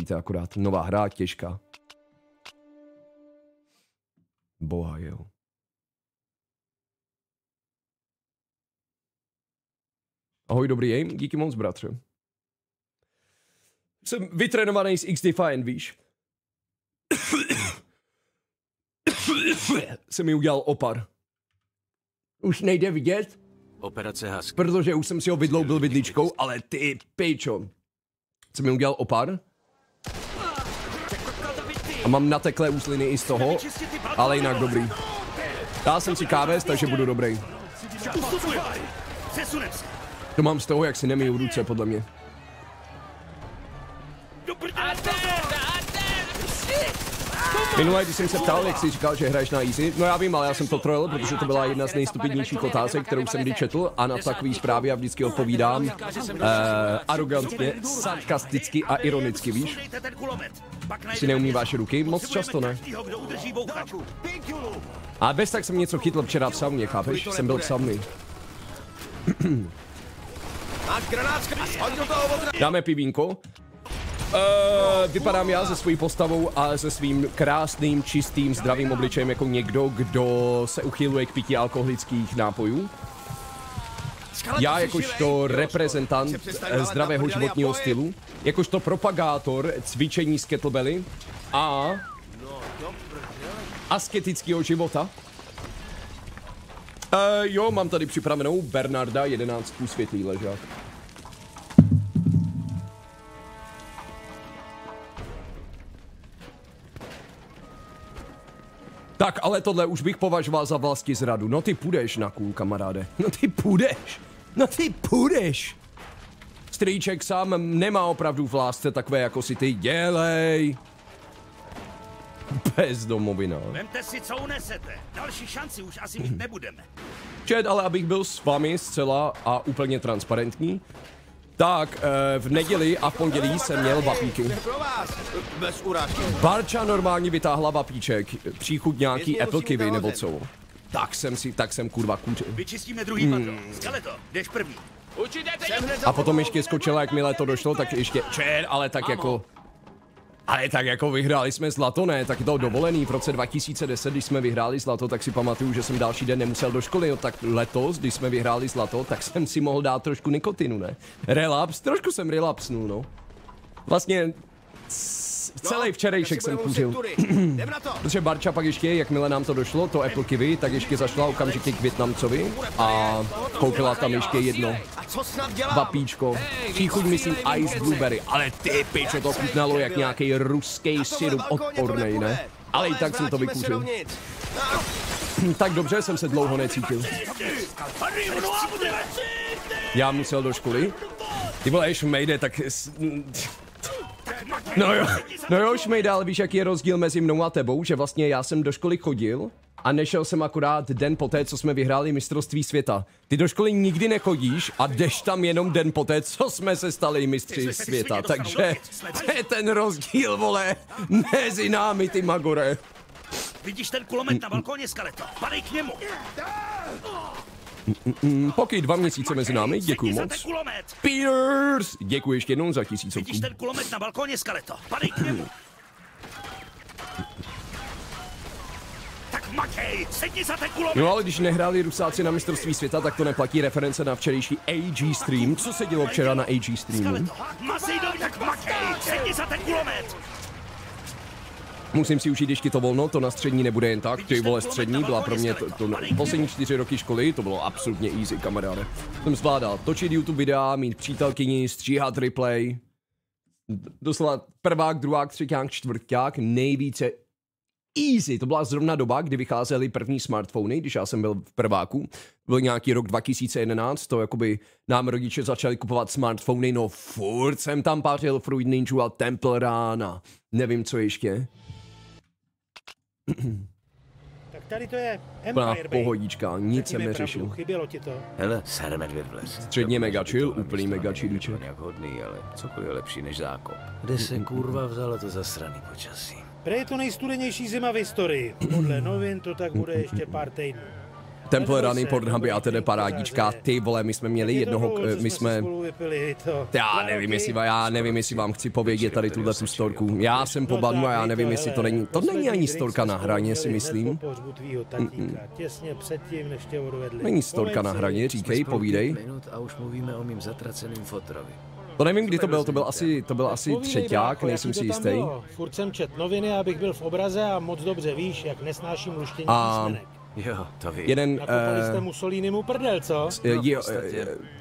Víte, akorát nová hra, těžká. Boha jo. Ahoj, dobrý jej, díky moc, bratře. Jsem vytrénovaný z X Defiant, víš? jsem mi udělal opar. Už nejde vidět? Operace Husky. Protože už jsem si ho vydloubil vidličkou, ale ty pičo. Jsem mi udělal opar? A mám nateklé úsliny i z toho, ale jinak dobrý. Dal jsem si káves, takže budu dobrý. To mám z toho, jak si nemiju ruce, podle mě. Minule, když jsem se ptal, jak jsi říkal, že hraješ na easy, no já vím, ale já jsem to trojil, protože to byla jedna z nejstupidnějších otázek, kterou jsem kdy četl a na takový zprávy já vždycky odpovídám uh, arrogantně, sarkasticky a ironicky, víš? Si neumýváš ruky? Moc často ne. A bez tak jsem něco chytl včera v sauně, chápeš? Jsem byl v sauně. Dáme pivínko. Uh, vypadám já se svojí postavou a se svým krásným, čistým, zdravým obličejem jako někdo, kdo se uchyluje k pití alkoholických nápojů. Já jakožto reprezentant zdravého životního stylu, jakožto propagátor cvičení z kettlebelly a asketického života. Uh, jo, mám tady připravenou Bernarda 11 světlý ležák. Tak, ale tohle už bych považoval za vlasti zradu. No ty půjdeš na kůl, kamaráde. No ty půjdeš. No ty půjdeš. Strýček sám nemá opravdu v lásce takové, jako si ty dělej. Bezdomovina. Vemte si, co unesete. Další šanci už asi mít nebudeme. Čet, ale abych byl s vámi zcela a úplně transparentní, tak, eh, v neděli a v pondělí jsem měl vapíky. Bez urážky. Barča normálně vytáhla vapíček, příchuť nějaký apple kiwi nebo co. Tak jsem si, tak jsem kurva kůřil. Vyčistíme druhý patro. Skeleto, jdeš první. A potom ještě skočila, jakmile to došlo, tak ještě čer, ale tak jako... Ale tak jako vyhráli jsme zlato, ne? Tak to dovolený v roce 2010, když jsme vyhráli zlato, tak si pamatuju, že jsem další den nemusel do školy. No tak letos, když jsme vyhráli zlato, tak jsem si mohl dát trošku nikotinu, ne? Relaps, trošku jsem relapsnul, no. Vlastně celý včerejšek jsem kouřil. Protože Barča pak ještě, jakmile nám to došlo, to Apple Kiwi, tak ještě zašla okamžitě k Větnamcovi a koupila tam ještě jedno vapíčko. Příchuť myslím Ice Blueberry, ale ty pičo, to chutnalo jak nějaký ruský syrup odpornej, ne? Ale i tak jsem to vykouřil. tak dobře jsem se dlouho necítil. Já musel do školy. Ty vole, šmejde, tak... No jo, no jo, šmejde, ale víš, jaký je rozdíl mezi mnou a tebou, že vlastně já jsem do školy chodil a nešel jsem akorát den poté, co jsme vyhráli mistrovství světa. Ty do školy nikdy nechodíš a jdeš tam jenom den poté, co jsme se stali mistři světa. Takže to je ten rozdíl, vole, mezi námi, ty magore. Vidíš ten kulomet na balkóně, skeleto? Padej k němu. Mm, Pokej dva měsíce mezi námi, děkuji moc. Peters, děkuji ještě jednou za tisícovku. Vidíš ten kulomet na balkóně, skeleto? Padej k němu. Tak makej, sedni za ten kulomet. No ale když nehráli Rusáci na mistrovství světa, tak to neplatí reference na včerejší AG stream. Co se dělo včera na AG streamu? Skeleto, masej do tak makej, sedni za ten kulomet. Musím si užít ještě to volno, to na střední nebude jen tak. Ty vole, střední byla pro mě to, to poslední čtyři roky školy, to bylo absolutně easy, kamaráde. Jsem zvládal točit YouTube videa, mít přítelkyni, stříhat replay. Doslova prvák, druhák, třeťák, čtvrták, nejvíce easy. To byla zrovna doba, kdy vycházely první smartfony, když já jsem byl v prváku. Byl nějaký rok 2011, to jakoby nám rodiče začali kupovat smartfony, no furt jsem tam pařil Fruit Ninja a Temple Run a nevím co ještě. Tak tady to je Empire Bay. pohodička, nic jsem neřešil. pravdu, Chybělo ti to? Hele, ser medvěd vles. Středně mega chill, úplný mega chilluček. Jak hodný, ale cokoliv je lepší než zákop. Kde se kurva vzalo to zasraný počasí? Prej je to nejstudenější zima v historii. Podle novin to tak bude ještě pár týdnů. Temple se, Pornhuby a tedy kozáře. Ty vole, my jsme měli jednoho, eh, my jsme Já nevím, jestli, já nevím, jestli vám chci povědět tady tuhle tu storku. Já jsem po No Banu a já nevím, jestli to není, to není ani storka na hraně, si myslím. Není storka na hraně, říkej, povídej. minut a už mluvíme o mým zatraceným fotrovi. To nevím, kdy to byl, to byl asi, to byl asi třeťák, nejsem si jistý. Furt jsem čet noviny, abych byl v obraze a moc dobře víš, jak nesnáším luštění A- písmenek. Jo, to ví. Jeden, Nakopali jste eh, Mussolinimu prdel, co? No, jo,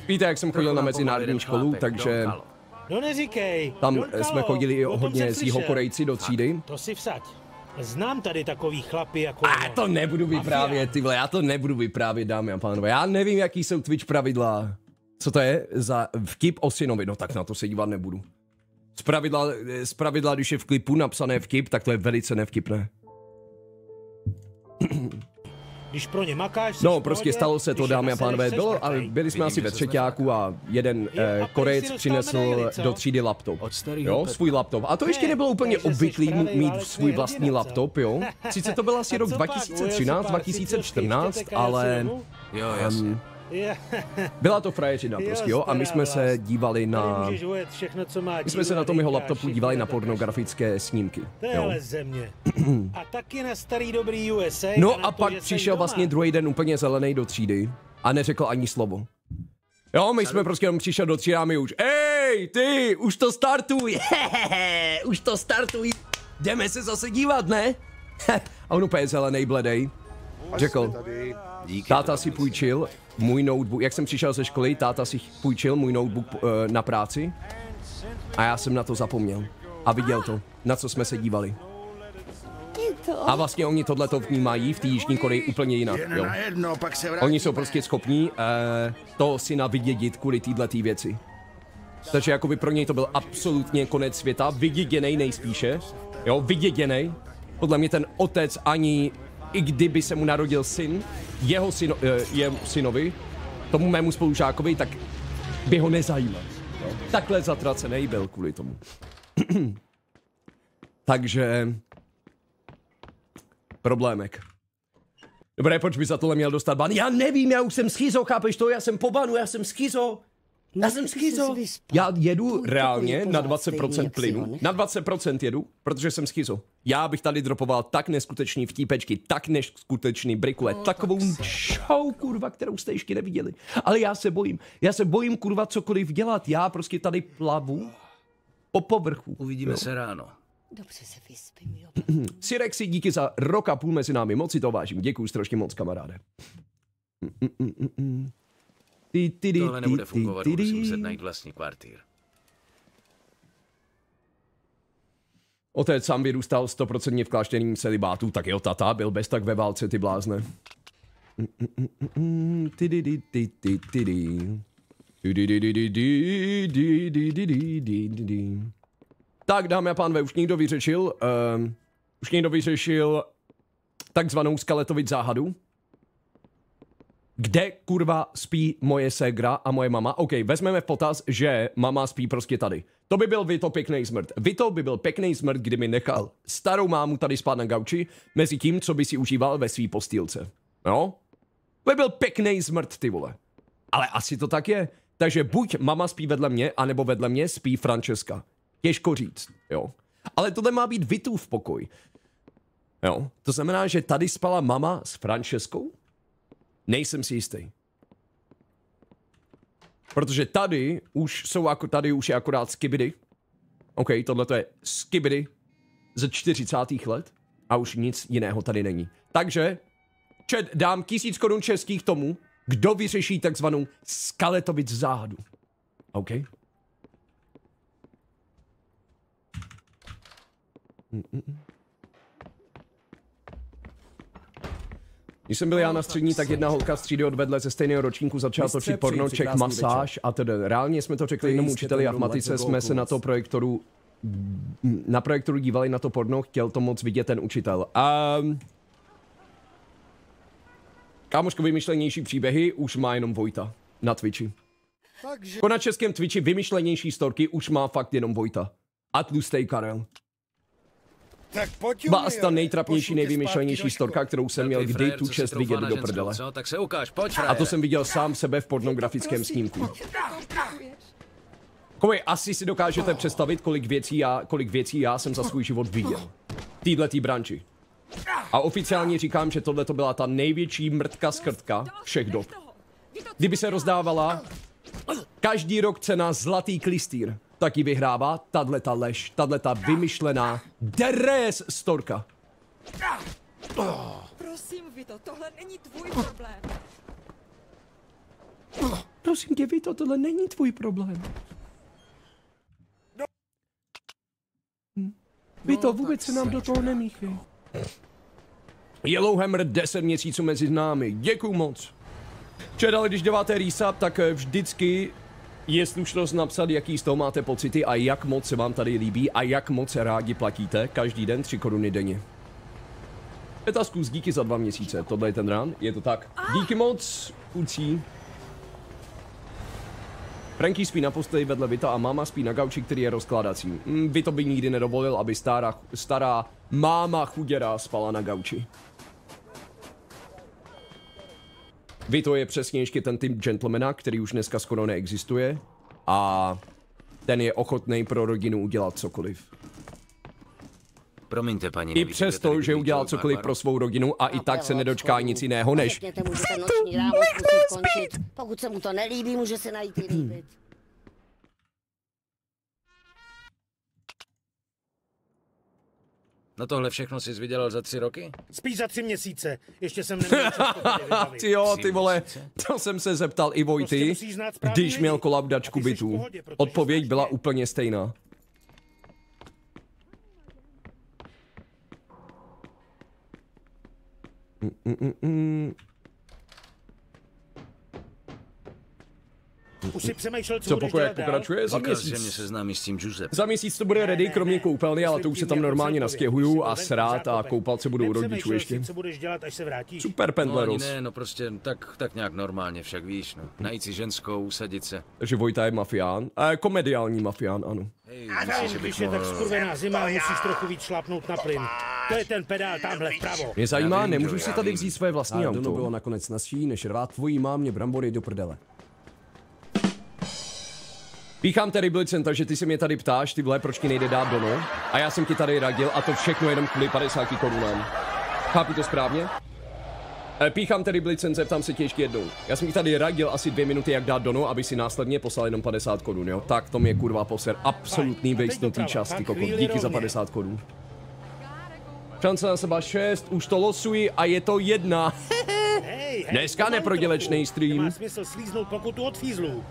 víte, jak jsem chodil na mezinárodní školu, chlápek, takže Kalo. No neříkej. tam Don eh, jsme Kalo, chodili i hodně z. Jihokorejci do třídy. To si vsaď. Znám tady takový chlapy jako... A to nebudu vyprávět, ty vole, já to nebudu vyprávět, dámy a pánové. Já nevím, jaký jsou Twitch pravidla. Co to je za vtip o synovi? No tak na to se dívat nebudu. Z pravidla, z pravidla, když je v klipu napsané vtip, tak to je velice nevtipné. Když pro ně makáš, No, prostě stalo se to, dámy a pánové. Bylo, a byli jsme asi ve třetíku a jeden eh, Korejec přinesl do třídy laptop. Jo, svůj laptop. A to ještě nebylo úplně obvyklý mít svůj vlastní laptop, jo. Sice to byl asi rok 2013, 2014, ale... Jo, jasně byla to frajeřina prostě, jo. A my jsme se dívali na... My jsme se na tom jeho laptopu dívali na porno. pornografické snímky. Jo. Země. A taky na starý dobrý USA. No a pak přišel vlastně druhý den úplně zelený do třídy a neřekl ani slovo. Jo, my jsme prostě jenom přišel do třídy a my už, ej, ty, už to startuj, hehehe, už to startuj, jdeme se zase dívat, ne? a on úplně zelený, bledej. Řekl, Díky. táta si půjčil můj notebook, jak jsem přišel ze školy, táta si půjčil můj notebook eh, na práci a já jsem na to zapomněl. A viděl to, na co jsme se dívali. A vlastně oni tohle to vnímají v té Jižní Koreji úplně jinak. Jen Jo. na jedno, pak se vrátíme. Oni jsou prostě schopní eh, to syna vydědit kvůli této věci. Takže jakoby pro něj to byl absolutně konec světa, vyděděnej nejspíše, jo, vyděděnej. Podle mě ten otec ani, i kdyby se mu narodil syn, jeho syno, eh, jeho synovi, tomu mému spolužákovi, tak by ho nezajímal. Jo. Takhle zatracený byl kvůli tomu. Takže problémek. Dobré, proč by za tohle měl dostat ban? Já nevím, já už jsem schizo, chápeš to? Já jsem po banu, já jsem schizo. Já jsem schizo. Já jedu reálně na 20% plynu. Na 20% jedu, protože jsem schizo. Já bych tady dropoval tak neskutečný vtípečky, tak neskutečný brikule, takovou show, kurva, kterou jste ještě neviděli. Ale já se bojím. Já se bojím, kurva, cokoliv dělat. Já prostě tady plavu po povrchu. Uvidíme se ráno. Dobře se vyspím, jo. Sirexi, díky za rok a půl mezi námi, moc si to vážím. Děkuji strašně moc, kamaráde. Ty, ty, ty, Tohle nebude fungovat, ty, ty, budu muset najít vlastní kvartýr. Otec sám vyrůstal stoprocentně v klášterním celibátu, tak jo, tata byl bez tak ve válce, ty blázne. Tak, dámy a pánové, už někdo vyřešil, uh, už někdo vyřešil takzvanou skaletovit záhadu. Kde kurva spí moje ségra a moje mama? OK, vezmeme v potaz, že mama spí prostě tady. To by byl Vito pěkný smrt. Vito by byl pěkný smrt, kdyby nechal starou mámu tady spát na gauči, mezi tím, co by si užíval ve svý postýlce. No? By byl pěkný smrt, ty vole. Ale asi to tak je. Takže buď mama spí vedle mě, anebo vedle mě spí Francesca. Těžko říct, jo. Ale tohle má být Vitův pokoj. Jo. To znamená, že tady spala mama s Franceskou? Nejsem si jistý. Protože tady už jsou jako tady už je akorát skibidy. OK, tohle to je skibidy ze 40. let a už nic jiného tady není. Takže čet, dám tisíc korun českých tomu, kdo vyřeší takzvanou skaletovic záhadu. OK? Když jsem byl já na střední, tak jedna holka z třídy odvedle ze stejného ročníku začala točit porno, ček, masáž a tedy. Reálně jsme to řekli jednomu učiteli a v matice jsme se na to projektoru na projektoru dívali na to porno, chtěl to moc vidět ten učitel. Um, kámoško, vymyšlenější příběhy už má jenom Vojta na Twitchi. Takže Jako na českém Twitchi vymyšlenější storky už má fakt jenom Vojta. A tlustej Karel. Tak pojď, Basta nejtrapnější, nejvymyšlenější storka, kterou jsem měl kdy tu čest vidět do prdele. Tak se ukáž, pojď, A to jsem viděl sám sebe v pornografickém snímku. Kovej, asi si dokážete představit, kolik věcí já, kolik věcí já jsem za svůj život viděl. Týhle tý branži. A oficiálně říkám, že tohle to byla ta největší mrtka skrtka všech dob. Kdyby se rozdávala každý rok cena zlatý klistýr, tak ji vyhrává tahle ta lež, tahle ta vymyšlená deres storka. Prosím, Vito, tohle není tvůj problém. Prosím tě, Vito, tohle není tvůj problém. Hm. Vito, vůbec se nám do toho nemíchej. Yellowhammer 10 měsíců mezi námi, děkuju moc. Včera, když děláte resub, tak eh, vždycky je slušnost napsat, jaký z toho máte pocity a jak moc se vám tady líbí a jak moc se rádi platíte každý den 3 koruny denně. Petaskus, díky za dva měsíce, tohle je ten rán, je to tak. Díky moc, kucí. Franky spí na posteli vedle Vita a máma spí na gauči, který je rozkládací. Mm, Vito by nikdy nedovolil, aby stará, stará máma chuděra spala na gauči. Vito je přesně ještě ten typ gentlemana, který už dneska skoro neexistuje a ten je ochotný pro rodinu udělat cokoliv. Promiňte, paní. I přesto, že udělal cokoliv pro svou rodinu a i tak se nedočká nic jiného než noční rámos musí skončit. Pokud se mu to nelíbí, může si najít jiný byt. No tohle všechno jsi vydělal za tři roky? Spíš za tři měsíce. Ještě jsem neměl čas. Ty jo, ty vole, to jsem se zeptal i Prostě Vojty, správný když lidi. měl v bytů. pohodě, Odpověď byla úplně stejná. Už si přemýšlel, co, Co budeš pokud jak dělat pokračuje? Za že mě měsíc. seznámí s tím Giuseppe. Za měsíc to bude ready, kromě koupelny, ale to už se tam normálně nastěhuju a srát a koupalce budou u rodičů ještě. co budeš dělat, až se vrátíš. Super No pendleros. ne, no prostě tak, tak nějak normálně, však víš, no. Najít si ženskou, usadit se. Takže Vojta je mafián. A komediální mafián, ano. Hej, myslíš, že když je tak skurvená zima, musíš trochu víc šlapnout na plyn. To je ten pedál tamhle vpravo. Mě zajímá, nemůžu si tady vzít své vlastní A Dono bylo auto. nakonec snazší, než rvát tvojí mámě brambory do prdele. Píchám tady Blitzen, takže ty se mě tady ptáš, ty vole, proč ti nejde dát dono. A já jsem ti tady radil a to všechno jenom kvůli 50 korunám. Chápu to správně? Eh, Píchám tady Blitzen, zeptám se tě ještě jednou. Já jsem ti tady radil asi dvě minuty, jak dát dono, aby si následně poslal jenom 50 korun, jo? Tak to mě kurva poser. Absolutní vejstnutý čas, ty kokot. chvíli Díky za rovně. 50 korun. Šance na seba 6, už to losuji a je to jedna. Hej, hej, Dneska trochu. stream. Nemá smysl slíznout pokutu od fízlů.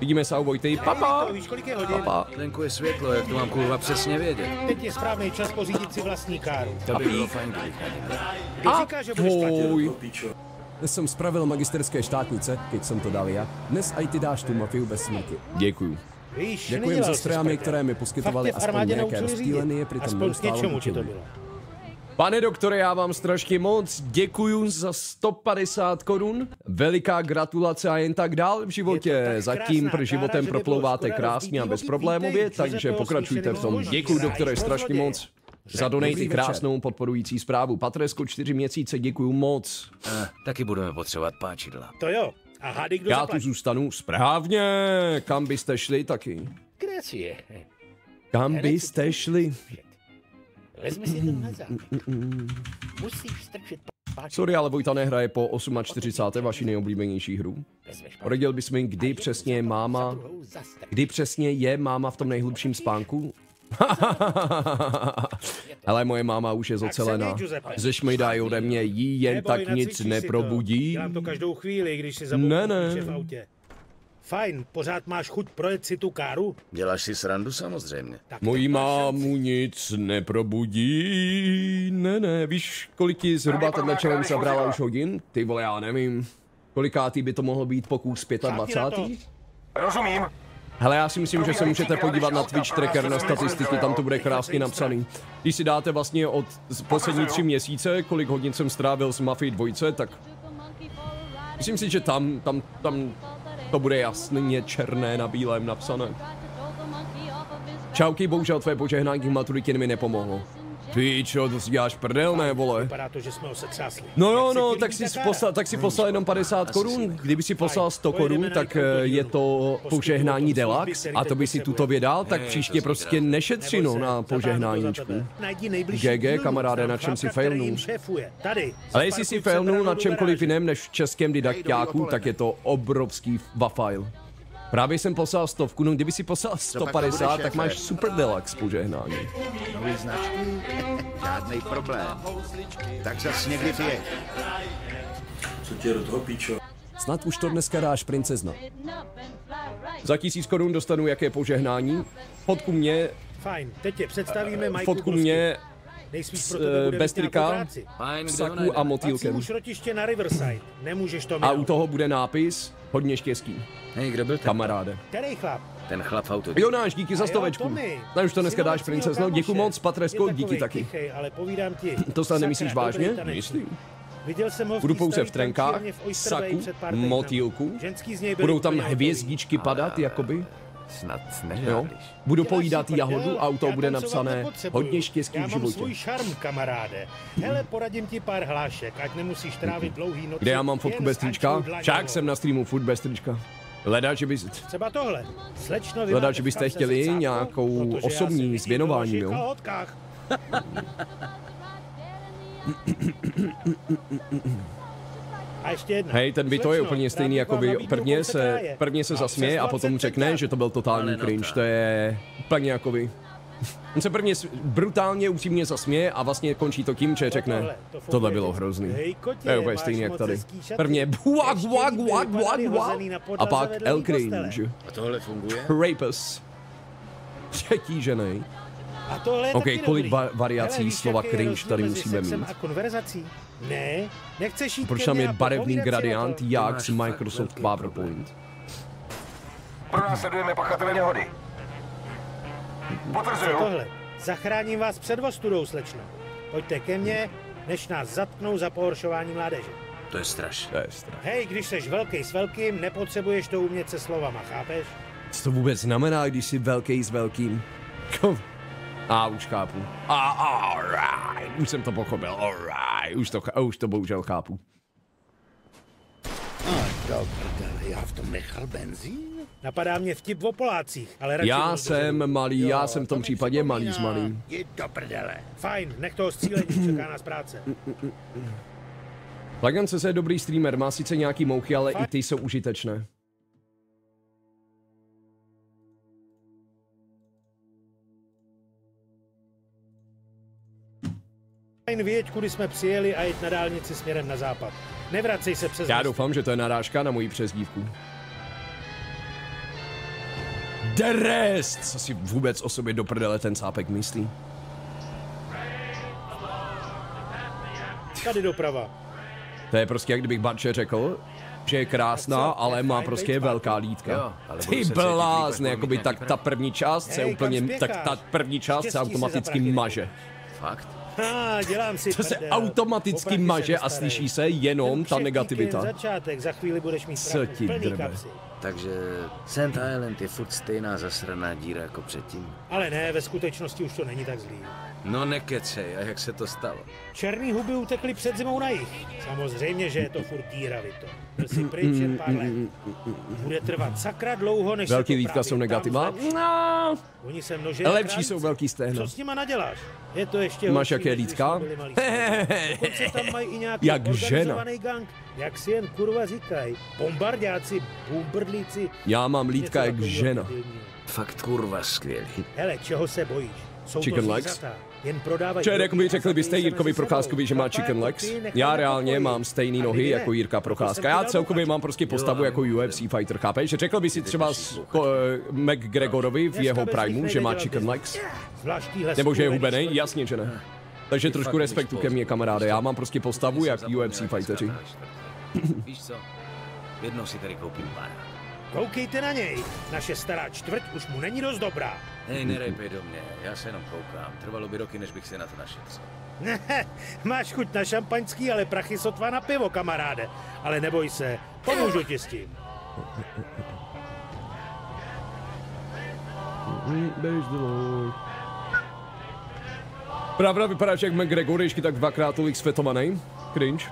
Vidíme se, Vojty. Papa. Papa. Venku je světlo, jak to mám kurva přesně vědět. Teď je správný čas pořídit si vlastní káru. To by bylo fajn, platit? Ahoj. Dnes jsem spravil magisterské štátnice, keď jsem to dal já. Dnes aj ty dáš tu mafiu bez smrti. Děkuji. Víš, Děkujem za sprtek. které mi poskytovaly v aspoň armádě nějaké rozptýleny, přitom Aspoň k neustále něčemu ti to bylo. Pane doktore, já vám strašně moc děkuju za 150 korun. Veliká gratulace a jen tak dál v životě. Zatím pro životem proplouváte krásně a rozbít bezproblémově, vítej, takže pokračujte v tom. Zloží, doktore, strašně moc. Za donaty večer. krásnou podporující zprávu. Patresko, čtyři měsíce, děkuju moc. Eh, taky budeme potřebovat páčidla. To jo. A hádej, kdo Já tu zaplatí. zůstanu správně. Kam byste šli taky? Gracie. Kam byste šli? Vezmi si ten mazák. Musíš strčit páček. Sorry, ale Vojta nehraje po 48. vaši nejoblíbenější hru. Poradil bys mi, kdy přesně je máma, kdy přesně je máma v tom nejhlubším spánku? Ale moje máma už je zocelená. se. Ze šmejdaj ode mě jí jen Neboj, tak nic to. neprobudí. Dělám to každou chvíli, když si Ne, ne. v autě. Fajn, pořád máš chuť projet si tu káru? Děláš si srandu samozřejmě. Tak Mojí mámu nic neprobudí. Ne, ne, víš, kolik ti zhruba tenhle challenge zabrala už hodin? Ty vole, já nevím. Kolikátý by to mohlo být pokus Šlápni na to. 25. Rozumím. Hele, já si myslím, že se můžete podívat na Twitch tracker na statistiky, tam to bude krásně napsaný. Když si dáte vlastně od poslední tři měsíce, kolik hodin jsem strávil s Mafii dvojce, tak myslím si, že tam, tam, tam to bude jasně černé na bílém napsané. Čauky, bohužel tvoje požehnání k maturitě mi nepomohlo. Ty čo, to si děláš prdel, ne, vole? Vypadá to, že jsme ho setřásli. No jo, no, tak si poslal, tak si poslal jenom 50 korun. Kdyby si poslal 100 korun, tak eh, je to požehnání deluxe. A to by si tuto vydal, tak příště prostě nešetři no na požehnáníčku. GG, kamaráde, na čem si failnul. Ale jestli si failnul na čemkoliv jiném než v českém didaktáku, tak je to obrovský wafile. Právě jsem poslal stovku, no kdyby si poslal 150, tak máš super deluxe požehnání. Nový značky? Žádnej problém. Tak zas někdy přijeď. Snad už to dneska dáš, princezna. Za tisíc korun dostanu jaké požehnání. Fotku mě, Fajn, teď tě představíme Majku fotku mě Nejspíš s, pro tebe eh, bude bez trika, saku a motýlkem. už rotiště na Riverside. Nemůžeš to A u toho bude nápis hodně štěstí, Hej, kdo byl ten? kamaráde. Který chlap? Ten chlap v autu. Jo, náš, díky za stovečku. Tak už to dneska dáš, princezno. Děkuji moc, Patresko, díky taky. Tichej, ale povídám ti. To snad sakra, nemyslíš vážně? tanečník. Myslí. Viděl jsem ho v Budu pouze v trenkách, saku, motýlku. Budou tam hvězdičky padat, jakoby. Snad Jo. nežádlíš. Budu pojídat jahodu a u toho bude napsané hodně štěstí já v mám životě. svůj šarm, kamaráde. Hele, poradím ti pár hlášek, ať nemusíš trávit dlouhý noci. Kde já mám fotku jen bez s trička? Však jsem na streamu furt bez trička. Leda, že bys... Třeba tohle. Slečno, vy Hledat, máte že byste chtěli zrcátko? nějakou Protože já osobní si vidím s věnováním, ve vašich jo? kalhotkách. A ještě jedna. Hej, ten by to je úplně stejný, jako by prvně se, prvně se A zasměje a potom 20 řekne, že to byl totální no cringe. To je úplně jakoby... On se prvně brutálně upřímně zasměje a vlastně končí to tím, že řekne, tohle, to tohle bylo hrozný. To je úplně stejný jak tady. Prvně buak, buak, buak, buak, buak. A pak El. Cringe. A tohle funguje? Rapus. Přetížený. A tohle je OK, taky kolik dobrý. va- variací slova cringe tady musíme mít? a konverzací? Ne, nechceš jít Proč tam je barevný tom? jak z Microsoft PowerPoint? Pronásledujeme pachatele nehody. Potvrzuju. Tohle. Zachráním vás před ostudou, slečno. Pojďte ke mně, než nás zatknou za pohoršování mládeže. To je strašné. To je strach. Hej, když seš velký s velkým, nepotřebuješ to umět se slovama, chápeš? Co to vůbec znamená, když jsi velký s velkým? Kom. A už chápu. A alright, už jsem to pochopil, alright, už to, už to bohužel chápu. Do prdele, já v tom nechal benzín? Napadá mě vtip o Polácích, ale radši Já jsem dozadu. malý, já Jo, jsem v to tom případě malý s malým. Jdi do prdele. Fajn, nech toho střílení, čeká nás práce. Lagance je dobrý streamer, má sice nějaký mouchy, ale i ty jsou užitečné. Fajn, věď, kudy jsme přijeli a jít na dálnici směrem na západ. Nevracej se přes Já doufám, že to je narážka na moji přezdívku. The rest! Co si vůbec o sobě do prdele ten cápek myslí? Tady doprava. To je prostě, jak kdybych Barče řekl, že je krásná, ale má prostě velká Jo, lítka. ale budu Ty blázne, jakoby tak ta první část se Hej, úplně, tak ta první část se automaticky maže. Fakt? Dělám si To se prdel. automaticky Opravdu se maže a slyší se jenom ta negativita. začátek, za chvíli budeš mít Co ti drbe? kapsy. Takže St. Island je furt stejná zasraná díra jako předtím. Ale ne, ve skutečnosti už to není tak zlý. No nekecej, a jak se to stalo? Černý huby utekly před zimou na jich. Samozřejmě, že je to furt díra, Vito. Byl si pryč jen pár let. Bude trvat sakra dlouho, než Velký se to lítka právě jsou negativa? No, Oni se množí lepší jsou velký stehna. Co s nima naděláš? Je to ještě Máš horší, jaké lítka? tam mají i nějaký Jak žena. gang. Jak si jen kurva říkají. Bombardáci, bumbrdlíci. Já mám lítka jak žena. Fakt kurva skvělý. Hele, čeho se bojíš? Jsou Chicken to legs? zvířata. Jen prodávají Čer, drogy jakoby a řekli byste Jirkovi. Procházkovi, že má chicken legs. Já reálně mám stejný A nohy jako Jirka Procházka. Já celkově mám prostě postavu jako UFC fighter, chápeš? Že řekl by si třeba s ko- eh, McGregorovi v jeho primu, že má chicken legs? Nebo že je čtvrtý. Jasně, že ne. Takže trošku respektu ke mně, kamaráde. Já mám prostě postavu jak UFC čtvrtý. Víš co? Jednou si tady koupím pár. Koukejte na něj. Naše stará čtvrť už mu není dost dobrá. Hej, nerejpej do mě, já se jenom koukám. Trvalo by roky, než bych se na to našetřil. Máš chuť na šampaňský, ale prachy sotva na pivo, kamaráde. Ale neboj se, pomůžu ti s tím. Pravda vypadáš jak McGregor, ještě tak dvakrát tolik světovaný. Cringe.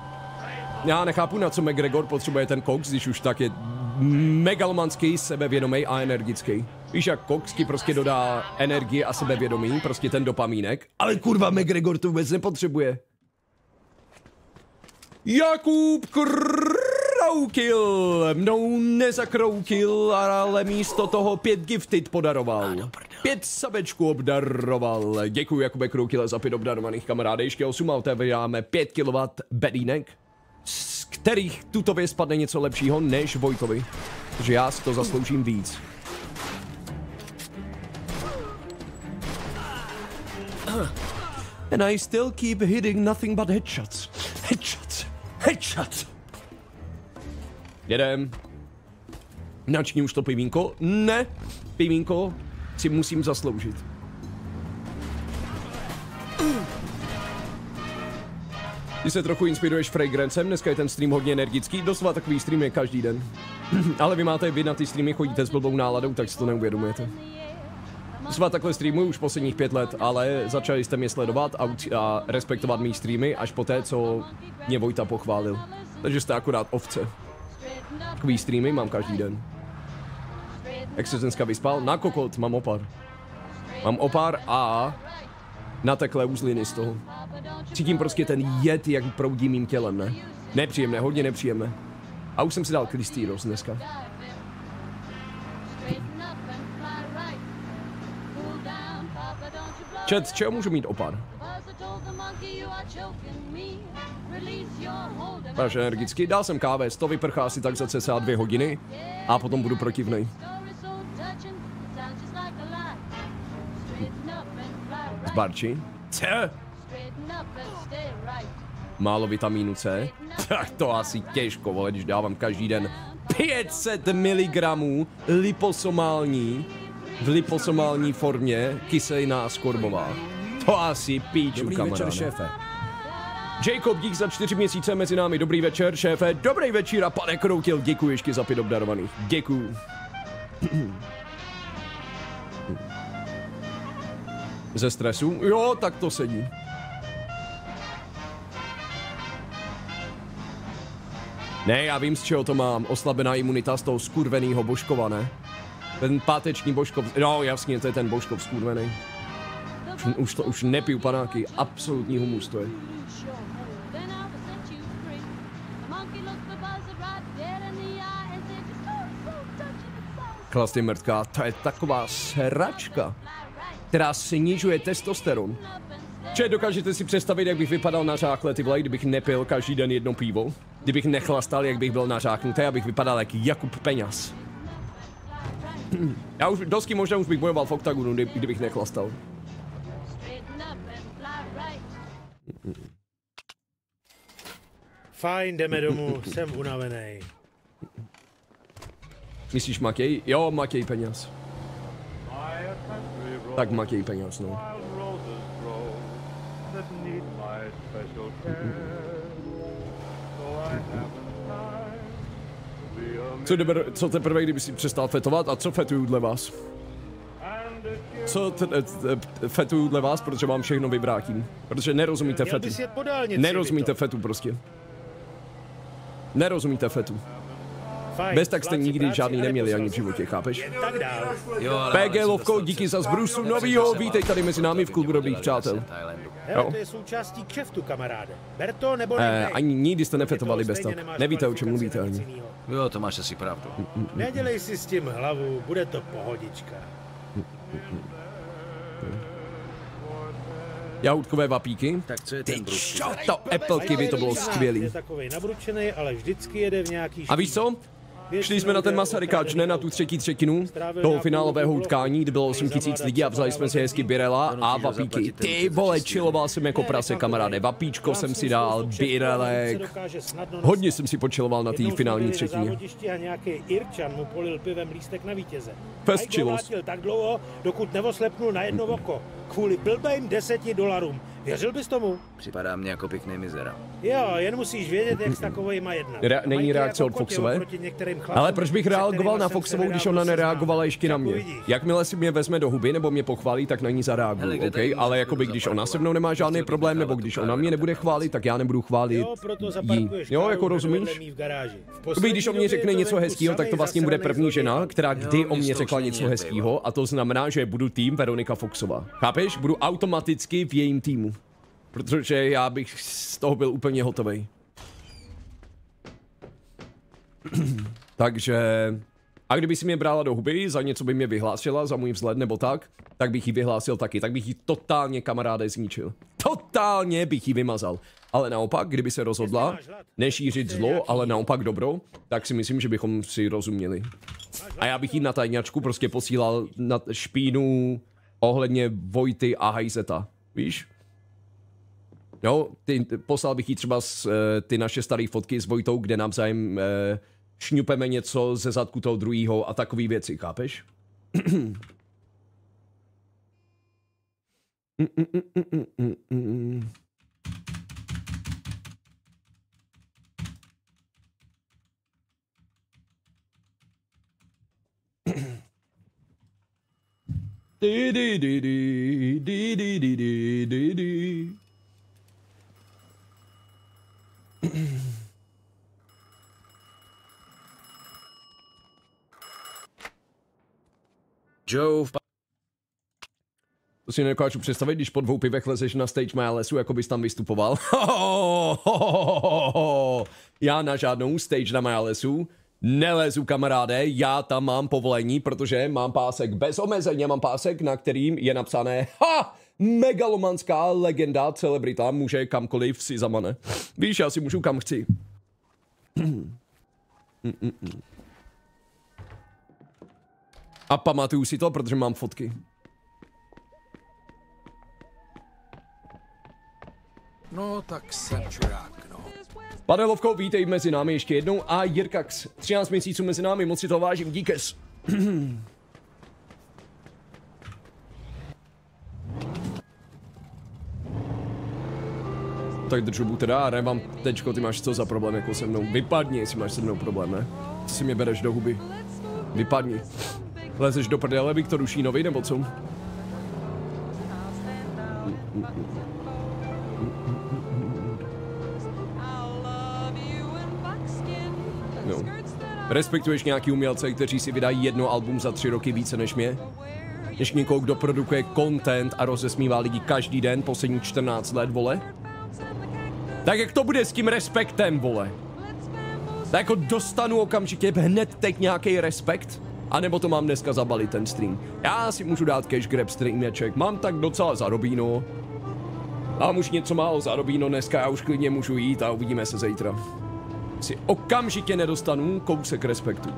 Já nechápu, na co McGregor potřebuje ten koks, když už tak je megalomanský, sebevědomý a energický. Víš, jak koks ti prostě dodá energii a sebevědomí, prostě ten dopamínek, ale kurva McGregor to vůbec nepotřebuje. Jakub Kroukil mnou nezakroukil, ale místo toho pět gifted podaroval. Pět sabečků obdaroval. Děkuji Jakube Kroukile za pět obdarovaných kamarády. Ještě 8 a otevíráme 5 kW bedínek, kterých tuto věc spadne něco lepšího než Vojtovi. Takže já si to zasloužím víc. And I still keep hitting nothing but headshots. Headshots. Headshots. Jedem. Načni už to pivínko. Ne, pivínko si musím zasloužit. Ty se trochu inspiruješ Fragrancem, dneska je ten stream hodně energický, doslova takový stream je každý den. Ale vy máte vy na ty streamy, chodíte s blbou náladou, tak si to neuvědomujete. Doslova takhle streamuji už posledních pět let, ale začali jste mě sledovat a, a respektovat mý streamy až po té, co mě Vojta pochválil. Takže jste akorát ovce. Takový streamy mám každý den. Jak se dneska vyspal? Na kokot mám opar. Mám opar a nateklé uzliny z toho. Cítím prostě ten jed, jak proudí mým tělem, ne? Nepříjemné, hodně nepříjemné. A už jsem si dal Kristýros dneska. Čet, čeho můžu mít opar? Máš energicky, dal jsem káve, to vyprchá asi tak za cca dvě hodiny a potom budu protivnej. Z barči? Co? Málo vitamínu C? Tak to asi těžko, vole, když dávám každý den 500 mg liposomální v liposomální formě kyselina skorbová. To asi píču, Dobrý kamaráde. večer, šéfe. Jacob, dík za čtyři měsíce mezi námi. Dobrý večer, šéfe. Dobrý večer a pane Kroutil, děkuji ještě za pět obdarovaných. Děkuji. Ze stresu? Jo, tak to sedí. Ne, já vím, z čeho to mám. Oslabená imunita z toho skurvenýho Božkova, ne? Ten páteční Božkov, no jasně, to je ten Božkov skurvený. Už, už to, už nepiju panáky, absolutní humus to je. Klas je mrtká, to je taková sračka, která snižuje testosteron. Če dokážete si představit, jak bych vypadal na žákle, ty vole, kdybych nepil každý den jedno pivo? Kdybych nechlastal, jak bych byl nažáknutý, abych vypadal jak Jakub Peňas. Já už dosky možná už bych bojoval v oktagonu, kdy- kdybych nechlastal. Fajn, jdeme domů, jsem unavený. Myslíš Matěj? Jo, Matěj Peňas. Tak Matěj Peňas, no. Co, teprve, co teprve, kdyby si přestal fetovat a co fetuju dle vás? Co fetuju dle vás, protože mám všechno vybrátím. Protože nerozumíte fetu. Nerozumíte fetu prostě. Nerozumíte fetu. Bez tak jste nikdy žádný neměli ani v životě, chápeš? PG Lovko, díky za zbrusu novýho, vítej tady mezi námi v klubu dobrých přátel. Jo. to je součástí kšeftu, kamaráde. Ber to nebo Eh, nechej. ani nikdy jste nefetovali bez tak. Nevíte, o čem mluvíte ani. Jo, to máš asi pravdu. Nedělej si s tím hlavu, bude to pohodička. Jahoutkové vapíky. Tak co je ten brus? Čo to Apple kiwi, to bylo skvělý. Je takovej nabručený, ale vždycky jede v nějaký A víš co? Šli jsme na ten Masarykáč, ne na tu třetí třetinu toho finálového utkání, kdy bylo 8 tisíc lidí a vzali jsme si hezky birela a vapíky. Ty vole, čiloval jsem jako prase, kamaráde. Vapíčko jsem si dal, birelek. Hodně jsem si počiloval na té finální třetině. závodišti a nějaký Irčan mu polil pivem lístek na vítěze. Fest dovátil tak dlouho, dokud nevoslepnul na jedno oko. Kvůli blbým deseti dolarům. Věřil bys tomu? Připadá mě jako pěkný mizera. Jo, jen musíš vědět, jak s takovejma jednat. Re- není reakce jako od Foxové? Ale proč bych reagoval na Foxovou, když ona nereagovala ještě na mě? uvidíš. Jakmile si mě vezme do huby nebo mě pochválí, tak na ní zareaguju, kde OK? tady Ale můžu jakoby, když ona se mnou nemá žádný Nechtěl bych problém, nebo když ona mě nebude chválit, tak já nebudu chválit Jo, proto jí. zaparkuješ Jo, jako rozumíš? Kdyby když o mě řekne něco hezkého, tak to vlastně bude první žena, která kdy o mě řekla něco hezkého a to znamená, že budu tým Veronika Foxová. Chápeš? Budu automaticky v jejím týmu. Protože já bych z toho byl úplně hotový. Takže... A kdyby si mě brala do huby, za něco by mě vyhlásila, za můj vzhled nebo tak, tak bych ji vyhlásil taky, tak bych ji totálně kamaráde zničil. Totálně bych ji vymazal. Ale naopak, kdyby se rozhodla nešířit zlo, ale naopak dobro, tak si myslím, že bychom si rozuměli. A já bych jí na tajňačku prostě posílal na špínu ohledně Vojty a Hajzeta. Víš? Jo, ty, poslal bych jí třeba z, eh, ty naše staré fotky s Vojtou, kde navzájem eh, šňupeme něco ze zadku toho druhého a takové věci, chápeš? Di di di di di di di di di. Joe To si nedokážu představit, když po dvou pivech lezeš na stage Maja lesu, jako bys tam vystupoval. Já na žádnou stage na Maja lesu nelezu, kamaráde, já tam mám povolení, protože mám pásek bez omezení, mám pásek, na kterým je napsané ha! Megalomanská legenda, celebrita, může kamkoliv si zamane. Víš, já si můžu kam chci. A pamatuju si to, protože mám fotky. No, tak jsem čurák, no. Pane Lovko, vítej mezi námi ještě jednou a Jirkax, 13 měsíců mezi námi, moc si to vážím, díkes. tak držu bu teda, ne mám tečko, ty máš co za problém jako se mnou, vypadni, jestli máš se mnou problém, ne? Ty si mě bereš do huby, vypadni. Lezeš do prdele Viktoru Šínovi, nebo co? No. Respektuješ nějaký umělce, kteří si vydají jedno album za tři roky více než mě? Než někoho, kdo produkuje content a rozesmívá lidi každý den poslední 14 let, vole? Tak jak to bude s tím respektem, vole? Tak jako dostanu okamžitě hned teď nějaký respekt? A nebo to mám dneska zabalit ten stream? Já si můžu dát cash grab streameček, mám tak docela zarobíno. Mám už něco málo zarobíno dneska, já už klidně můžu jít a uvidíme se zítra si okamžitě nedostanu kousek respektu.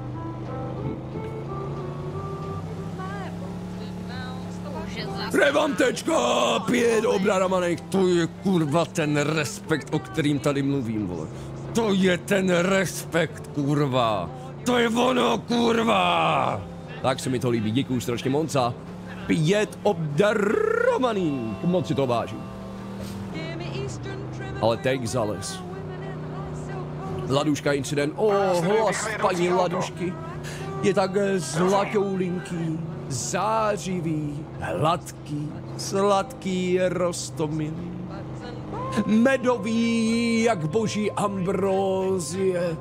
Revantečka, pět obraramanek, to je kurva ten respekt, o kterým tady mluvím, vole. To je ten respekt, kurva. To je ono, kurva. Tak se mi to líbí, děkuju strašně moc za pět obdarovaných. Moc si to vážím. Ale teď zales. Laduška incident. O, oh, hlas paní Ladušky je tak zlatoulinký, zářivý, hladký, sladký, rostomilý. Medový, jak boží ambrózie.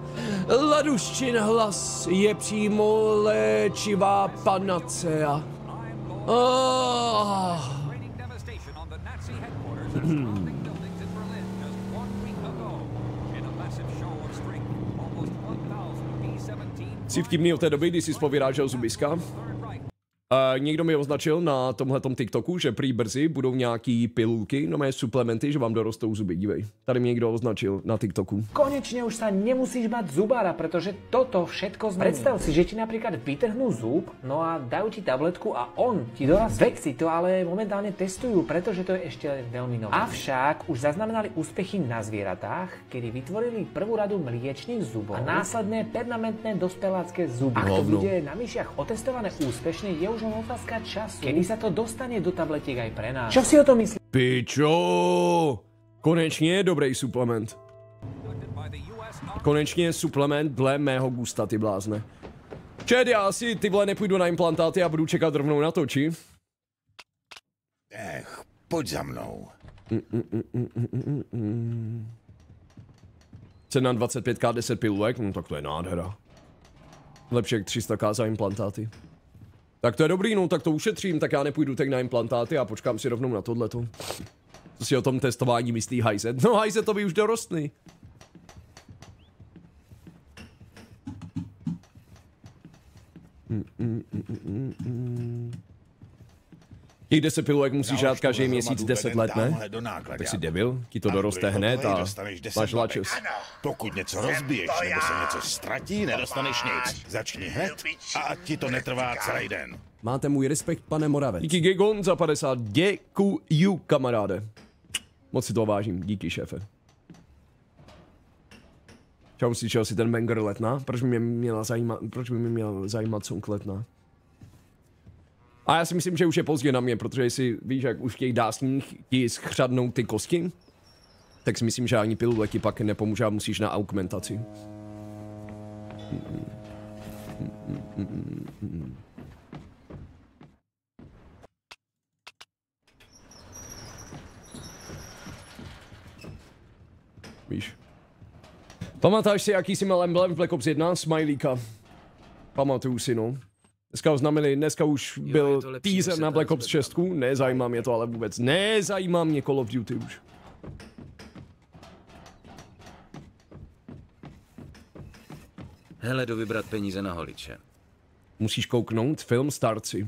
Laduščin hlas je přímo léčivá panacea. Oh. Jsi vtipný od té doby, kdy jsi spovyrážel zubiska? Uh, někdo mi označil na tomhletom TikToku, že prý brzy budou nějaký pilulky, no mé suplementy, že vám dorostou zuby, dívej. Tady mě někdo označil na TikToku. Konečne už sa nemusíš bať zubára, pretože toto všetko zmení. Predstav si, že ti napríklad vytrhnú zub, no a dajú ti tabletku a on ti dorazí. Vexi to ale momentálne testujú, pretože to je ešte veľmi nové. Avšak už zaznamenali úspechy na zvieratách, kedy vytvorili prvú radu mliečných zubov a následné permanentné dospelácké zuby. Ak to bude na myšiach otestované úspešne, je už len otázka času, kedy sa to dostane do tabletiek aj pre nás. Čo si o tom myslíš? Pičo! Konečně dobrý suplement. Konečně suplement dle mého gusta, ty blázne. Čed, já asi ty vole nepůjdu na implantáty a budu čekat rovnou na to, či? Ech, pojď za mnou. Cena 25k 10 pilulek, no tak to je nádhera. Lepší jak 300k za implantáty. Tak to je dobrý, no tak to ušetřím, tak já nepůjdu tak na implantáty a počkám si rovnou na tohleto. Co si o tom testování myslí Hajze? No Hajze to by už dorostný. Těch 10 pilulek musíš žát každý měsíc 10 let, ne? Tak si debil, ti to doroste hned a máš lačes. Pokud něco rozbiješ nebo se něco ztratí, nedostaneš nic. Začni hned a ať ti to netrvá celý den. Máte můj respekt, pane Moravec. Díky Gigon za 50, děkuju kamaráde. Moc si to vážím, díky šéfe. Čau, slyšel si ten banger letná? Proč by mě měla zajímat, proč by mě měl zajímat song letná? A já si myslím, že už je pozdě na mě, protože jestli víš, jak už těch dásních ti schřadnou ty kosti, tak si myslím, že ani pilule ti pak nepomůže a musíš na augmentaci. Víš. Pamatáš si, jaký jsi měl emblem v Black Ops 1? Smileyka. Pamatuju si, no. Dneska oznámili, dneska už je byl lepší, teaser na Black Ops transfer 6. Nezajímá mě to ale vůbec. Nezajímá mě Call of Duty už. Hele, jdu vybrat peníze na holiče. Musíš kouknout film Starci.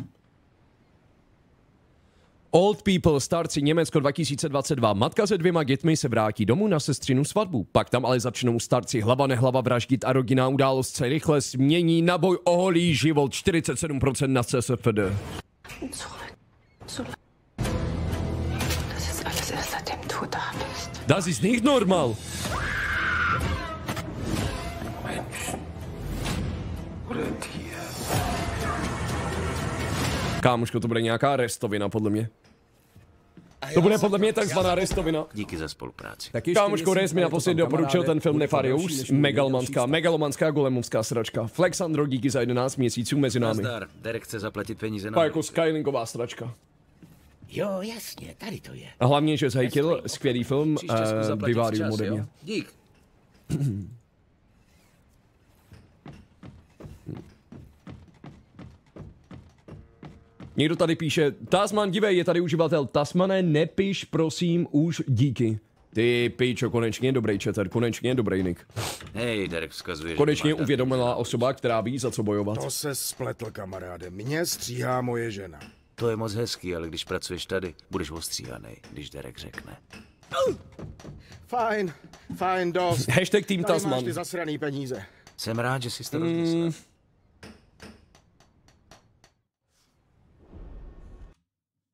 Old People, starci Německo 2022. Matka se dvěma dětmi se vrátí domů na sestřinu svatbu. Pak tam ale začnou starci hlava nehlava vraždit a rodinná událost se rychle změní na boj o holý život 47% na CSFD. Das ist nicht normal. Kámoško, to bude nějaká restovina, podle mě. To bude podle mě takzvaná restovina. Díky za spolupráci. Tak ještě Kámoško, měsíc Rez mi na naposledy doporučil ten film Nefarious, bude megalomanská, megalomanská golemovská sračka. Flexandro, díky za 11 měsíců mezi námi. Nazdar, Derek chce zaplatit peníze na A jako holiče. Skylingová sračka. Jo, jasně, tady to je. A hlavně, že zhejtil skvělý film uh, Vivarium ode mě. Dík. Někdo tady píše, Tasman, dívej, je tady uživatel. Tasmane, nepiš, prosím, už díky. Ty pičo, konečně dobrý četer, konečně dobrý nick. Hej, Derek vzkazuje, Konečně uvědomila osoba, která ví, za co bojovat. To se spletl, kamaráde. Mě stříhá moje žena. To je moc hezký, ale když pracuješ tady, budeš ostříhaný, když Derek řekne. Fajn, fajn, dost. Hashtag Team Tady máš Tasman. ty zasraný peníze. Jsem rád, že jsi to Mm. rozmyslel.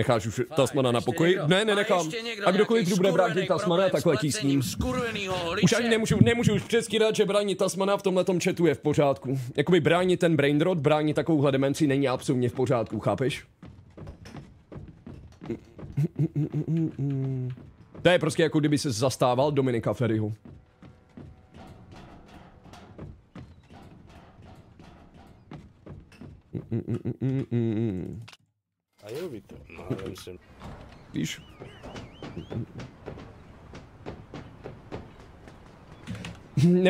Necháš už Tasmana na pokoji? Ne, nenechám. A kdokoliv tu bude bránit Tasmana, tak letí s ním. Už ani nemůžu, nemůžu už přeskýrat, že bránit Tasmana v tomhle chatu je v pořádku. Jakoby bránit ten brain rot, bránit takovouhle demenci není absolutně v pořádku, chápeš? To je prostě jako kdyby se zastával Dominika Ferryho. A jo, vy to. No, já jsem... Víš?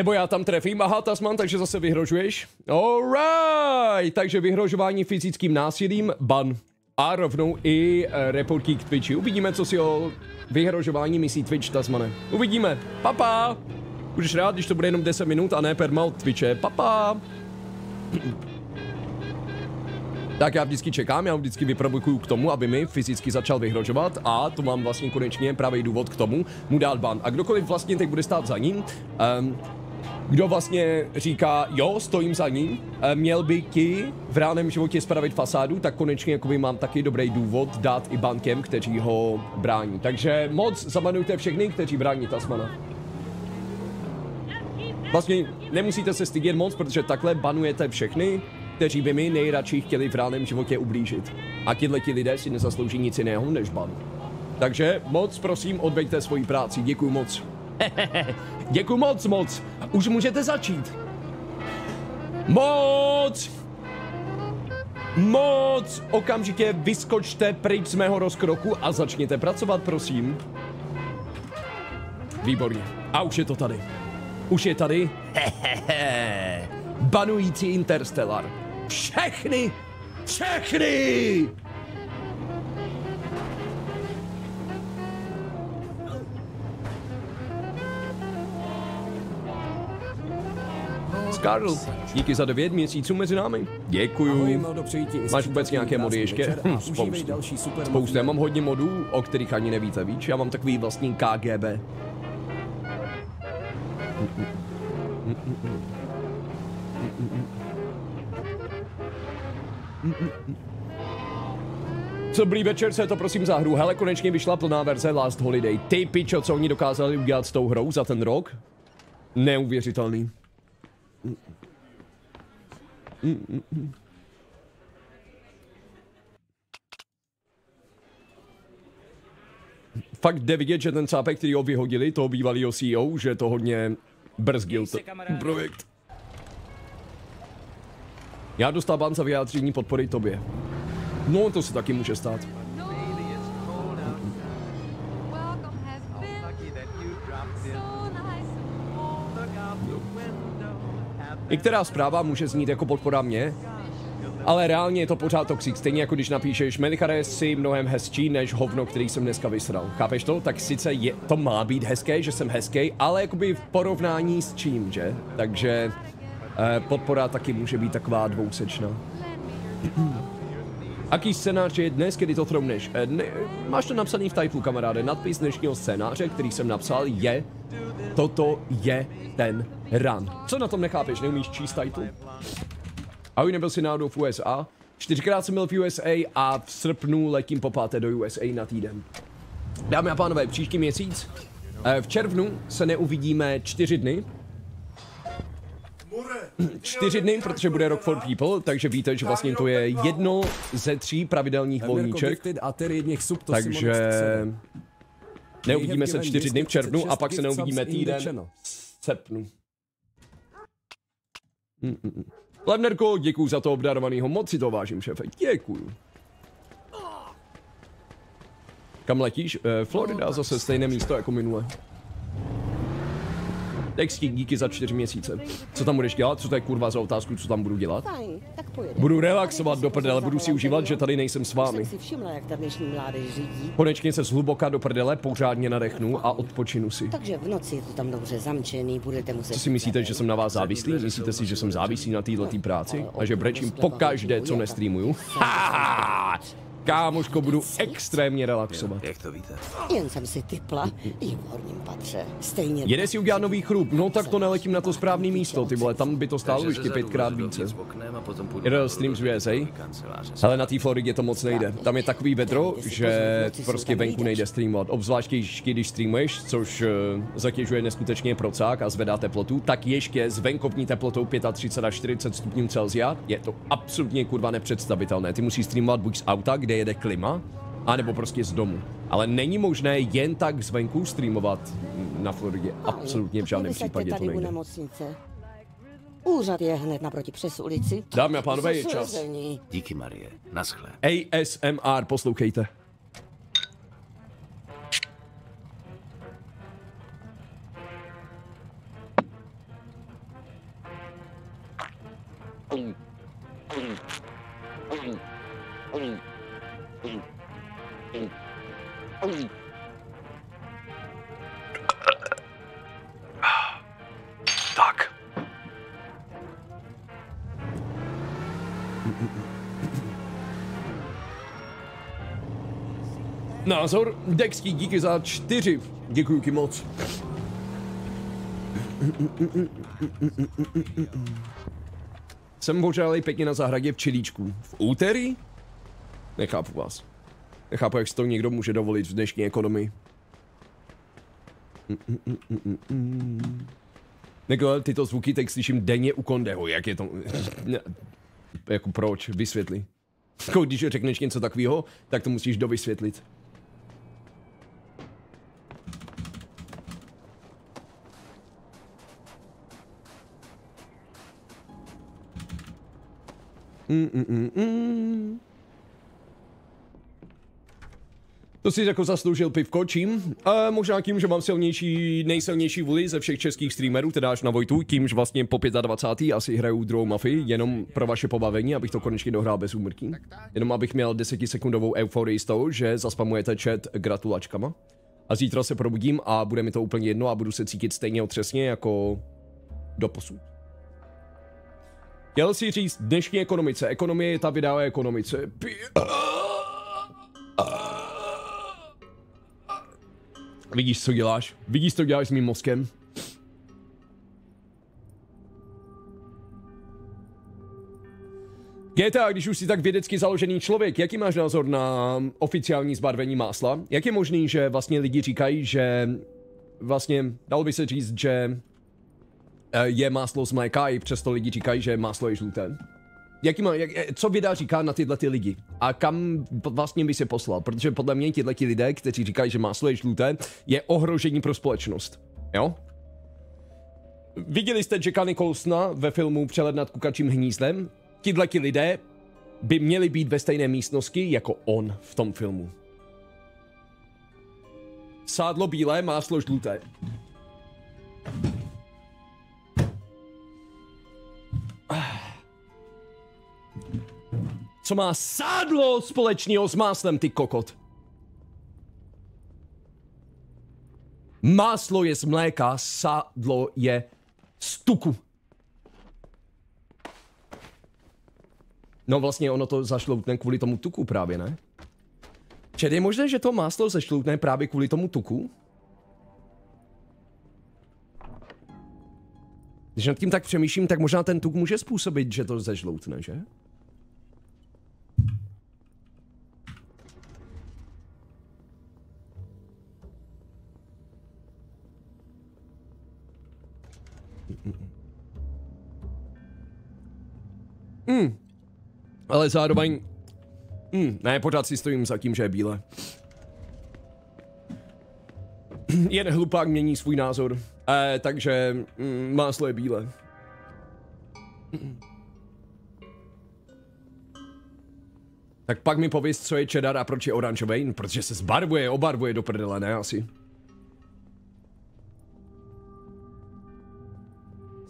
Nebo já tam trefím, aha, Tasman, takže zase vyhrožuješ? Alright, takže vyhrožování fyzickým násilím, ban. A rovnou i uh, reportí k Twitchi. Uvidíme, co si o vyhrožování myslí Twitch, Tasmane. Uvidíme. Papa! Budeš rád, když to bude jenom 10 minut a ne perma od Twitche. Papa! Tak já vždycky čekám, já vždycky vyprovokuju k tomu, aby mi fyzicky začal vyhrožovat a to mám vlastně konečně pravý důvod k tomu, mu dát ban. A kdokoliv vlastně teď bude stát za ním, um, kdo vlastně říká, jo, stojím za ním, eh, měl by ti v reálném životě spravit fasádu, tak konečně jakoby mám taky dobrý důvod dát i bankem, kteří ho brání. Takže moc zabanujte všechny, kteří brání Tasmana. Vlastně nemusíte se stydět moc, protože takhle banujete všechny, kteří by mi nejradši chtěli v reálném životě ublížit. A tihle ti lidé si nezaslouží nic jiného než ban. Takže moc prosím, odveďte svoji práci. Děkuji moc. Děkuji moc, moc. Už můžete začít. Moc! Moc! Okamžitě vyskočte pryč z mého rozkroku a začněte pracovat, prosím. Výborně. A už je to tady. Už je tady. Banující Interstellar. Všechny! Všechny! Skarl, díky za devět měsíců mezi námi. Děkuju. Máš vůbec nějaké mody ještě? Hm, spoustu. Spoustu. Já mám hodně modů, o kterých ani nevíte, víš? Já mám takový vlastní KGB. Co dobrý večer, se to prosím za hru. Hele, konečně vyšla plná verze Last Holiday. Ty pičo, co oni dokázali udělat s tou hrou za ten rok? Neuvěřitelný. Fakt jde vidět, že ten cápek, který ho vyhodili, toho bývalého CEO, že to hodně brzdil ten projekt. Já dostávám za vyjádření podpory tobě. No, to se taky může stát. Některá zpráva může znít jako podpora mě, ale reálně je to pořád toxic. Stejně jako když napíšeš, Melichare si mnohem hezčí než hovno, který jsem dneska vysral. Chápeš to? Tak sice je, to má být hezké, že jsem hezký, ale jakoby v porovnání s čím, že? Takže eh, podpora taky může být taková dvousečná. Aký scénář je dnes, kdy to thromneš? Eh, ne, máš to napsaný v titlu, kamaráde. Nadpis dnešního scénáře, který jsem napsal, je Toto je ten run. Co na tom nechápeš? Neumíš číst title? Ahoj, nebyl jsi náhodou v USA? Čtyřikrát jsem byl v USA a v srpnu letím po páté do USA na týden. Dámy a pánové, příští měsíc, eh, v červnu se neuvidíme čtyři dny. Čtyři dny, protože bude Rock for People, takže víte, že vlastně to je jedno ze tří pravidelných volníček. Takže neuvidíme se čtyři dny v červnu a 236 pak se neuvidíme týden v srpnu. Mm, mm, mm. Levnerko, děkuju za to obdarovanýho, moc si to vážím, šefe, děkuju. Kam letíš? Eh, Florida, zase stejné místo jako minule. Texty, díky za čtyři měsíce. Co tam budeš dělat? Co to je kurva za otázku, co tam budu dělat? Fajn, tak pojede. Budu relaxovat do prdele, budu si užívat, že tady nejsem s vámi. Jsem si všimla, jak ta dnešní mládež řídí. Konečně se zhluboka do prdele, pořádně nadechnu a odpočinu si. Takže v noci je to tam dobře zamčený, budete muset... Co si myslíte, že jsem na vás závislý? Myslíte si, že jsem závislý na této práci? A že brečím pokaždé, co nestreamuju? Ha! Kámoško, budu extrémně relaxovat. Jak to víte? Jen jsem si typla, je v horním patře. Stejně... Jede si udělat nový chrup, no tak to neletím na to správný místo, ty vole, tam by to stálo ještě pětkrát více. Jeden stream z USA? Ale na té Floridě to moc nejde. Tam je takový vedro, že prostě venku nejde streamovat. Obzvlášť když, streamuješ, což uh, zatěžuje neskutečně procák a zvedá teplotu, tak ještě s venkovní teplotou 35 až 40 stupňů Celsia je to absolutně kurva nepředstavitelné. Ty musíš streamovat buď z auta, kde jede klima, anebo prostě z domu. Ale není možné jen tak zvenku streamovat na Floridě. Absolutně v žádném případě to nejde. Úřad je hned naproti přes ulici. Dámy a pánové, je čas. Díky, Marie. Naschle. ASMR, poslouchejte. Dexky, díky za čtyři. Děkuji ti moc. Jsem pořádali pěkně na zahradě v Čilíčku. V úterý? Nechápu vás. Nechápu, jak si to někdo může dovolit v dnešní ekonomii. Jako tyto zvuky teď slyším denně u Kondeho, jak je to... Jako proč, vysvětli. Jako když řekneš něco takového, tak to musíš dovysvětlit. Mm, mm, mm. To si jako zasloužil pivko, čím? A možná tím, že mám silnější, nejsilnější vůli ze všech českých streamerů, teda až na Vojtu, tímž vlastně po 25. asi hraju druhou mafii, jenom pro vaše pobavení, abych to konečně dohrál bez úmrtí. Jenom abych měl 10 sekundovou euforii z toho, že zaspamujete chat gratulačkama. A zítra se probudím a bude mi to úplně jedno a budu se cítit stejně otřesně jako do posud. Chtěl si říct dnešní ekonomice. Ekonomie je ta o ekonomice. Pí- Vidíš, co děláš? Vidíš, co děláš s mým mozkem? GTA, když už jsi tak vědecky založený člověk, jaký máš názor na oficiální zbarvení másla? Jak je možný, že vlastně lidi říkají, že vlastně, dalo by se říct, že je máslo z mléka i přesto lidi říkají, že máslo je žluté? Jaký má, jak, co věda říká na tyhle ty lidi? A kam vlastně by se poslal? Protože podle mě tyhle ty lidé, kteří říkají, že máslo je žluté, je ohrožení pro společnost. Jo? Viděli jste Jacka Nicholsona ve filmu Přelet nad kukačím hnízdem? Tyhle ti lidé by měli být ve stejné místnosti jako on v tom filmu. Sádlo bílé, máslo žluté. Co má sádlo společného s máslem, ty kokot? Máslo je z mléka, sádlo je z tuku. No vlastně ono to zašloutne kvůli tomu tuku právě, ne? Čili je možné, že to máslo zašloutne právě kvůli tomu tuku? Když nad tím tak přemýšlím, tak možná ten tuk může způsobit, že to zežloutne, že? Hmm. Ale zároveň... Hmm, ne, pořád si stojím za tím, že je bílé. Jen hlupák mění svůj názor. Eh, takže mm, máslo je bílé. Tak pak mi pověs, co je cheddar a proč je oranžový, protože se zbarvuje, obarvuje do prdele, ne asi.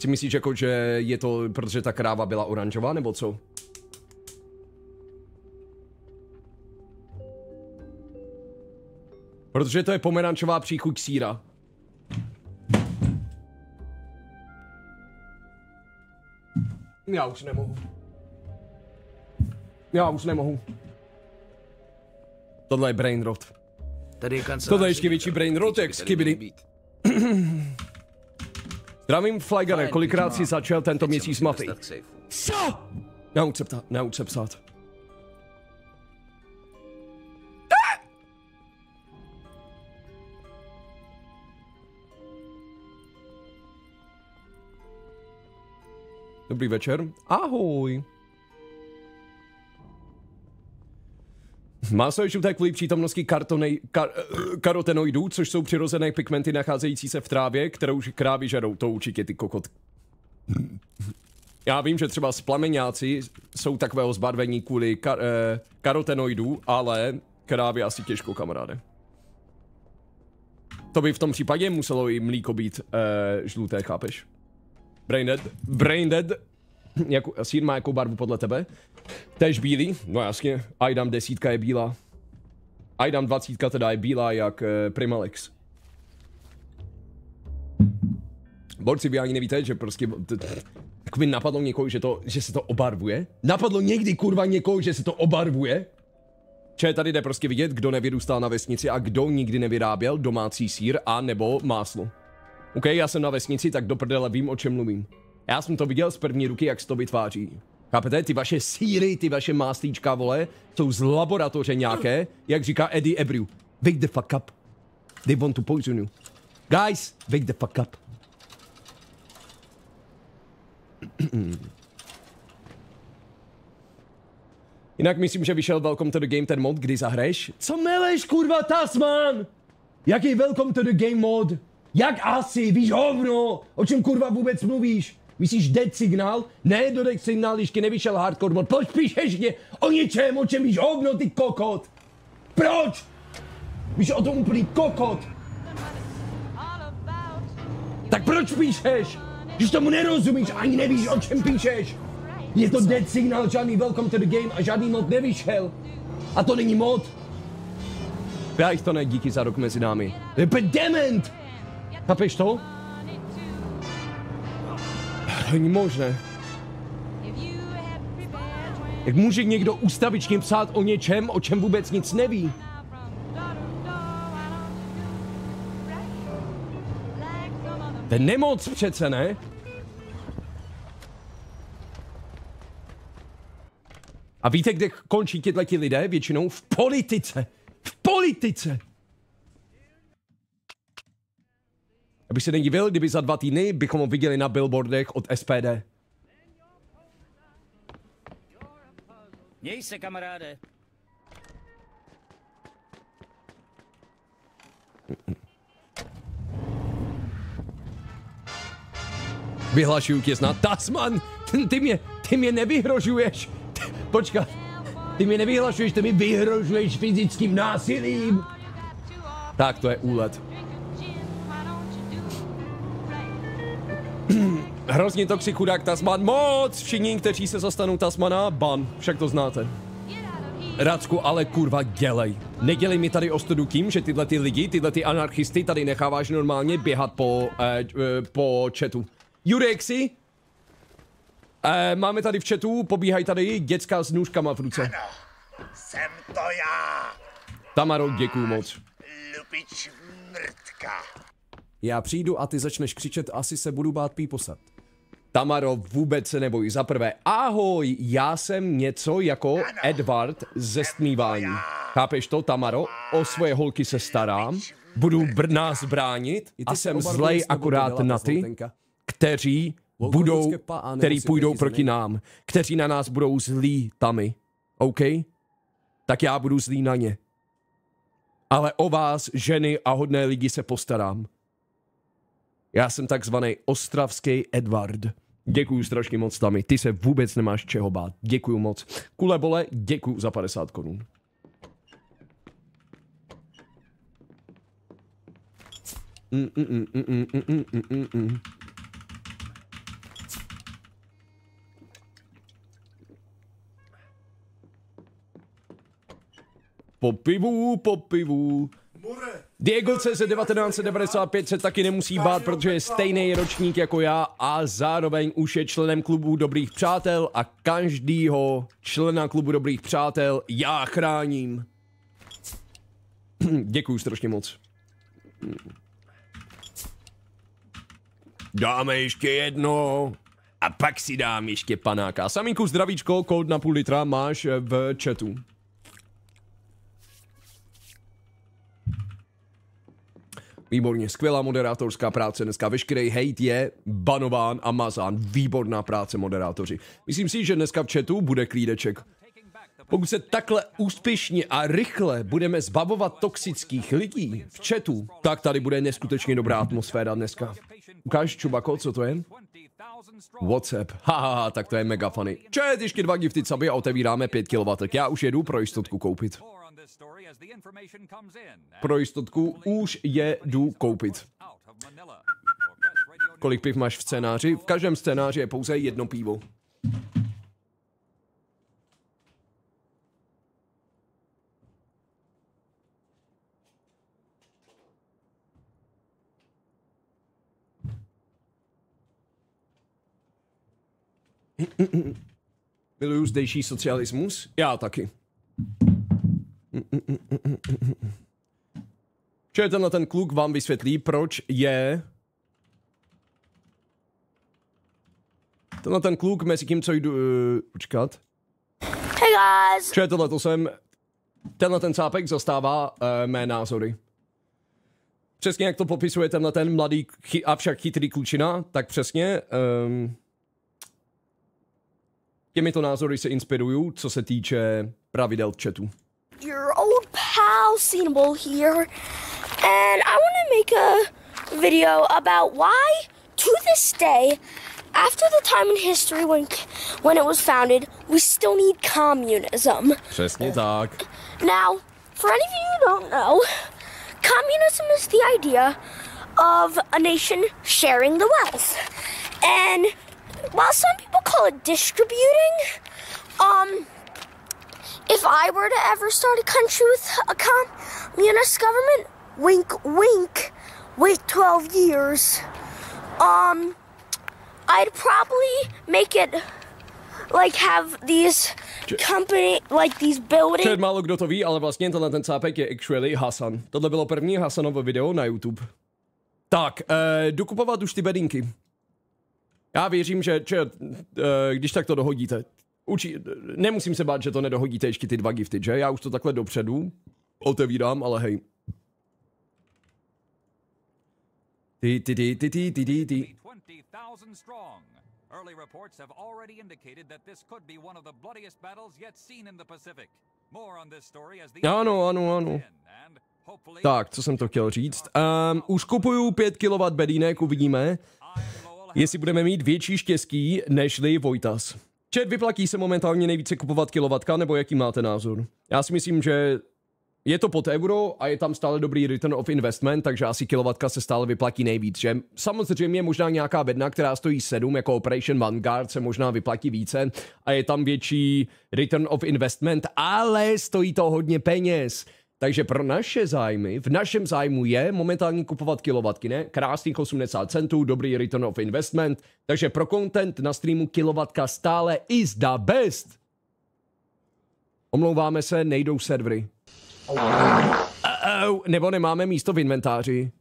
Si myslíš jako, že je to, protože ta kráva byla oranžová, nebo co? Protože to je pomerančová příchuť síra. Já už nemohu. Já už nemohu. Tohle je brain rot. Tady je kancelář. Tohle je ještě větší brain rot, jak skibidi. Zdravím, Flygare, kolikrát si začal tento měsíc mafii? Co? Nauč se ptát, nauč se psát. Dobrý večer. Ahoj. Maso je žluté kvůli přítomnosti kar, karotenoidů, což jsou přirozené pigmenty nacházející se v trávě, kterou krávy žerou. To určitě ty kokot. Já vím, že třeba splameňáci jsou takového zbarvení kvůli kar, eh, karotenoidů, ale krávy asi těžko, kamaráde. To by v tom případě muselo i mlíko být eh, žluté, chápeš? Braindead. Braindead. Jakou, sír má jakou barvu podle tebe? Tež bílý? No jasně. Aidam desítka je bílá. Aidam dvacítka teda je bílá jak eh, Primalex. Borci, vy ani nevíte, že prostě... Tak mi napadlo někoho, že, to, že se to obarvuje? Napadlo někdy kurva někoho, že se to obarvuje? Če tady jde prostě vidět, kdo nevyrůstal na vesnici a kdo nikdy nevyráběl domácí sír a nebo máslo. OK, já jsem na vesnici, tak do prdele vím, o čem mluvím. Já jsem to viděl z první ruky, jak se to vytváří. Chápete? Ty vaše síry, ty vaše máslíčka, vole, jsou z laboratoře nějaké, jak říká Eddie Ebrew. Wake the fuck up. They want to poison you. Guys, wake the fuck up. Jinak myslím, že vyšel Welcome to the Game ten mod, kdy zahraješ. Co meleš, kurva, Tasman? Jaký Welcome to the Game mod? Jak asi? Víš hovno? O čem kurva vůbec mluvíš? Myslíš Dead Signal? Ne, do Dead Signal ještě nevyšel hardcore mod. Proč píšeš mě o něčem, o čem víš hovno, ty kokot? Proč? Víš o tom úplný kokot? Tak proč píšeš? Když tomu nerozumíš, ani nevíš, o čem píšeš. Je to Dead Signal, žádný Welcome to the Game a žádný mod nevyšel. A to není mod. Já jich to ne, díky za rok mezi námi. Je dement! Chápeš to? Není možné. Jak může někdo ustavičně psát o něčem, o čem vůbec nic neví? To je nemoc přece, ne? A víte, kde končí tyhle lidé? Většinou v politice. V politice! Abych se nedivil, kdyby za dva týdny bychom ho viděli na billboardech od SPD. Měj se, kamaráde. Vyhlašuju tě znát. Tasman, ty mě, ty mě nevyhrožuješ. Počkat, ty mě nevyhlašuješ, ty mi vyhrožuješ fyzickým násilím. Tak to je úlet. Hrozně toxik chudák Tasman. Moc! Všichni, kteří se zastanou Tasmana, ban. Však to znáte. Racku, ale kurva, dělej. Nedělej mi tady ostudu tím, že tyhle ty lidi, tyhle ty anarchisty tady necháváš normálně běhat po, eh, eh, po chatu. Jurexi, eh, máme tady v chatu, pobíhají tady děcka s nůžkama v ruce. Ano, jsem to já. Tamaro, děkuju moc. Lupič mrtka. Já přijdu a ty začneš křičet, asi se budu bát píposat. Tamaro, vůbec se neboj. Za prvé, ahoj, já jsem něco jako ano, Edward ze stmívání. Chápeš to, Tamaro? O svoje holky se starám, budu br- nás bránit a jsem zlej akorát na ty, kteří budou, který půjdou proti nám, kteří na nás budou zlí tamy. OK? Tak já budu zlý na ně. Ale o vás, ženy a hodné lidi se postarám. Já jsem takzvaný ostravský Edvard. Děkuju strašně moc, Tami. Ty se vůbec nemáš čeho bát. Děkuju moc. Kulebole, děkuju za 50 korun. Po pivu, po pivu, Diego CZ 1995 se taky nemusí bát, protože je stejný ročník jako já a zároveň už je členem klubu Dobrých přátel a každýho člena klubu Dobrých přátel já chráním. Děkuju strašně moc. Dáme ještě jedno. A pak si dám ještě panáka. Samínku zdravíčko, cold na půl litra máš v chatu. Výborně, skvělá moderátorská práce dneska. Veškerý hate je banován a mazán. Výborná práce, moderátoři. Myslím si, že dneska v chatu bude klídeček. Pokud se takhle úspěšně a rychle budeme zbavovat toxických lidí v chatu, tak tady bude neskutečně dobrá atmosféra dneska. Ukáž, Čubako, co to je? WhatsApp. Haha, tak to je mega funny. Čet, ještě dva gifty caby a otevíráme 5 kW. Já už jedu pro jistotku koupit. Pro jistotku už jedu koupit. Kolik piv máš v scénáři? V každém scénáři je pouze jedno pivo. Miluju zdejší socialismus? Já taky. Že tenhle ten kluk vám vysvětlí, proč je tenhle ten kluk mezi tím, co jdu... Uh, počkat. Hey guys! Že tohle to jsem... Tenhle ten cápek zastává uh, mé názory. Přesně jak to popisuje tenhle ten mladý, chy, avšak chytrý klučina, tak přesně... Um, těmito názory se inspiruju, co se týče pravidel chatu. Your old pal Cinnable here, and I want to make a video about why, to this day, after the time in history when when it was founded, we still need communism. Přesně tak. Now, for any of you who don't know, communism is the idea of a nation sharing the wealth. And while some people call it distributing, um, if I were to ever start a country with a communist government, wink, wink, wait 12 years, um, I'd probably make it like have these company, like these buildings. Před málo kdo to ví, ale vlastně tenhle ten cápek je actually Hasan. Tohle bylo první Hasanovo video na YouTube. Tak, uh, jdu kupovat už ty bedinky. Já věřím, že, že uh, když tak to dohodíte. Uči, nemusím se bát, že to nedohodíte ještě ty dva gifty, že? Já už to takhle dopředu otevírám, ale hej. Ty, ty, ty, ty, ty, ty, ty, ty. 20,000 strong. Early reports have already indicated that this could be one of the bloodiest battles yet seen in the Pacific. More on this story as the Ano, ano, ano. Tak, co jsem to chtěl říct? Um, už kupuju 5 kW bedínek, uvidíme, jestli budeme mít větší štěstí nežli Vojtas. Čet vyplatí se momentálně nejvíce kupovat kilovatka, nebo jaký máte názor? Já si myslím, že je to pod euro a je tam stále dobrý return of investment, takže asi kilovatka se stále vyplatí nejvíc, že? Samozřejmě možná nějaká bedna, která stojí 7, jako Operation Vanguard, se možná vyplatí více a je tam větší return of investment, ale stojí to hodně peněz. Takže pro naše zájmy, v našem zájmu je momentálně kupovat kilovatky, ne? Krásných 80 centů, dobrý return of investment, takže pro content na streamu kilovatka stále is the best. Omlouváme se, nejdou servery. Uh-oh, nebo nemáme místo v inventáři.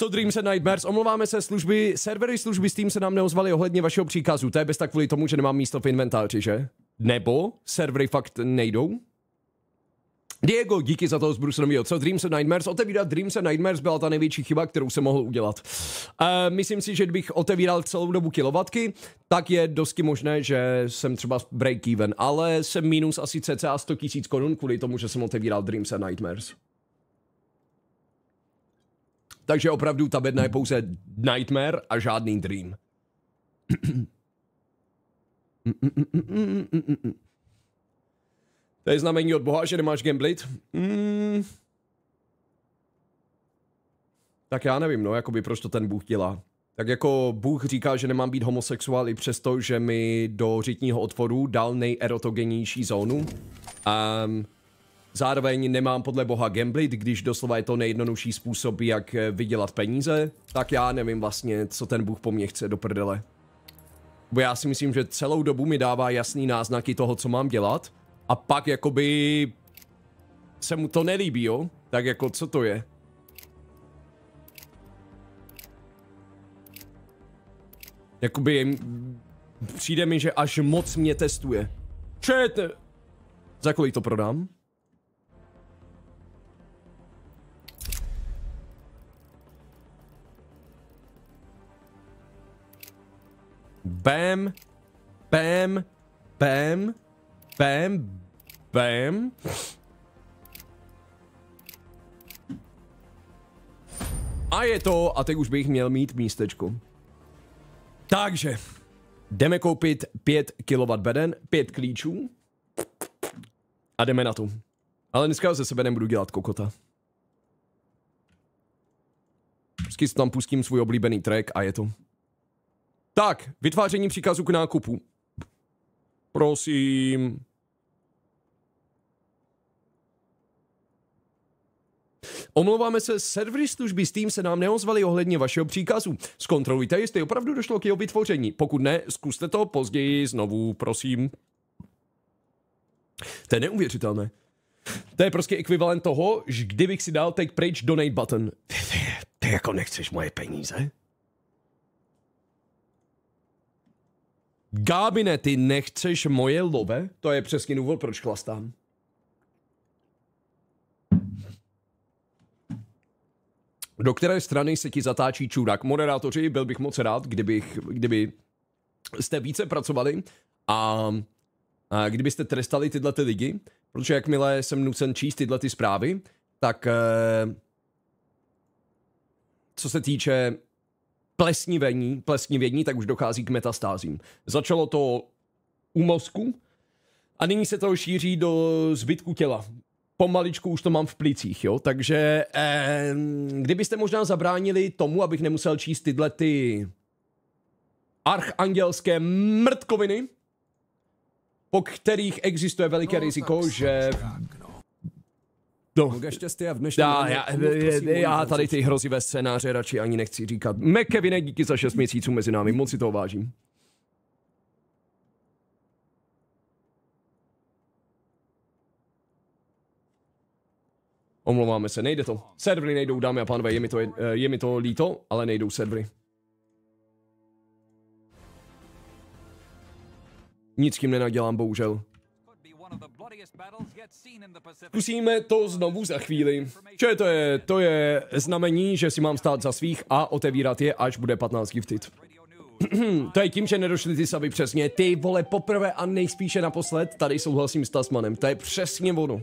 Co Dreams and Nightmares? Omlouváme se, služby, servery služby Steam se nám neozvaly ohledně vašeho příkazu. To je bez tak kvůli tomu, že nemám místo v inventáři, že? Nebo servery fakt nejdou? Diego, díky za toho zbrusenovýho. Co Dreams and Nightmares? Otevírat Dreams and Nightmares byla ta největší chyba, kterou jsem mohl udělat. Uh, myslím si, že kdybych otevíral celou dobu kilovatky, tak je dosti možné, že jsem třeba break even, ale jsem minus asi cca 100 000 korun kvůli tomu, že jsem otevíral Dreams and Nightmares. Takže opravdu ta bedna je pouze nightmare a žádný dream. To je znamení od Boha, že nemáš gamblit? Mm. Tak já nevím, no, jakoby proč to ten Bůh dělá. Tak jako Bůh říká, že nemám být homosexuál i přesto, že mi do řitního otvoru dal nejerotogenější zónu. Um, zároveň nemám podle Boha gamblit, když doslova je to nejjednodušší způsob, jak vydělat peníze, tak já nevím vlastně, co ten Bůh po mně chce do prdele. Bo já si myslím, že celou dobu mi dává jasný náznaky toho, co mám dělat, a pak jakoby se mu to nelíbí, jo? Tak jako co to je? Jakoby přijde mi, že až moc mě testuje. Čet! Za kolik to prodám? Bam, bam, bam, bam, bam. A je to, a teď už bych měl mít místečko. Takže, jdeme koupit 5 kW beden, 5 klíčů a jdeme na to. Ale dneska ze sebe nebudu dělat kokota. Vždycky tam pustím svůj oblíbený track a je to. Tak, vytváření příkazu k nákupu. Prosím. Omlouváme se, servery služby Steam se nám neozvali ohledně vašeho příkazu. Zkontrolujte, jestli opravdu došlo k jeho vytvoření. Pokud ne, zkuste to později znovu, prosím. To je neuvěřitelné. To je prostě ekvivalent toho, že kdybych si dal take pryč donate button. Ty, ty, ty jako nechceš moje peníze? Gábine, ty nechceš moje love? To je přesně důvod, proč chlastám. Do které strany se ti zatáčí čurák? Moderátoři, byl bych moc rád, kdybych, kdyby jste více pracovali a, a kdybyste trestali tyhle ty lidi, protože jakmile jsem nucen číst tyhle ty zprávy, tak eh, co se týče plesnivení, plesnivění, tak už dochází k metastázím. Začalo to u mozku a nyní se to šíří do zbytku těla. Pomaličku už to mám v plicích, jo, takže eh, kdybyste možná zabránili tomu, abych nemusel číst tyhle ty archangelské mrtkoviny, po kterých existuje veliké no, riziko, že... No, štěstí a v dnešním já, já, já, tady ty hrozivé scénáře radši ani nechci říkat. McKevine, díky za 6 měsíců mezi námi, moc si toho vážím. Omlouváme se, nejde to. Servery nejdou, dámy a pánové, je mi to, je, je mi to líto, ale nejdou servery. Nic tím nenadělám, bohužel. Zkusíme to znovu za chvíli. Čo to je? To je znamení, že si mám stát za svých a otevírat je, až bude 15 gifted. to je tím, že nedošly ty savy přesně. Ty vole, poprvé a nejspíše naposled, tady souhlasím s Tasmanem. To je přesně ono.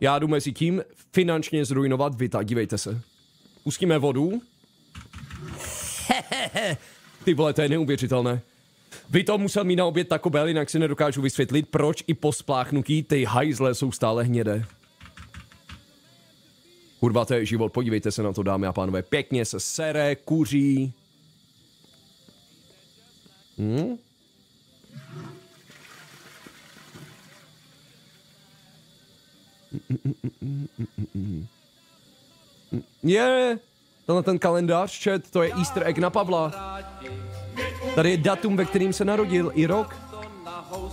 Já jdu mezi tím finančně zrujnovat Vita, dívejte se. Pustíme vodu. Ty vole, to je neuvěřitelné. Vy to musel mít na oběd Taco Bell, jinak si nedokážu vysvětlit, proč i po spláchnutí ty hajzle jsou stále hnědé. Kurva, to je život, podívejte se na to, dámy a pánové. Pěkně se sere, kuří. Hm? Je, tenhle ten kalendář, čet, to je Easter egg na Pavla. Tady je datum, ve kterým se narodil, i rok.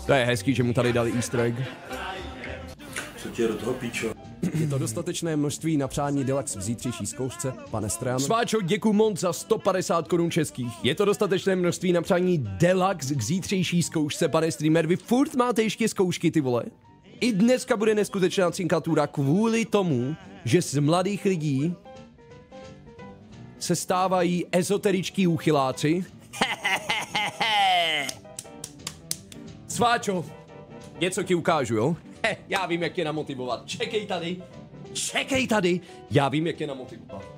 To je hezký, že mu tady dali Easter egg. Co tě do toho píčo? Je to dostatečné množství na přání Deluxe v zítřejší zkoušce, pane Strán? Sváčo, děkuji moc za 150 korun českých. Je to dostatečné množství na přání Deluxe k zítřejší zkoušce, pane streamer. Vy furt máte ještě zkoušky, ty vole? I dneska bude neskutečná cinkatura kvůli tomu, že z mladých lidí se stávají ezoteričtí úchyláci. Sváčo, něco ti ukážu, jo? He, já vím, jak tě namotivovat. Čekej tady. Čekej tady. Já vím, jak tě namotivovat.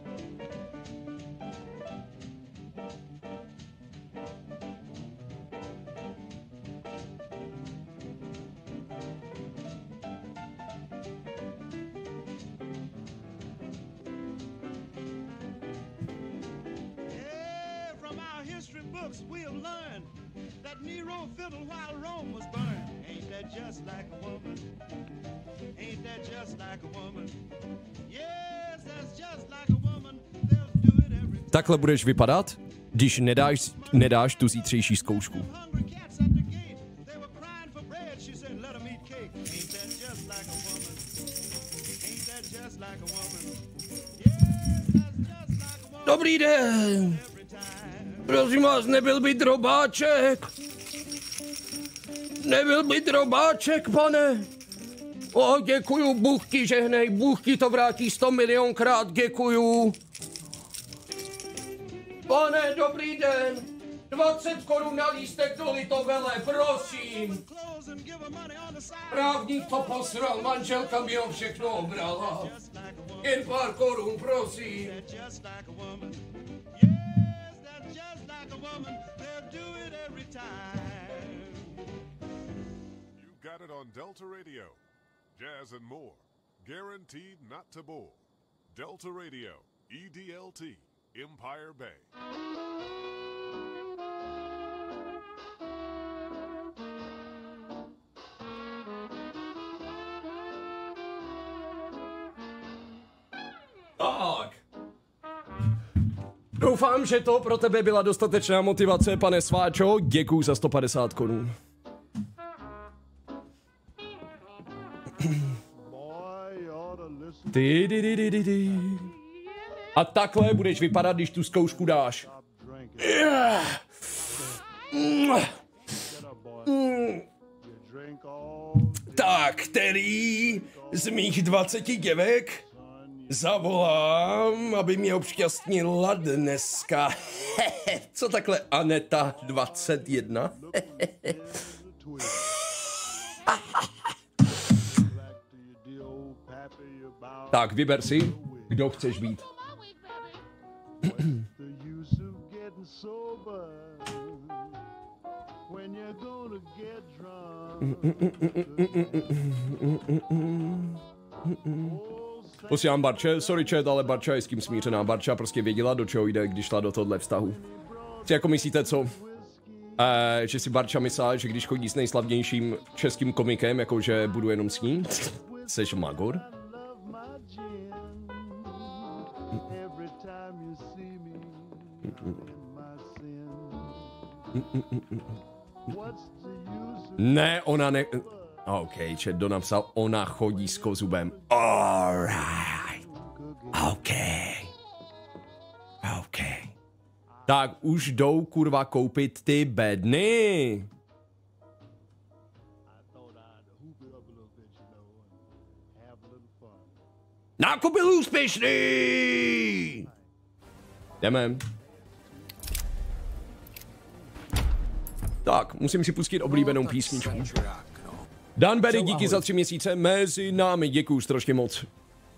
Nero fiddled while Rome was burned. Ain't that just like a woman? Ain't that just like a woman? Yes, that's just like a woman. They'll do it every Takhle budeš vypadat, když nedáš, nedáš tu zítřejší zkoušku. hungry cats at the gate. They were crying for bread. She said, let 'em eat cake. Ain't that just like a woman? Ain't that just like a woman? Dobrý den. Prosím vás, nebyl by drobáček. Nebyl by drobáček, pane. O, děkuju, Bůh ti žehnej, Bůh ti to vrátí sto milionkrát, děkuju. Pane, dobrý den. 20 korun na lístek do Litovele, prosím. Právník to posral, manželka mi ho všechno obrala. Jen pár korun, prosím. just like a woman. They'll do it every time. Got it on Delta Radio. Jazz and more. Guaranteed not to bore. Delta Radio. EDLT. Empire Bay. Tak. Doufám, že to pro tebe byla dostatečná motivace, pane Sváčo. Děkuji za 150 korun. Ty, ty, ty, ty, ty, ty. A takhle budeš vypadat, když tu zkoušku dáš. Tak, který z mých 20 děvek zavolám, aby mě obšťastnila dneska. Co takhle Aneta 21? tak, vyber si, kdo chceš být. Posílám Barče, sorry chat, ale Barča je s kým smířená. Barča prostě věděla, do čeho jde, když šla do tohle vztahu. Si jako myslíte, co? E, že si Barča myslela, že když chodí s nejslavnějším českým komikem, jakože budu jenom s ním? Seš magor? Ne, ona ne... OK, chat napsal, ona chodí s kozubem. Alright. OK. OK. Tak už jdou kurva koupit ty bedny. Nákup byl úspěšný! Jdeme. Tak, musím si pustit oblíbenou písničku. Dan Berry, díky za tři měsíce mezi námi, děkuju strašně moc.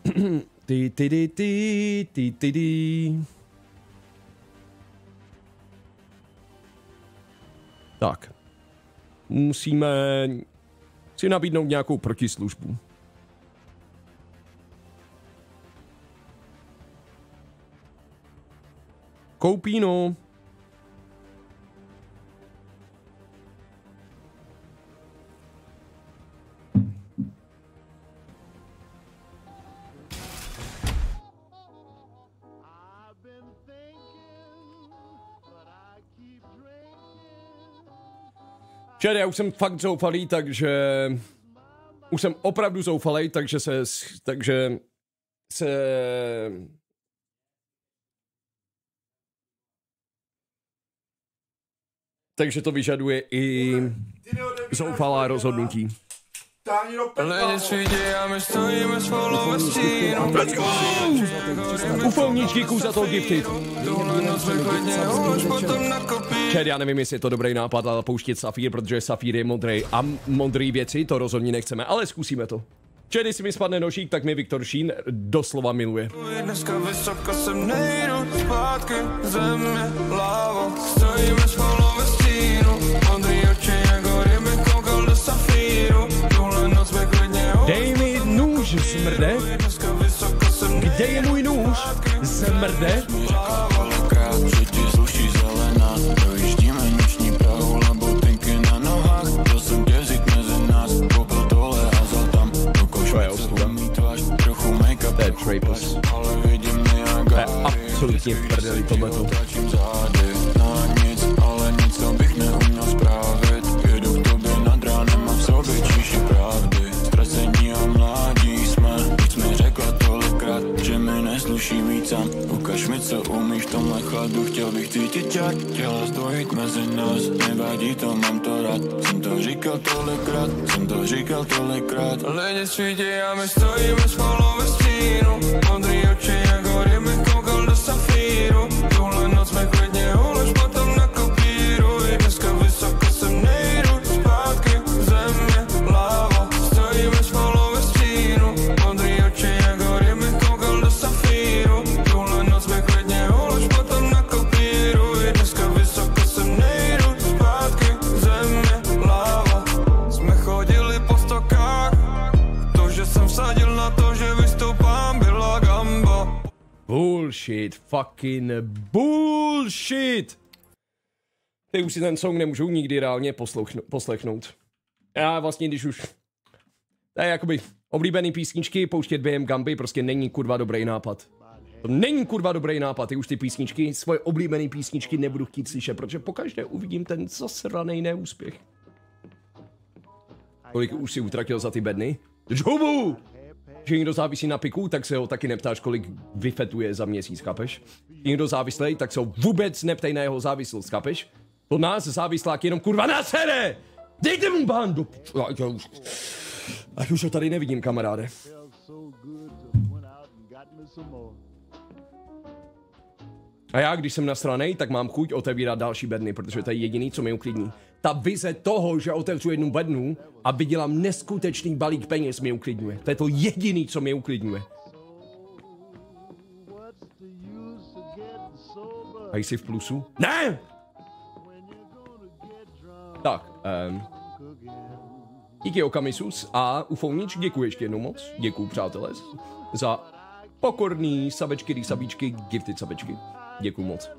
ty, ty, ty, ty, ty, ty, ty. Tak. Musíme si nabídnout nějakou protislužbu. Koupíno. Čer, já už jsem fakt zoufalý, takže... Už jsem opravdu zoufalý, takže se... Takže se... Takže to vyžaduje i zoufalá rozhodnutí. Lidi svíti a my stojíme spolu ve stínu Let's go! Ufovníčky kůza to gifted. Čer, já nevím, jestli je to dobrý nápad, ale pouštět Safír, protože Safír je modrý a modrý věci to rozhodně nechceme, ale zkusíme to. Čer, když si mi spadne nožík, tak mi Viktor Šín doslova miluje. Dneska vysoko sem nejdu zpátky, země, lávo, stojíme spolu Dej mi nůž, smrde. Kde je můj nůž, smrde? to to je Trapus. ale vidím mě jak To je absolutně v prdeli tohleto. Na nic, ale nic, to bych nesluší mít. Ukaž mi, co umíš v tomhle chladu, chtěl bych cítit čak, chtěla zdvojit mezi nás, nevadí to, mám to rád. Jsem to říkal tolikrát, jsem to říkal tolikrát. Lidi svítí a my stojíme spolu ve stínu, modrý oči Bullshit, fucking bullshit! Ty už si ten song nemůžu nikdy reálně poslechnout. Já vlastně, když už... To je jakoby oblíbený písničky, pouštět během gamby prostě není kurva dobrý nápad. To není kurva dobrý nápad, ty už ty písničky, svoje oblíbené písničky nebudu chtít slyšet, protože pokaždé uvidím ten zasraný neúspěch. Kolik už si utratil za ty bedny? Žhubu! Že někdo závisí na piku, tak se ho taky neptáš, kolik vyfetuje za měsíc, chápeš? Někdo závislý, tak se ho vůbec neptej na jeho závislost, chápeš? To nás závislák jenom kurva nasere! Dejte mu pič- Ať já už- Ať už ho tady nevidím, kamaráde. A já, když jsem nasranej, tak mám chuť otevírat další bedny, protože to je jediný, co mě uklidní. Ta vize toho, že otevřu jednu bednu a vydělám neskutečný balík peněz, mě uklidňuje. To je to jediný, co mě uklidňuje. A jsi v plusu? Ne! Tak, um, díky Okamisus a Ufovnič, děkuji ještě jednou moc. Děkuji, přátelé, za pokorný sabečky, sabíčky, gifted sabečky. Děkuji moc.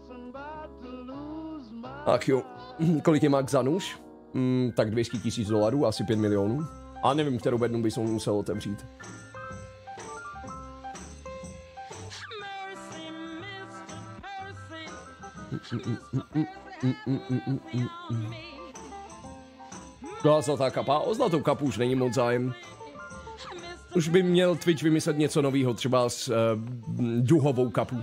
Ach jo, kolik je Max Zanuš? Mm, tak 200 tisíc dolarů, asi 5 milionů. A nevím, kterou bednu by som musel otevřít. Byla zlatá kapa? O zlatou kapu už není moc zájem. Už by měl Twitch vymyslet něco nového, třeba s uh, duhovou kapu.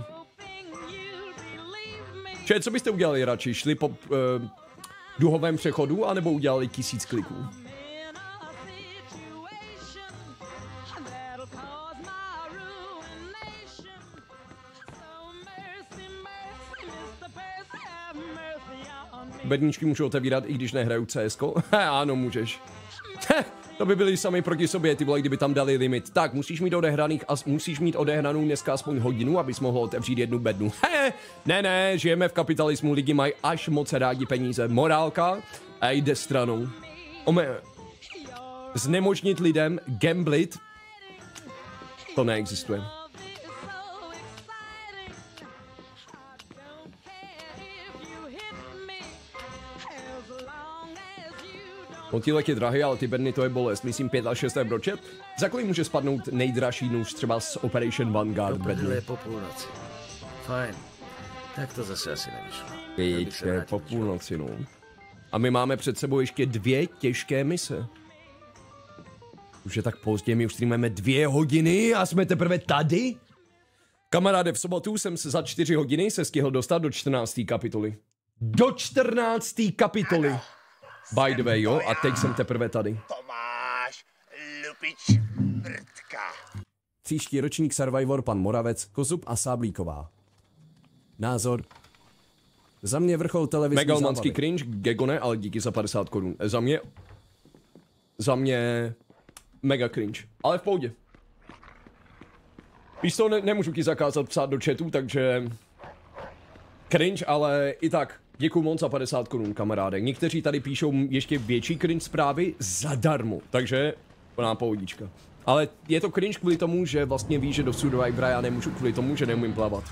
Če, co byste udělali radši? Šli po uh, duhovém přechodu, anebo udělali tisíc kliků? Bedničky můžu otevírat, i když nehraju CS. ano, můžeš. To by byli sami proti sobě, ty vole, kdyby tam dali limit. Tak, musíš mít odehraných a musíš mít odehranou dneska aspoň hodinu, abys mohl otevřít jednu bednu. He, ne, ne, žijeme v kapitalismu, lidi mají až moc rádi peníze. Morálka a jde stranou. Ome, znemožnit lidem, gamblit, to neexistuje. Motýlek je drahý, ale ty bedny to je bolest. Myslím 5 až 6 bročet. Za kolik může spadnout nejdražší nůž třeba z Operation Vanguard bedny? Tohle je po půlnoci. Fajn. Tak to zase asi nevyšlo. Vrátit po půlnoci, no. A my máme před sebou ještě dvě těžké mise. Už je tak pozdě, my už streamujeme dvě hodiny a jsme teprve tady? Kamaráde, v sobotu jsem se za čtyři hodiny se stihl dostat do 14. kapitoly. Do 14. kapitoly! By the way, jo, a teď jsem teprve tady. Tomáš Lupič Mrtka. Příští ročník Survivor pan Moravec, Kozub a Sáblíková. Názor? Za mě vrchol televizní Megalmanský zábavy. cringe, Gegone, ale díky za 50 korun. Za mě... Za mě... Mega cringe. Ale v pohodě. Víš co, ne, nemůžu ti zakázat psát do chatu, takže... Cringe, ale i tak. Děkuji moc za 50 korun, kamaráde. Někteří tady píšou ještě větší cringe zprávy zadarmo, takže plná pohodička. Ale je to cringe kvůli tomu, že vlastně ví, že do Survivora já nemůžu kvůli tomu, že neumím plavat.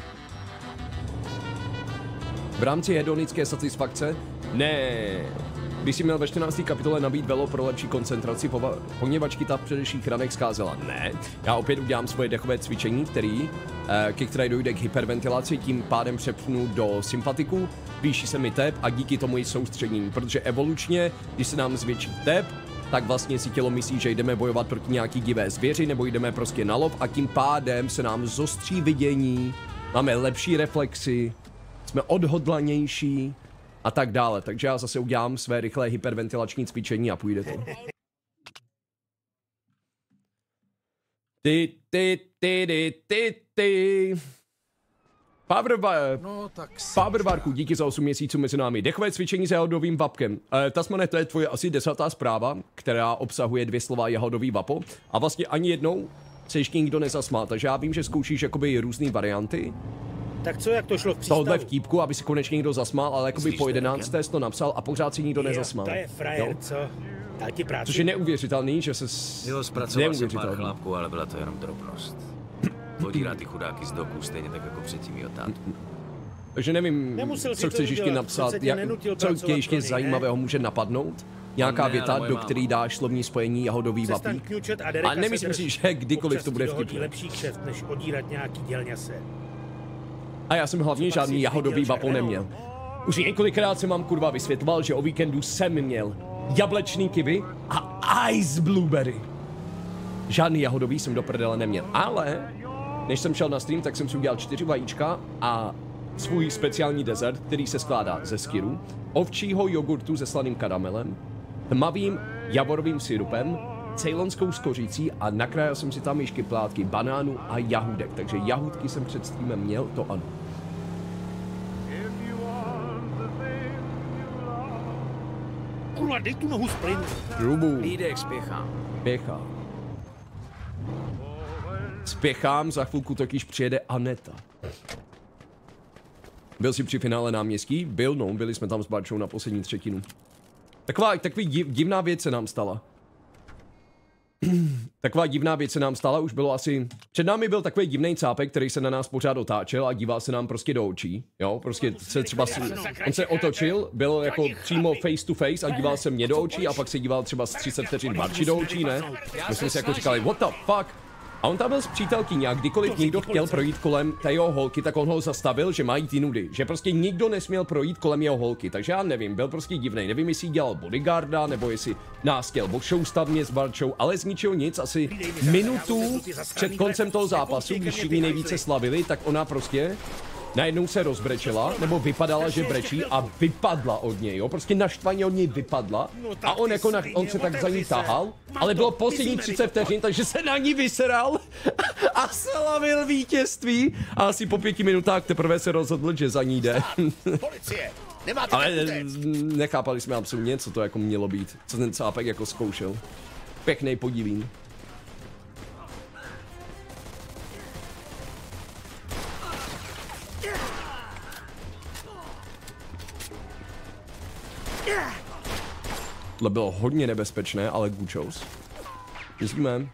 V rámci hedonické satisfakce? Ne. Když si měl ve 14. kapitole nabít velo pro lepší koncentraci, poněvadž kyta v předešlých ranech. Ne. Já opět udělám svoje dechové cvičení, který, eh, ke které dojde k hyperventilaci, tím pádem přepnu do sympatiku, zvýší se mi tep a díky tomu i soustředění, protože evolučně, když se nám zvětší tep, tak vlastně si tělo myslí, že jdeme bojovat proti nějaký divé zvěři nebo jdeme prostě na lov a tím pádem se nám zostří vidění, máme lepší reflexy, jsme odhodlanější a tak dále. Takže já zase udělám své rychlé hyperventilační cvičení a půjde to. Ty, ty, ty, ty, ty, ty. Powerbar, no, tak Powerbarku, díky za 8 měsíců mezi námi. Dechové cvičení s jahodovým vapkem. E, Tasmane, to je tvoje asi desátá zpráva, která obsahuje dvě slova jahodový vapo. A vlastně ani jednou se ještě nikdo nezasmál, takže já vím, že zkoušíš jakoby různé varianty. Tak co, jak to šlo v přístavu? Tohle vtípku, aby se konečně někdo zasmál, ale jakoby po 11. jsi to napsal a pořád si nikdo nezasmál. Jo, to je frajer, Jo? co? Dal ti práci? Což je neuvěřitelný, že se... s- Jo, zpracoval jsem pár chlápků, ale byla to jenom drobnost. Vodírá ty chudáky z doku, stejně tak jako předtím jeho tátu. Takže nevím, Nemusel si co chceš ještě napsat, jak, co tě ještě pro něj, ne? zajímavého může napadnout? Nějaká ne, věta, do který dáš slovní spojení jahodový vapík? kňučet a A nemyslím si, že kdykoliv to bude vtipné. lepší kšeft, než odírat nějaký dělňase. A já jsem hlavně žádný jahodový vapo neměl. Už několikrát jsem vám kurva vysvětloval, že o víkendu jsem měl jablečný kiwi a ice blueberry. žádný jahodový jsem do prdele neměl. Ale než jsem šel na stream, tak jsem si udělal čtyři vajíčka a svůj speciální dezert, který se skládá ze skyru, ovčího jogurtu se slaným karamelem, tmavým javorovým syrupem, cejlonskou skořící a nakrájel jsem si tam ještě plátky banánu a jahůdek. Takže jahůdky jsem před streamem měl, to ano. Kurva, dej tu nohu plynu. Rubu. Lídek spěchám. Spěchám. Spěchám, za chvilku totiž přijede Aneta. Byl jsi při finále náměstí? Byl, no, byli jsme tam s Barčou na poslední třetinu. Taková, takový div, divná věc se nám stala. Taková divná věc se nám stala, už bylo asi... Před námi byl takový divný cápek, který se na nás pořád otáčel a díval se nám prostě do očí. Jo, prostě se třeba... On se otočil, byl jako přímo face to face a díval se mě do očí a pak se díval třeba z 30 vteřin Barči do očí, ne? My jsme si jako říkali, what the fuck? A on tam byl s přítelkyní a kdykoliv někdo chtěl projít kolem té jeho holky, tak on ho zastavil, že mají ty nudy. Že prostě nikdo nesměl projít kolem jeho holky. Takže já nevím, byl prostě divný. Nevím, jestli dělal bodyguarda, nebo jestli nás chtěl bošoustat mě s Barčou, ale z ničeho nic, asi minutu před koncem toho zápasu, když všichni nejvíce slavili, tak ona prostě najednou se rozbrečela, nebo vypadala, že brečí a vypadla od něj, jo, prostě naštvaně od něj vypadla a on jako na, on se tak za ní tahal, ale bylo poslední 30 vteřin, takže se na ní vyseral a slavil vítězství a asi po pěti minutách teprve se rozhodl, že za ní jde. Policie! Nemáte Ale utéct. nechápali jsme absolutně, co to jako mělo být, co ten cápek jako zkoušel. Pěkný podivín. Tohle bylo hodně nebezpečné, ale shows. Myslíme.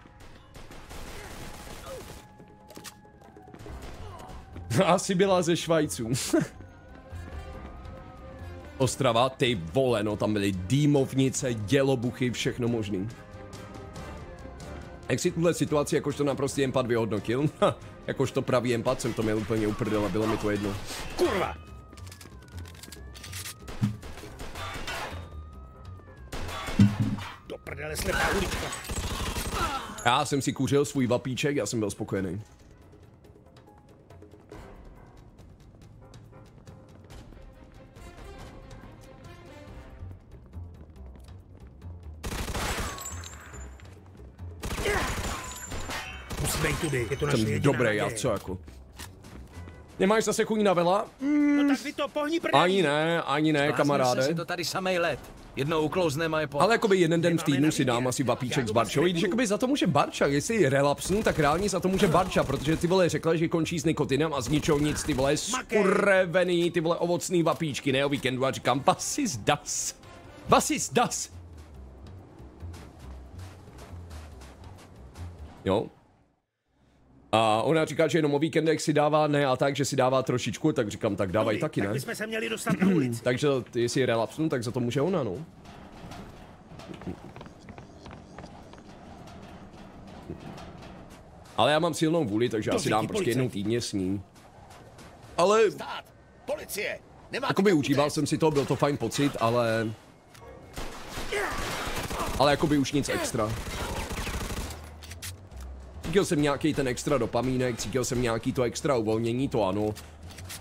Asi byla ze Švajců. Ostrava, ty vole, no tam byly dýmovnice, dělobuchy, všechno možný. Jak si tuhle situaci jakožto naprostý empat vyhodnotil? Jakožto pravý empat jsem to měl úplně a bylo mi to jedno. Kurva! Prdele slepá ulička. Já jsem si kouřil svůj vapíček, já jsem byl spokojený. Musíme jít tudy, je to naše Jsem dobrý, já co jako. Nemáš zase chuť na vela? No tak vy to pohni prdeli. Ani ne, ani ne, Zbláznil kamaráde. jsi si to tady samej let. Jednou uklouznem a je po... Ale jakoby jeden den v týdnu si dám asi vapíček s Barčou, i když jakoby za to může Barča, jestli relapsnu, tak reálně za to může Barča, protože ty vole řekla, že končí s nikotinem a z ničeho nic, ty vole skurvený, ty vole ovocný vapíčky, ne o víkendu a říkám, basis das. Basis das. Jo. A ona říká, že jenom o víkendech si dává ne a tak, že si dává trošičku, tak říkám, tak dávaj taky, Tak ne? bychom se měli dostat na ulici. Takže jestli relapsnu, tak za to může ona, no. Ale já mám silnou vůli, takže já To si dám prostě jednou týdně s ní. Ale Stát! Policie! Nemáte jakoby užíval jsem si to, byl to fajn pocit, ale... Ale jakoby už nic extra. Cítil jsem nějaký ten extra dopamínek, cítil jsem nějaký to extra uvolnění, to ano.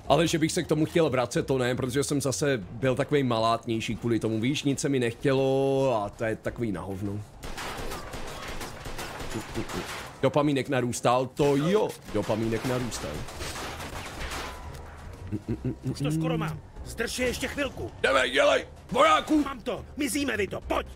Ale že bych se k tomu chtěl vracet, to ne, protože jsem zase byl takový malátnější kvůli tomu, víš, nic se mi nechtělo a to je takový na hovno. Dopamínek narůstal, to jo, dopamínek narůstal. Už to skoro mám. Zdrž je ještě chvilku. Jdeme, dělej, vojáků! Mám to, mizíme vy to, pojď.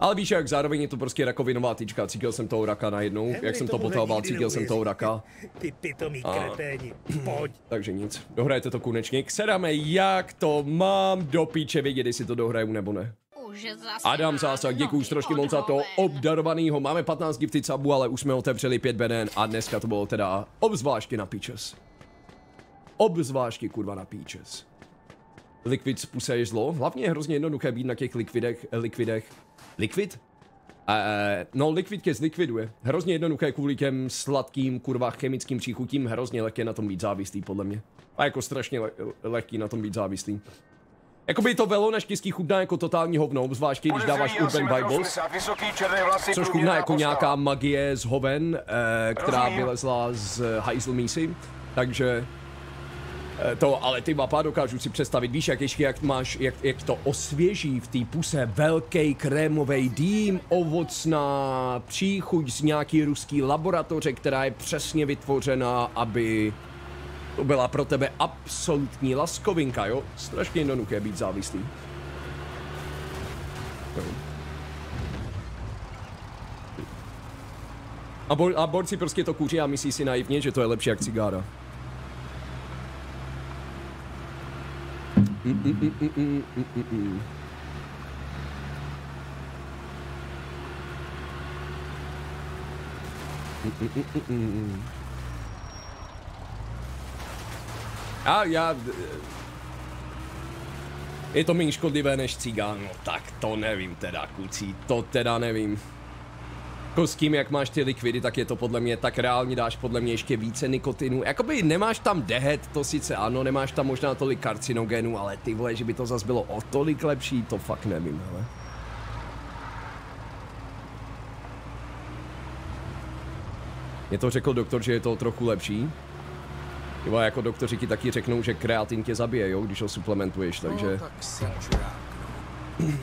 Ale víš jak, zároveň je to prostě rakovinová tyčka, cítil jsem toho raka najednou, jak jsem to potahoval, cítil jsem toho raka. Ty pitomí A- kreténi, pojď. Takže nic, dohrajete to konečně. Ksedáme, jak to mám do píče vědět, jestli to dohraju nebo ne. Adam Zásah, děkuju strašně moc za to obdarovanýho. Máme 15 gifty cabu, ale už jsme otevřeli 5 beden a dneska to bylo teda obzvláště na píčes. Obzvláště kurva na píčes. Liquid způsobuješ zlo. Hlavně je hrozně jednoduché být na těch likvidech, likvidech. Likvid? Uh, no, Liquid ke zlikviduje. Hrozně jednoduché kvůli těm sladkým, kurva, chemickým příchutím. Hrozně lehké na tom být závislý, podle mě. A jako strašně le- lehký na tom být závislý. Jakoby to velo naštěstí chutná jako totální hovno, obzvláště když dáváš Urban Bibles. Což chutná jako nějaká magie z hoven, eh, která vylezla z hajzl mísy. Takže eh, to, ale ty mapa dokážu si představit, víš, jak ještě jak máš, jak, jak to osvěží v té puse, velký krémový dým, ovocná příchuť z nějaký ruský laboratoře, která je přesně vytvořena, aby to byla pro tebe absolutní laskovinka, jo? Strašně jednoduché být závislý. A, bo- a borci prostě to kouří a myslí si naivně, že to je lepší jak cigára. Mm, mm, mm, mm, mm, mm, mm, mm. Mm, mm, mm, mm, A já... Je to méně škodlivé než cigán, no tak to nevím teda, kluci, to teda nevím. Jako s tím, jak máš ty likvidy, tak je to podle mě, tak reálně dáš podle mě ještě více nikotinu. Jakoby nemáš tam dehet, to sice ano, nemáš tam možná tolik karcinogenů, ale ty vole, že by to zase bylo o tolik lepší, to fakt nevím, hele. Mě to řekl doktor, že je to trochu lepší. Jo, jako doktoři ti taky řeknou, že kreatin tě zabije, jo, když ho suplementuješ, takže...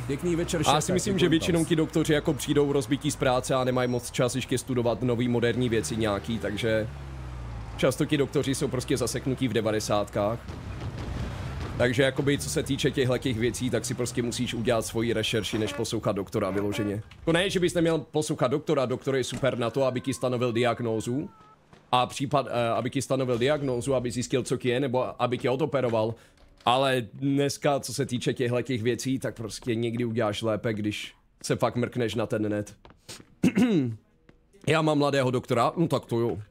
Pěkný večer, A já si myslím, že většinou ti doktoři jako přijdou rozbití z práce a nemají moc čas ještě studovat nový moderní věci nějaký, takže často ti doktoři jsou prostě zaseknutí v devadesátkách. Takže jakoby co se týče těchto těch věcí, tak si prostě musíš udělat svoji rešerši, než poslouchat doktora vyloženě. To ne, že bys neměl poslouchat doktora, doktor je super na to, aby ti stanovil diagnózu, a případ, eh, aby ti stanovil diagnózu, aby zjistil, co ti je, nebo aby tě odoperoval. Ale dneska, co se týče těchto těch věcí, tak prostě někdy uděláš lépe, když se fakt mrkneš na ten net. Já mám mladého doktora, no tak to jo.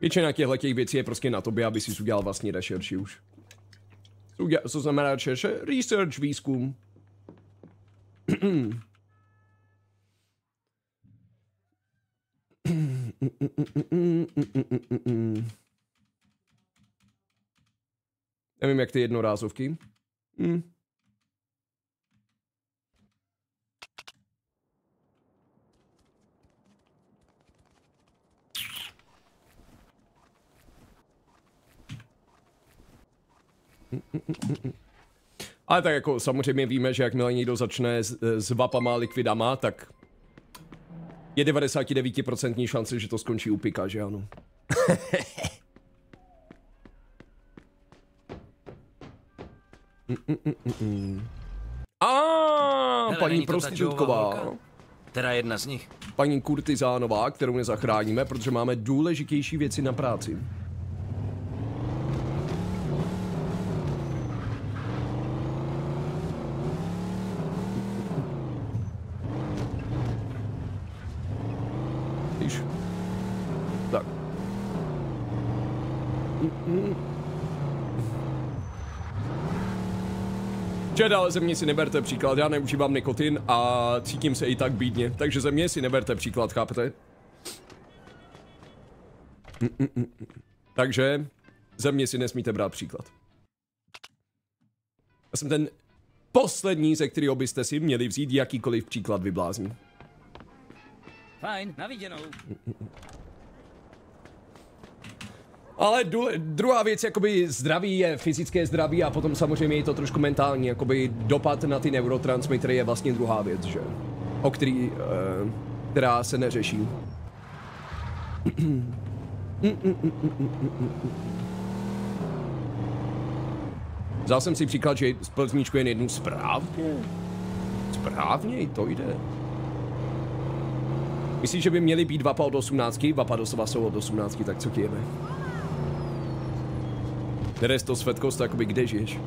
Většina těchto těch věcí je prostě na tobě, aby si udělal vlastní rešerši už. Co znamená rešerše? Research, výzkum. Nevím, jak ty jednorázovky. Hm. Ale tak jako samozřejmě víme, že jakmile někdo začne s, s vapama, likvidama, tak je 99% šance, že to skončí u pika, že ano. A paní prostitutková. Teda jedna z nich. Paní Kurtizánová, kterou nezachráníme, protože máme důležitější věci na práci. Víš? Tak. Ale ze mě si neberte příklad, já neužívám nikotin a cítím se i tak bídně, takže ze mě si neberte příklad, chápete? Takže ze mě si nesmíte brát příklad. Já jsem ten poslední, ze kterého byste si měli vzít jakýkoliv příklad vyblázní. Fajn, na viděnou. Ale druhá věc, jakoby zdraví je fyzické zdraví a potom samozřejmě je to trošku mentální, jakoby dopad na ty neurotransmitery je vlastně druhá věc, že? O který, uh, která se neřeší. Vzal jsem si příklad, že z Plzníčku jen jednu správně. Správně, to jde. Myslíš, že by měly být vapa od 18? Vapa doslova jsou od 18, tak co ti jeme? Neres to svetkost, jakoby kde žiješ?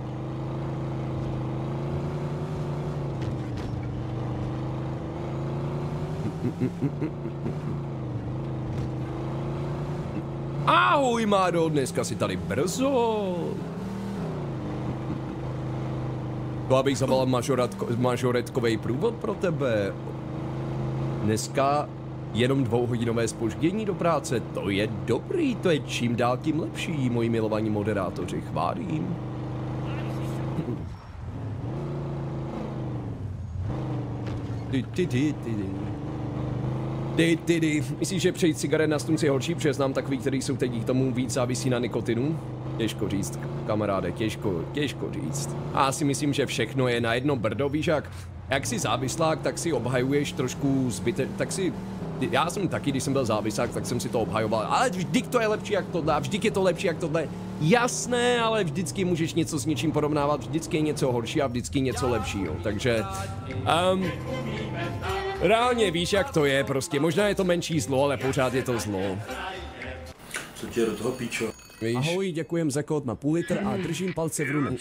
Ahoj, Máro, dneska si tady brzo. To abych zavolal mažoretkový průvod pro tebe. Dneska Jenom dvouhodinové spoždění do práce, to je dobrý, to je čím dál tím lepší, moji milovaní moderátoři, chválím. Ty, ty, ty, ty, ty. Ty, ty, ty. Myslíš, že přejít cigaret na slunci je horší, protože znám takový, který jsou teď k tomu víc závisí na nikotinu? Těžko říct, kamaráde, těžko, těžko říct. A já si myslím, že všechno je na jedno brdo, víš jak, jak jsi závislák, tak si obhajuješ trošku zbyte, tak si já jsem taky, když jsem byl závislák, tak jsem si to obhajoval. Ale vždyť to je lepší jak tohle, vždyť je to lepší jak tohle. Jasné, ale vždycky můžeš něco s něčím porovnávat, vždycky je něco horší a vždycky něco lepšího. Takže, um, reálně víš, jak to je prostě. Možná je to menší zlo, ale pořád je to zlo. Co tě do toho píčo? Víš? Ahoj, děkujem za kód na půl litr a držím palce v runu.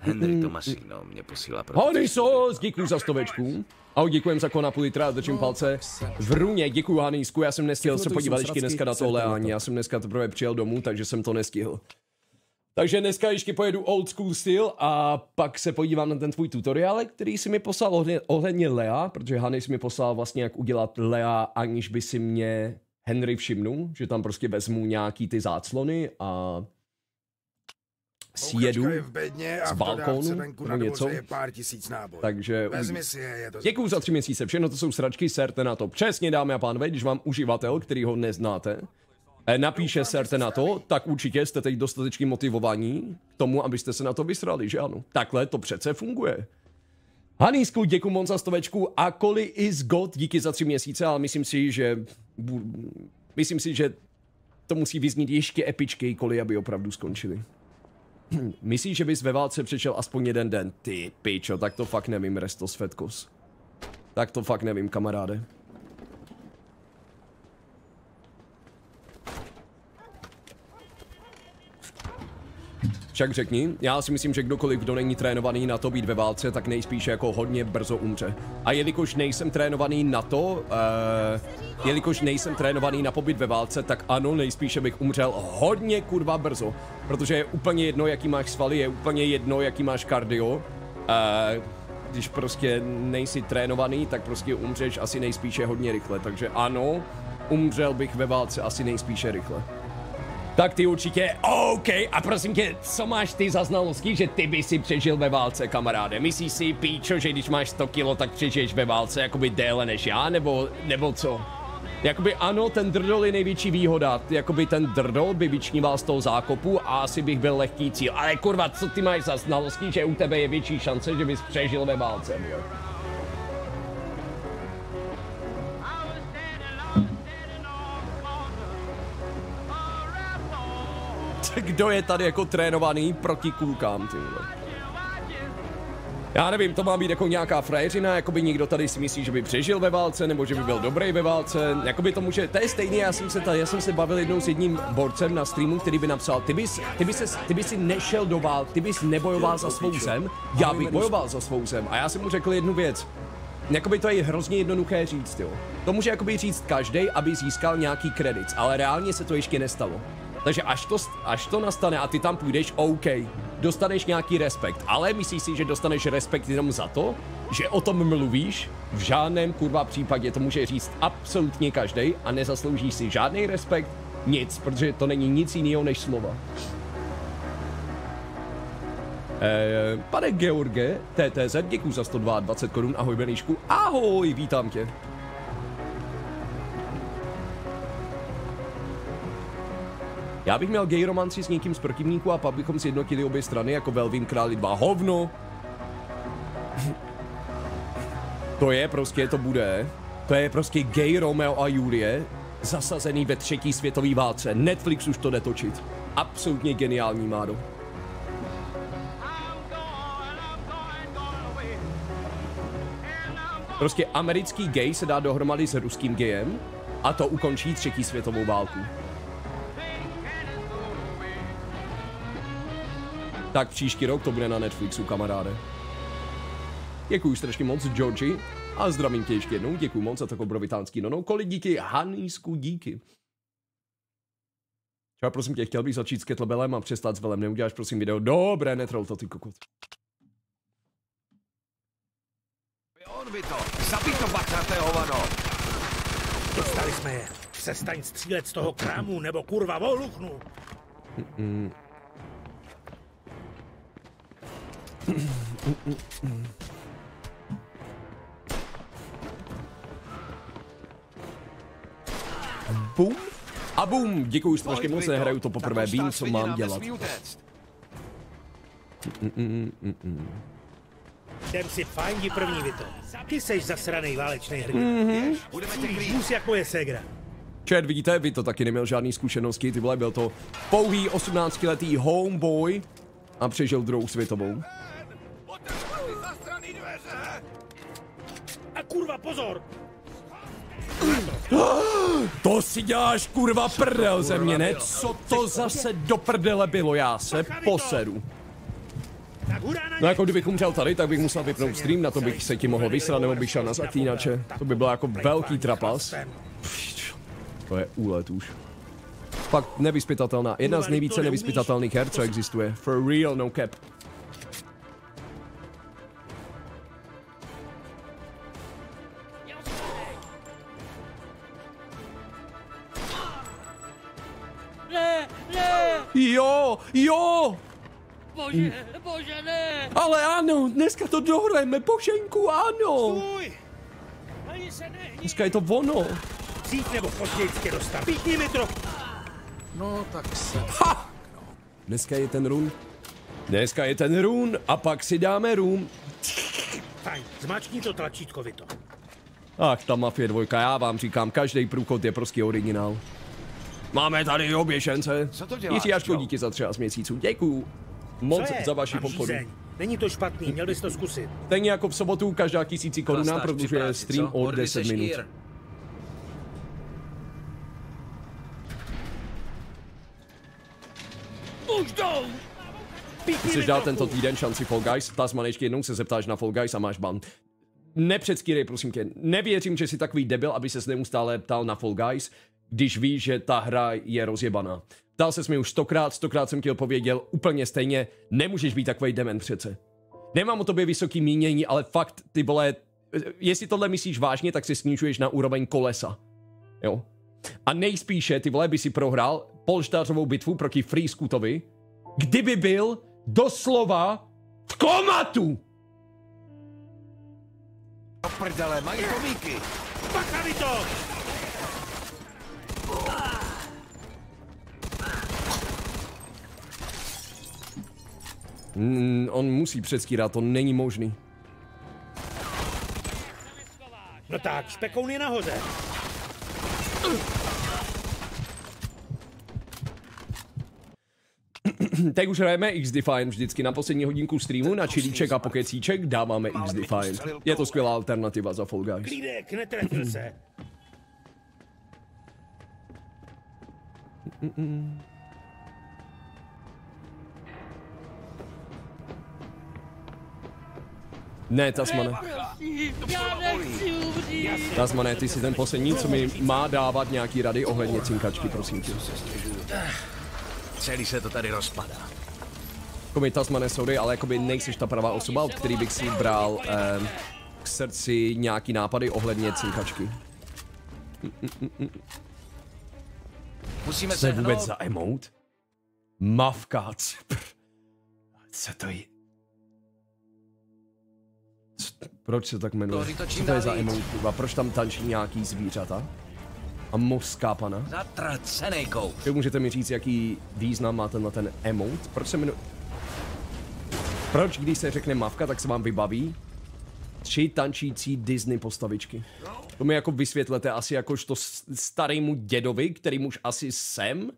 Henry Tomasino mě posílá pro... Hony sos, děkuji za stovečku. Ahoj, děkujem za kona půl litra, držím palce. V runě, děkuji Hanísku, já jsem nestihl se podívat ještě dneska na tohle ani, já jsem dneska teprve přijel domů, takže jsem to nestihl. Takže dneska ještě pojedu old school styl a pak se podívám na ten tvůj tutoriál, který si mi poslal ohledně, ohledně Lea, protože Hanis mi poslal vlastně jak udělat Lea, aniž by si mě Henry všimnul, že tam prostě vezmu nějaký ty záclony a sjedu z balkónu nebo na něco. pár tisíc nábojů. Takže Vezmi si je, je to Děkuju za tři měsíce, všechno to jsou sračky, serte na to. Přesně dámy a pánové, když vám uživatel, který ho neznáte, eh, napíše serte na to, tak určitě jste teď dostatečně motivovaní k tomu, abyste se na to vysrali, že ano? Takhle to přece funguje. Hanísku, děkuji moc za stovečku a Koli is God, díky za tři měsíce, ale myslím si, že myslím si, že to musí vyznít ještě epičky, Koli, aby opravdu skončili. Myslíš, že bys ve válce přešel aspoň jeden den? Ty pičo, tak to fakt nevím, Restos Fetkos. Tak to fakt nevím, kamaráde. Však řekni, já si myslím, že kdokoliv, kdo není trénovaný na to být ve válce, tak nejspíše jako hodně brzo umře. A jelikož nejsem trénovaný na to, uh, jelikož nejsem trénovaný na pobyt ve válce, tak ano, nejspíše bych umřel hodně kurva brzo. Protože je úplně jedno, jaký máš svaly, je úplně jedno, jaký máš kardio. Uh, když prostě nejsi trénovaný, tak prostě umřeš asi nejspíše hodně rychle. Takže ano, umřel bych ve válce asi nejspíše rychle. Tak ty určitě, OK, a prosím tě, co máš ty za znalosti, že ty by si přežil ve válce, kamaráde? Myslíš si, píčo, že když máš 100 kilo, tak přežiješ ve válce jakoby déle než já, nebo, nebo co? Jakoby ano, ten drdol je největší výhoda, jakoby ten drdol by vyčníval z toho zákopu a asi bych byl lehký cíl. Ale kurva, co ty máš za znalosti, že u tebe je větší šance, že bys přežil ve válce, jo? Kdo je tady jako trénovaný proti kůlkám, ty vole? Já nevím, to má být jako nějaká frajeřina, jako by někdo tady si myslí, že by přežil ve válce, nebo že by byl dobrý ve válce, jako by to může, to je stejný, já jsem se tady, já jsem se bavil jednou s jedním borcem na streamu, který by napsal, ty bys, ty bys, ty bys si nešel do války, ty bys nebojoval za svou zem, já bych bojoval za svou zem a já jsem mu řekl jednu věc, Jakoby to je hrozně jednoduché říct, jo. To může jakoby říct každý, aby získal nějaký kredit, ale reálně se to ještě nestalo. Takže až to, až to nastane a ty tam půjdeš, OK, dostaneš nějaký respekt, ale myslíš si, že dostaneš respekt jenom za to, že o tom mluvíš? V žádném kurva případě to může říct absolutně každý a nezasloužíš si žádný respekt, nic, protože to není nic jiného než slova. Eh, pane George, TTZ, děkuji za 122 korun, ahoj Beníšku, ahoj, vítám tě. Já bych měl gay romanci s někým z protivníků a pak bychom sjednotili obě strany jako Velvin Králi 2. Hovno! to je prostě, to bude. To je prostě gay Romeo a Julie zasazený ve třetí světové válce. Netflix už to jde točit. Absolutně geniální, Máro. Prostě americký gay se dá dohromady s ruským gayem a to ukončí třetí světovou válku. Tak příští rok to bude na Netflixu, kamaráde. Děkuji strašně moc, Georgi. A zdravím tě ještě jednou, děkuji moc za to obrovitánský nono. Kolik díky, Hanísku, díky. Čau, prosím tě, chtěl bych začít s kettlebellem a přestat s velem. Neuděláš prosím video. Dobré, netrol to ty kokot. On by to, zabij to bakratého hovado. Dostali jsme je. Přestaň střílet z toho krámu, nebo kurva voluchnu. Mm. Bum. A bum, děkuji strašně moc, nehraju to poprvé, vím, co mám dělat. Jdem si fajni první, Vito. Ty seš zasranej válečný hrdina. Mhm. Vůz jako je segra. Čet, vidíte, vy to taky neměl žádný zkušenosti, ty vole, byl to pouhý 18-letý homeboy a přežil druhou světovou. Kurva, pozor! To si děláš kurva prdel ze mě, ne? Co to zase do prdele bylo? Já se poseru. No jako kdybych umřel tady, tak bych musel vypnout stream, na to bych se ti mohl vysrat, nebo bych šel na zaklínače. To by bylo jako velký trapas. To je úlet už. Fakt nevyspytatelná. Jedna z nejvíce nevyspytatelných her, co existuje. For real, no cap. Jo, jo! Bože, bože, ne! Ale ano, dneska to dohrajeme, Boženku, ano! Stůj! Ani se ne, Dneska je to ono. Dřív nebo později tě dostat. Píchni mi trochu. No, tak se... Ha! Dneska je ten run. Dneska je ten run a pak si dáme rum. Fajn, zmačkni to tlačítko, Vito. Ach, ta Mafie dvojka, já vám říkám, každý průchod je prostě originál. Máme tady oběšence. Co to děláš, Jiří Aško, Joe? díky za 13 měsíců. Děkuju. Moc za vaši podporu. Není to špatný, měl bys to zkusit. Stejně jako v sobotu, každá tisíci koruna, Chlastáš při protože je práci, stream o Odry 10 seš minut. Už jdou! Chceš dát tento týden šanci Fall Guys? Tasman, ještě jednou se zeptáš na Fall Guys a máš ban. Nepředskýrej, prosím tě. Nevěřím, že jsi takový debil, aby ses neustále ptal na Fall Guys, když víš, že ta hra je rozjebaná. Ptal ses mi už stokrát, stokrát jsem ti odpověděl úplně stejně, nemůžeš být takový dement přece. Nemám o tobě vysoký mínění, ale fakt, ty vole, jestli tohle myslíš vážně, tak si snižuješ na úroveň kolesa. Jo? A nejspíše, ty vole, by si prohrál polštářovou bitvu proti Free Scootovi, kdyby byl doslova v komatu. Prdele, mají komíky. Bacha, Vito! Mm, on musí předstírat, to není možný. No tak, špekoun je nahoře. Teď už hrajeme X Define vždycky na poslední hodinku streamu, na čilíček a pokecíček dáváme X Define. Je to skvělá alternativa za Fall Guys. Klídek, netrefil se. Ne, Tasmane. Já nechci umřít. Tasmane, ty jsi ten poslední, co mi má dávat nějaký rady ohledně cinkačky, prosím tě. Celý se to tady rozpadá. Jakoby Tasmane, sorry, ale jakoby nejsiš ta pravá osoba, od který bych si bral eh, k srdci nějaký nápady ohledně cinkačky. Musíme se vůbec hnout. za emote? Mavkác. Co to je? Proč se tak jmenuje? Co to je za kurva? Proč tam tančí nějaký zvířata? A mořská pana? Zatracenej kouř. Vy můžete mi říct, jaký význam má tenhle ten emote? Proč se jmenuje... Proč, když se řekne mavka, tak se vám vybaví tři tančící Disney postavičky? To mi jako vysvětlete asi jakožto s- starýmu dědovi, kterým už asi jsem?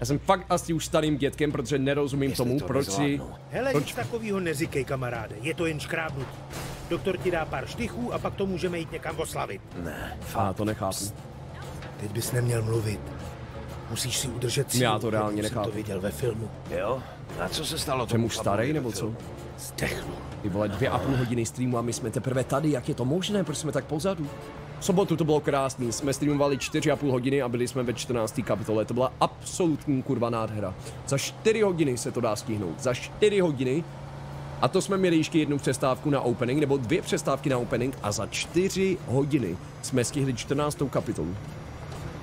Já jsem fakt asi už starým dětkem, protože nerozumím tomu, proč si... Hele, proč nic takového neříkej, kamaráde. Je to jen škrábnutí. Doktor ti dá pár štychů a pak to můžeme jít někam oslavit. Ne. A to nechápu. Teď bys neměl mluvit. Musíš si udržet sílu. Já to reálně nechápu. jsem to viděl ve filmu. Jo? A co se stalo Jsem tomu už starý, nebo co? Zdechl. Ty vole, dvě a půl hodiny streamu a my jsme teprve tady, jak je to možné, proč jsme tak pozadu? V sobotu to bylo krásný, jsme streamovali 4,5 hodiny a byli jsme ve 14. kapitole, to byla absolutní kurva nádhera. Za 4 hodiny se to dá stihnout, za 4 hodiny A to jsme měli ještě jednu přestávku na opening, nebo dvě přestávky na opening a za čtyři hodiny jsme stihli 14. kapitolu.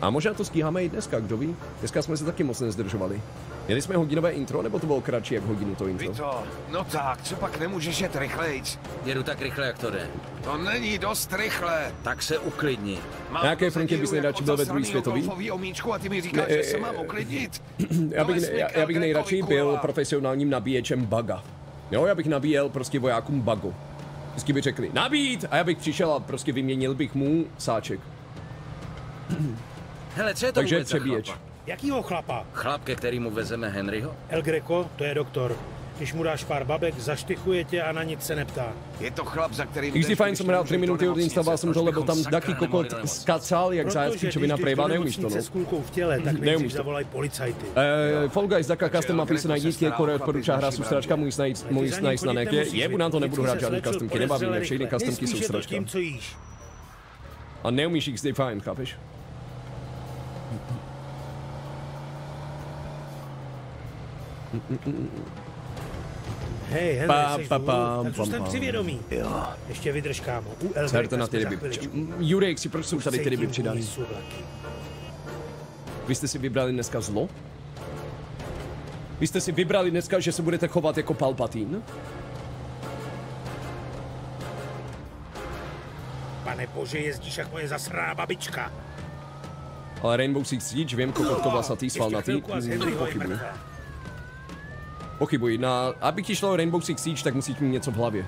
A možná to stíháme i dneska, kdo ví? Dneska jsme se taky moc nezdržovali. Měli jsme hodinové intro, nebo to bylo kratší jak hodinu to intro? Vito, no tak, co pak nemůžeš jet rychlejc? Jedu tak rychle, jak to jde. To není dost rychle. Tak se uklidni. Na jaké frontě bys nejradši byl ve druhý světový? omíčku a ty mi říkáš, Ne, že se eh, mám uklidnit. Já bych, já, já bych nejradši byl profesionálním nabíječem baga. Jo, já bych nabíjel prostě vojákům bagu. Vždycky by řekli, nabít! A já bych přišel a prostě vyměnil bych mu sáček. Hele, co je to Takže vůbec za přebíječ. chlapa? Jakýho chlapa? Chlap, ke kterému vezeme Henryho? El Greco, to je doktor. Když mu dáš pár babek, zaštichuje tě a na nic se neptá. Je to chlap, za kterým... Easy Fine jsem hrál 3 minuty, odinstaloval jsem to, lebo tam taky kokot skacal, jak zájec píčovina prejba, neumíš to, no. s kulkou v těle, tak Neumíš zavolaj policajty. Eh, Fall Guys, Zaka Custom mapy se najít, kore odporučá hra jsou sračka, můj snajít, můj snajít na neké. Jebu na to nebudu hrát žádný customky, nebaví mě, všechny customky jsou je sračka. A neumíš XD Fine, chápeš? Hej, Henry, Pa, jsi pa, dvůr, pam, tak zůstaň při pam. vědomí. Jo. Ještě vydrž, kámo. U El Certe na ty ryby. Jurek, si proč jsou tady ty ryby suvlaky. Vy jste si vybrali dneska zlo? Vy jste si vybrali dneska, že se budete chovat jako Palpatín? Pane bože, jezdíš jak moje zasrá babička. Ale Rainbow Six Siege, vím, kokotko vlasatý, Ještě svalnatý, chvilku a z mm, Henryho je pochybuji. na, aby ti šlo Rainbow Six Siege, tak musíš mít něco v hlavě.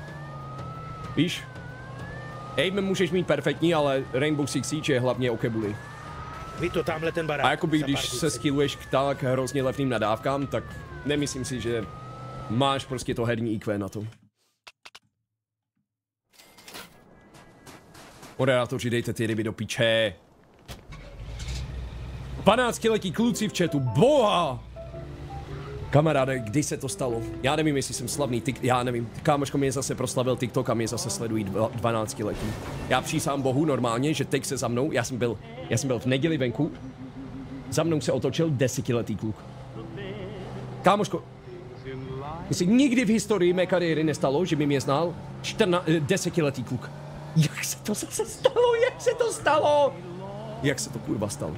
Víš? Aim můžeš mít perfektní, ale Rainbow Six Siege je hlavně o kebuli. Vy to tamhle ten barák. A jakoby když se skilluješ k tak hrozně levným nadávkám, tak nemyslím si, že máš prostě to herní IQ na to. Moderátoři, dejte ty ryby do piče. 12-letí kluci v chatu, boha! Kamaráde, kdy se to stalo? Já nevím, jestli jsem slavný tik, já nevím. Kámoško mě zase proslavil TikTok a mě zase sledují dva- 12 letí. Já přísám bohu normálně, že teď se za mnou, já jsem byl, já jsem byl v neděli venku, za mnou se otočil desetiletý kluk. Kámoško, se nikdy v historii mé kariéry nestalo, že by mě znal čtrna, eh, desetiletý kluk. Jak se to zase stalo? Jak se to stalo? Jak se to kurva stalo?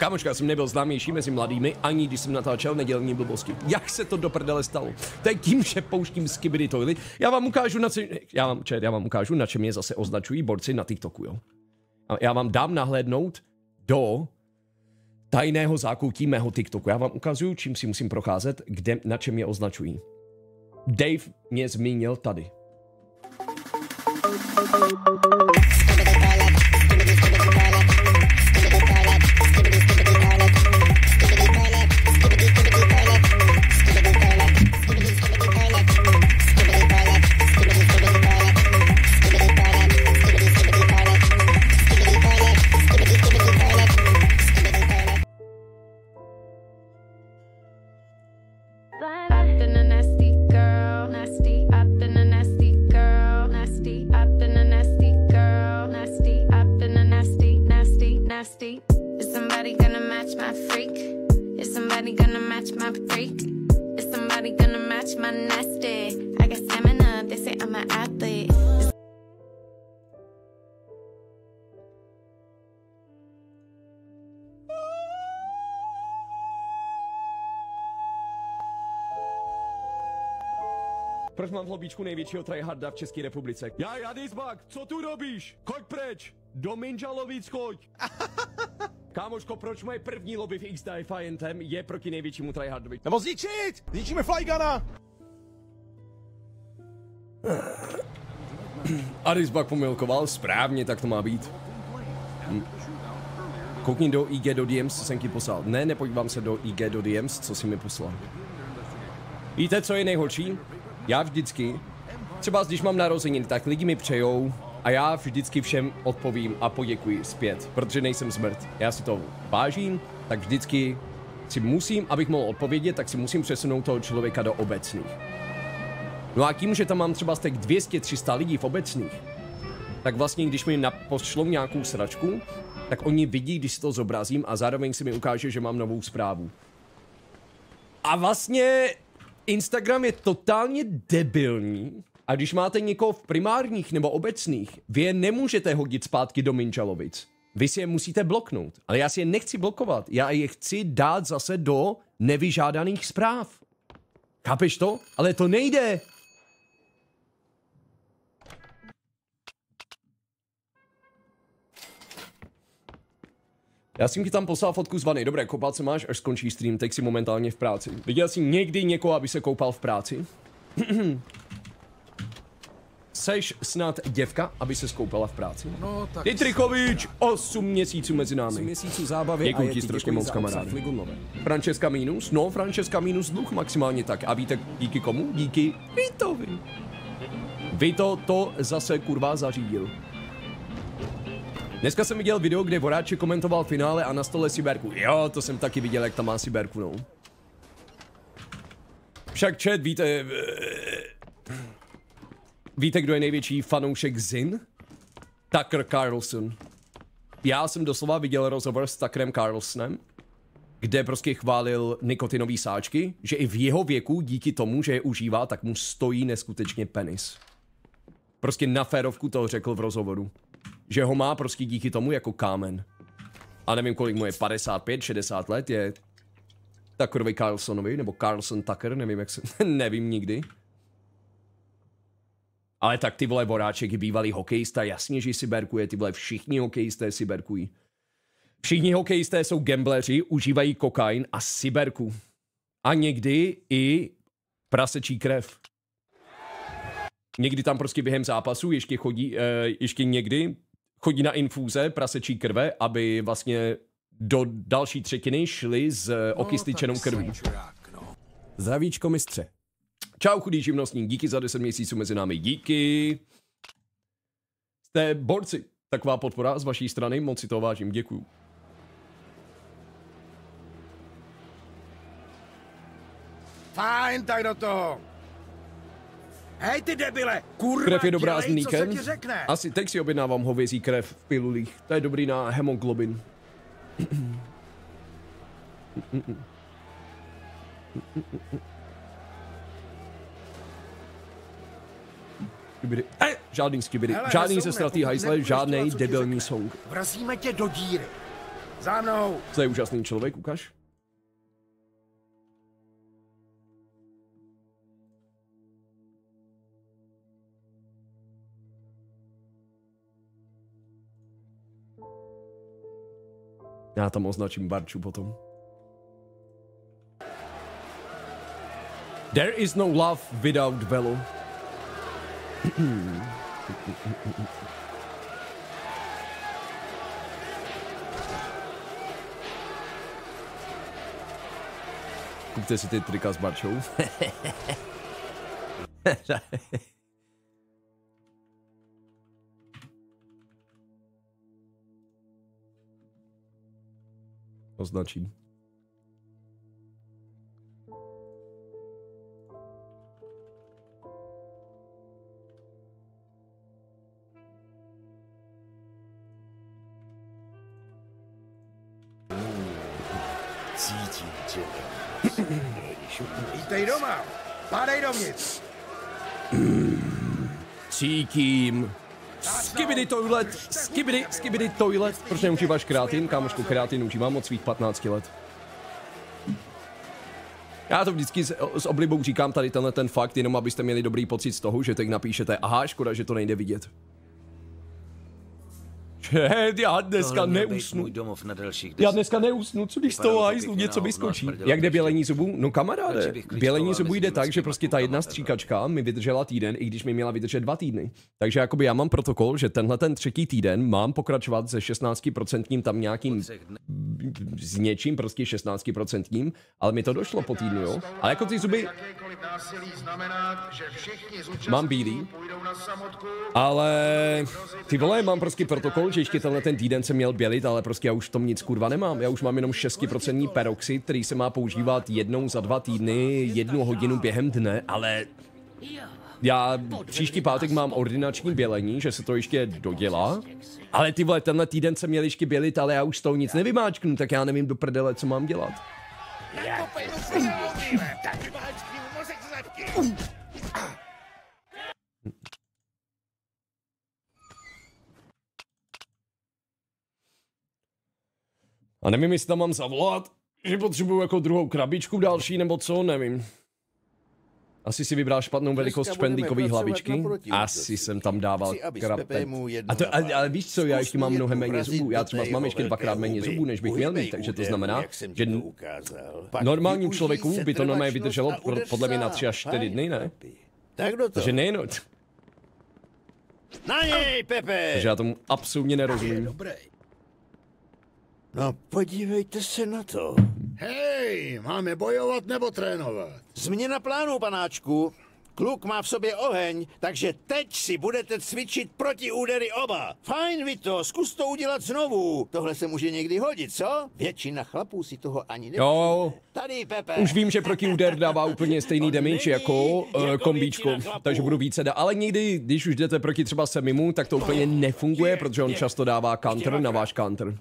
Kámoška, já jsem nebyl známější mezi mladými, ani když jsem natáčel nedělní blbosti. Jak se to do prdele stalo? To je tím, že pouštím skibidi toily. Já vám ukážu, na co... Já vám, čet, já vám ukážu, na čem mě zase označují borci na TikToku, jo. A já vám dám nahlédnout do tajného zákoutí mého TikToku. Já vám ukazuju, čím si musím procházet, kde, na čem mě označují. Dave mě zmínil tady. Lobíčku největšího tryharda v České republice? Já, Dizbak, co tu robíš? Choď preč! Do Minžalovic choď! Kámoško, proč moje první lobby v XDFINTem je proti největšímu tryhardovi? Nebo zničit! Zničíme Flygana! A Dizbak pomilkoval, správně, tak to má být. Hm. Koukni do IG do DMs, co jsem ti poslal. Ne, nepodívám se do IG do DMs, co jsi mi poslal. Víte, co je nejhorší? Já vždycky, třeba když mám narozeniny, tak lidi mi přejou a já vždycky všem odpovím a poděkuji zpět, protože nejsem smrt. Já si to vážím, tak vždycky si musím, abych mohl odpovědět, tak si musím přesunout toho člověka do obecných. No a tím, že tam mám třeba z těch 200-300 lidí v obecných, tak vlastně, když mi pošlou nějakou sračku, tak oni vidí, když si to zobrazím a zároveň si mi ukáže, že mám novou zprávu. A vlastně Instagram je totálně debilní a když máte někoho v primárních nebo obecných, vy je nemůžete hodit zpátky do Minčalovic. Vy si je musíte bloknout. Ale já si je nechci blokovat. Já je chci dát zase do nevyžádaných zpráv. Chápeš to? Ale to nejde. Já jsem ti tam poslal fotku z vany. Dobré, koupat se máš, až skončí stream, teď si momentálně v práci. Viděl jsi někdy někoho, aby se koupal v práci? Seš snad děvka, aby se skoupala v práci? No, tak Ty Trikovič, 8 měsíců mezi námi. 8 měsíců zábavy Děkuji a ti strašně moc, kamaráde. Francesca minus? No, Francesca minus dluh maximálně tak. A víte díky komu? Díky Vitovi. Vito to zase kurva zařídil. Dneska jsem viděl video, kde Voráček komentoval finále a na stole Siberku. Jo, to jsem taky viděl, jak tam má Siberku, no. Však chat, víte... eh, Víte, kdo je největší fanoušek Zin? Tucker Carlson. Já jsem doslova viděl rozhovor s Tuckerem Carlsonem, kde prostě chválil nikotinové sáčky, že i v jeho věku díky tomu, že je užívá, tak mu stojí neskutečně penis. Prostě na férovku to řekl v rozhovoru. Že ho má prostě díky tomu jako kámen. A nevím, kolik mu je, 55, 60 let, je Tuckerovi Carlsonovi, nebo Carlson Tucker, nevím jak se, nevím nikdy. Ale tak ty vole Boráček je bývalý hokejista, jasně, že si berkuje, ty vole všichni hokejisté si berkují. Všichni hokejisté jsou gambleři, užívají kokain a siberku. A někdy i prasečí krev. Někdy tam prostě během zápasu ještě chodí, eh, ještě někdy chodí na infúze prasečí krve, aby vlastně do další třetiny šli s eh, okystyčenou krví. Zdravíčko mistře. Čau chudý živnostník, díky za 10 měsíců mezi námi, díky. Jste borci, taková podpora z vaší strany, moc si to vážím, děkuju. Fajn, tak do toho. Hej ty debile, kurva, Krev je dobrá dělej, co se mlíkem. ti řekne. Asi teď si objednávám hovězí krev v pilulích. To je dobrý na hemoglobin. Skibidi. Eh, žádný skibidi. Hele, Žádný pokud hajsle, nebudeš žádný debilní song. Vracíme tě do díry. Za mnou. To je úžasný člověk, ukaž. Já tam označím Barču potom. There is no love without Velo. Kupte si ty trika s Barčou. Označím. Cítím tě. Vítej doma. Pádej dovnitř. Cítím. Skibidi toilet, skibidi, skibidi toilet. Proč neužíváš kreatin? Kámošku, kreatin užívám od svých 15 let. Já to vždycky s oblibou říkám tady tenhle ten fakt, jenom abyste měli dobrý pocit z toho, že teď napíšete, aha, škoda, že to nejde vidět. Já dneska neusnu. můj domov na delších Já deset. dneska neusnu, co když z toho to hajzlu něco vyskočí. Jak jde bělení zubů? No kamaráde, bělení zubů jde tak, že prostě ta jedna stříkačka mi vydržela týden, i když mi měla vydržet dva týdny. Takže jakoby já mám protokol, že tenhle ten třetí týden mám pokračovat se 16% tam nějakým s něčím, prostě 16%, ale mi to došlo po týdnu, jo. Ale jako ty zuby Jakékoliv násilí znamená, že všichni mám bílý, ale ty vole, mám prostě protokol, že ještě tenhle ten týden jsem měl bělit, ale prostě já už v tom nic kurva nemám. Já už mám jenom 6% peroxid, který se má používat jednou za dva týdny, jednu hodinu během dne, ale já příští pátek mám ordinační bělení, že se to ještě dodělá. Ale ty vole, tenhle týden jsem měl ještě bělit, ale já už z toho nic nevymáčknu, tak já nevím do prdele, co mám dělat Tak vyváčky, mozek z lepky. A nevím, jestli tam mám zavolat, že potřebuju jako druhou krabičku další, nebo co, nevím. Asi si vybral špatnou velikost špendlíkový hlavičky. Asi jsem tam dával krapet. A to, ale, ale víš co, já ještě mám mnohem méně zubů. Já třeba mám ještě dvakrát méně zubů, než bych měl mít, takže to znamená, že normálním člověku by to normálně vydrželo podle mě na. 3 až 4 Fajn, dny, ne? Tak do toho. Takže nejen, Na něj, Pepe! takže já tomu absolutně nerozumím. No podívejte se na to. Hej, máme bojovat nebo trénovat? Změna plánu, panáčku. Kluk má v sobě oheň, takže teď si budete cvičit proti údery oba. Fajn, Vito, zkus to udělat znovu. Tohle se může někdy hodit, co? Většina chlapů si toho ani nevšimne. Jo, Tady, Pepe. už vím, že proti úder dává úplně stejný damage jako uh, kombíčko, takže budu více dát. Ale někdy, když už jdete proti třeba semimu, tak to úplně nefunguje, protože on často dává counter na váš counter.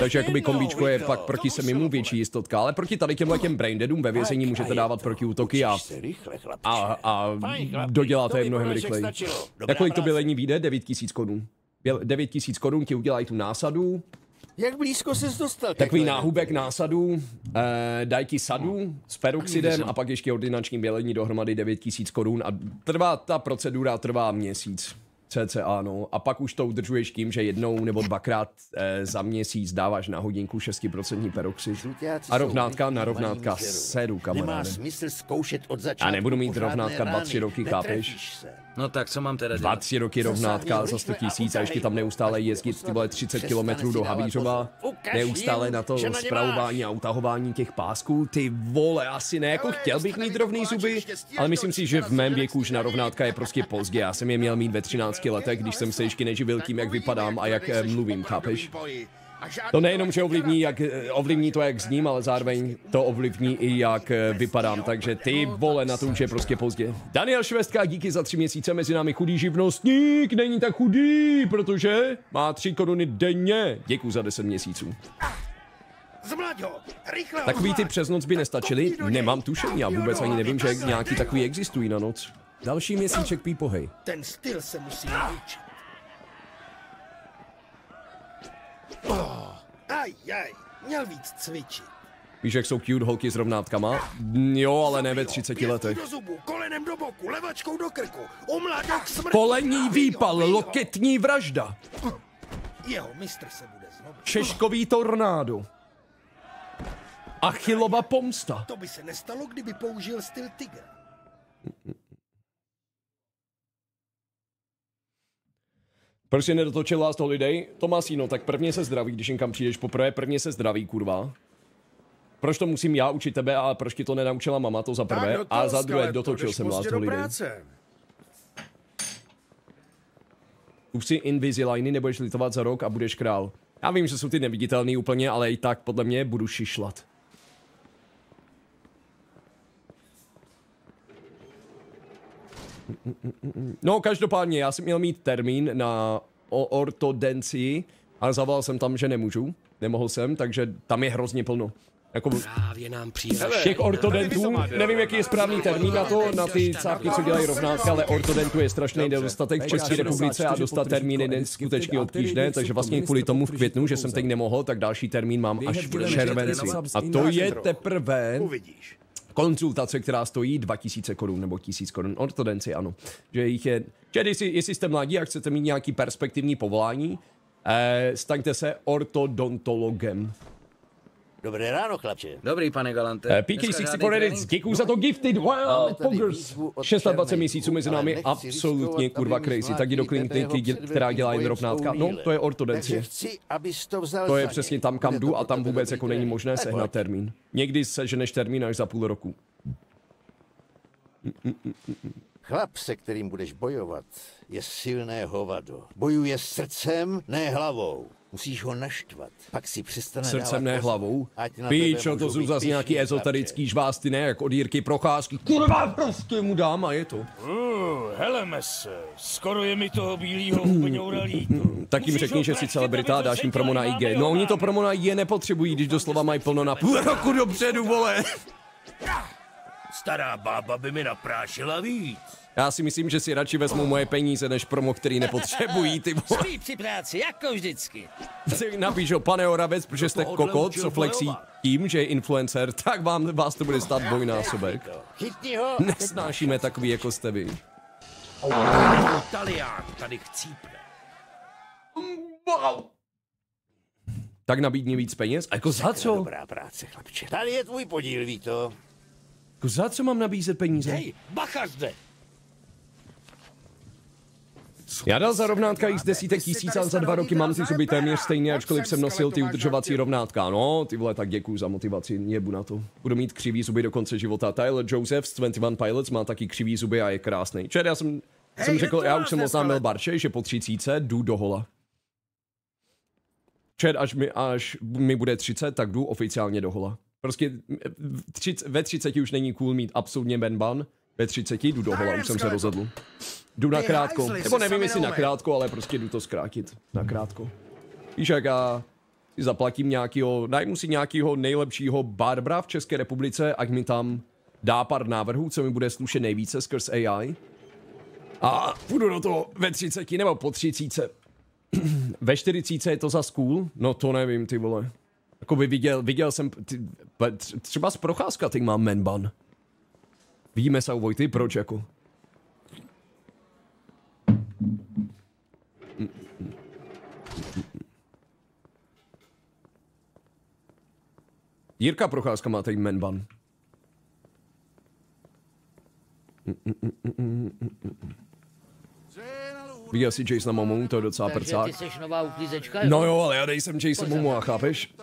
Takže jakoby kombíčko je pak proti semimu větší jistotka, ale proti tady těmhle těm braindeadům ve vězení můžete dávat proti útoky a, a, a doděláte je mnohem rychleji. Na kolik to bylení vyjde? 9000 korun. 9000 korun ti udělají tu násadu, Jak blízko ses dostal? Takový náhubek násadu, eh, dají ti sadu s peroxidem a pak ještě ordinační bělení dohromady 9000 korun a trvá, ta procedura trvá měsíc. CCA, no. A pak už to udržuješ tím, že jednou nebo dvakrát eh, za měsíc dáváš na hodinku 6% peroxid. A rovnátka na rovnátka sedu, Nemá kamaráde. smysl zkoušet od začátku Já nebudu mít rovnátka dva, rány. tři roky, chápeš? No tak co mám teda Dva, dělat? tři roky rovnátka za 100 tisíc a ještě tam neustále jezdit ty vole 30 kilometrů do Havířova, neustále na to spravování a utahování těch pásků, ty vole, asi ne, jako chtěl bych mít rovný zuby, ale myslím si, že v mém věku už na rovnátka je prostě pozdě, já jsem je měl mít ve 13 letech, když jsem se ještě neživil tím, jak vypadám a jak eh, mluvím, chápeš? To nejenom, že ovlivní, jak, eh, ovlivní to, jak zním, ale zároveň to ovlivní i jak eh, vypadám. Takže ty vole, na to už je prostě pozdě. Daniel Švestka, díky za tři měsíce mezi námi chudý živnostník. Není tak chudý, protože má tři koruny denně. Děkuji za 10 měsíců. Takový ty přes noc by nestačily? Nemám tušení, já vůbec ani nevím, že nějaký takový existují na noc. Další měsíček pípohej. Ten styl se musí naučit. Oh, aj, aj, měl víc cvičit. Víš, jak jsou cute holky s rovnátkama? Mm, Jo, ale ne ve 30 letech. do zubu, kolenem do boku, levačkou do krku. Omládek smrt. Kolení výpal, loketní vražda. Jeho mistr se bude znovu. Šeškový tornádo. Achilova pomsta. To by se nestalo, kdyby použil styl tigra. Proč jsi nedotočil Last Holiday? Tomasino, tak prvně se zdraví, když někam přijdeš poprvé, prvně se zdraví, kurva. Proč to musím já učit tebe a proč ti to nenaučila mama, to za prvé. Tak A za druhé dotočil jsem Last Holiday. práce. Už si Invisaligny nebudeš litovat za rok a budeš král. Já vím, že jsou ty neviditelný úplně, ale i tak podle mě budu šišlat. No, každopádně, já jsem měl mít termín na o- ortodencii, ale zavolal jsem tam, že nemůžu. Nemohl jsem, takže tam je hrozně plno. Jako Právě nám přijde. těch ortodentů, nevím, jaký je správný termín na to, na ty cápky, co dělají rovnátka, ale ortodentů je strašný nedostatek v České republice a dostat termíny je neskutečně obtížné, takže vlastně kvůli tomu v květnu, že jsem teď nemohl, tak další termín mám až v červenci. A to je teprve konzultace, která stojí 2000 korun nebo 1000 korun. Ortodenci, ano. Že jich je, že jestli, jestli jste mladí a chcete mít nějaký perspektivní povolání, eh, staňte se ortodontologem. Dobré ráno, chlapče. Dobrý, pane Galante. Eh, PK64 Edits, děkuji za to Gifted Wild Poggers. 26 měsíců mezi námi, absolutně kurva crazy. Tak jdi do kliniky, která dělá jen rovnátka. No, to je ortodencie. To je přesně tam, kam jdu a tam vůbec jako není možné sehnat termín. Někdy seženeš termín až za půl roku. Chlap, se kterým budeš bojovat, je silné hovado. Bojuje srdcem, ne hlavou. Musíš ho naštvat, pak si přestane Srdcem, ne hlavou. Píčo, to jsou zase nějaký ezoterický žvásty, ne, jak od Jirky Procházky. Kurva, prostě mu dám a je to. Uh, hele, mes, skoro je mi toho bílého úplně líto. Tak jim řekni, že jsi celebrita a dáš jim promo na IG. No oni to promo na IG nepotřebují, když doslova mají plno na půl roku dopředu, vole. Stará bába by mi naprášila víc. Já si myslím, že si radši vezmu moje peníze, než promo, který nepotřebují, ty vole. Spí při práci, jako vždycky. Napíš ho, pane Oravec, protože jste kokot, co flexí tím, že je influencer, tak vám, vás to bude stát dvojnásobek. Chytni ho. Nesnášíme takový, jako jste vy. Talián tady chcípne. Tak nabídni víc peněz? A jako za co? Dobrá práce, chlapče. Tady je tvůj podíl, Víto. Jako za co mám nabízet peníze? Hej, bacha zde. Já dal za rovnátka x desítek tisíc a za dva roky mám ty zuby téměř stejně, ačkoliv jsem nosil ty udržovací rovnátka. No, ty vole, tak děkuju za motivaci, jebu na to. Budu mít křivý zuby do konce života. Tyler Joseph z 21 Pilots má taky křivý zuby a je krásný. Čer, já jsem, jsem řekl, já už jsem oznámil Barče, že po třicíce jdu do hola. Čer, až mi, až mi bude 30, tak jdu oficiálně do hola. Prostě třic, ve 30 už není cool mít absolutně benban, ve 30 jdu do hola, už jsem se rozhodl. Jdu na krátko, nebo nevím jestli na krátko, ale prostě jdu to zkrátit. Na krátko. Víš, jak já si zaplatím nějakýho, najmu si nějakýho nejlepšího barbra v České republice, ať mi tam dá pár návrhů, co mi bude slušet nejvíce skrz AI. A půjdu do toho ve 30 nebo po 30. ve 40 je to za cool? No to nevím, ty vole. Jako by viděl, viděl jsem, ty, třeba z procházka ty mám menban. Vidíme se u Vojty, proč jako? Jirka Procházka má tady menban. Viděl jsi Jasona Momoa, to je docela Takže prcák. ty seš nová uklízečka, No jo, ale já nejsem Jason Momoa, chápeš?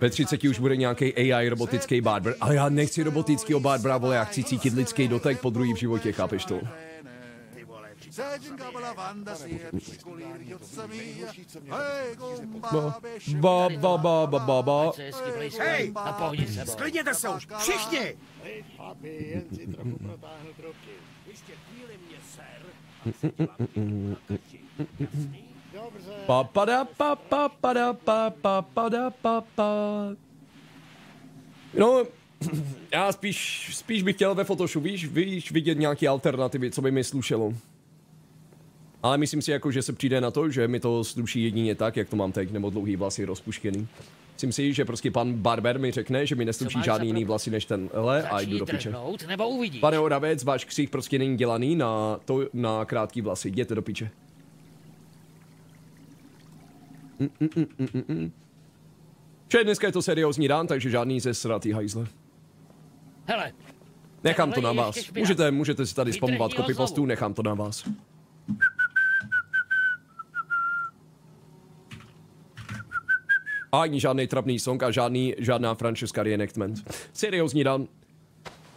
Ve 30 už bude nějaký AI robotický barber, ale já nechci robotického barbera, vole, já chci cítit lidský dotek po druhý v životě, chápeš to? Ba, ba, ba, ba, ba, ba. Hej, a pohni se. Sklidněte se už, všichni! Hej, chlapi, jen si trochu protáhnu troky. Ještě chvíli. Pa, pa, da, pa, pa, pa, da, pa, pa, pa, da, pa, pa. No, já spíš, spíš bych chtěl ve Photoshopu, víš, víš, vidět nějaké alternativy, co by mi slušelo. Ale myslím si jako, že se přijde na to, že mi to sluší jedině tak, jak to mám teď, nebo dlouhý vlasy rozpuštěný. Myslím si, že prostě pan Barber mi řekne, že mi nesluší máš žádný jiný vlasy než tenhle a jdu do piče. nebo uvidíš. Pane Oravec, váš ksich prostě není dělaný na, to, na krátký vlasy. Jděte do piče. Mm, mm, mm. Že dneska je to seriózní dán, takže žádný ze sratý hajzle. Hele, Nechám to na vás. Můžete, můžete si tady spamovat kopy postů, nechám to na vás. A ani žádný trapný song a žádný, žádná Francesca reenactment. Seriózní dan.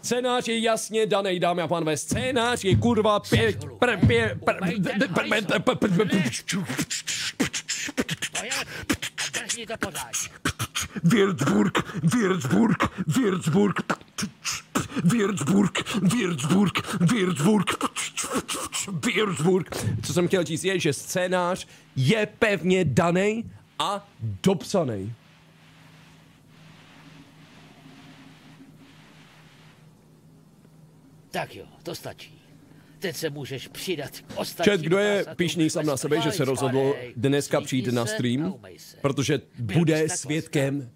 Scénář je jasně daný, dámy a pánové. Scénář je kurva pě... Pr, pě, pr. Würzburg, Würzburg, Würzburg, Würzburg, Würzburg, Würzburg, Würzburg. Co jsem chtěl říct je, že scénář je pevně daný a dopsaný. Tak jo, to stačí. Teď se můžeš přidat k ostatním. Čet, kdo je pišný sám na sebe, že se rozhodl dneska přijít na stream, protože bude svědkem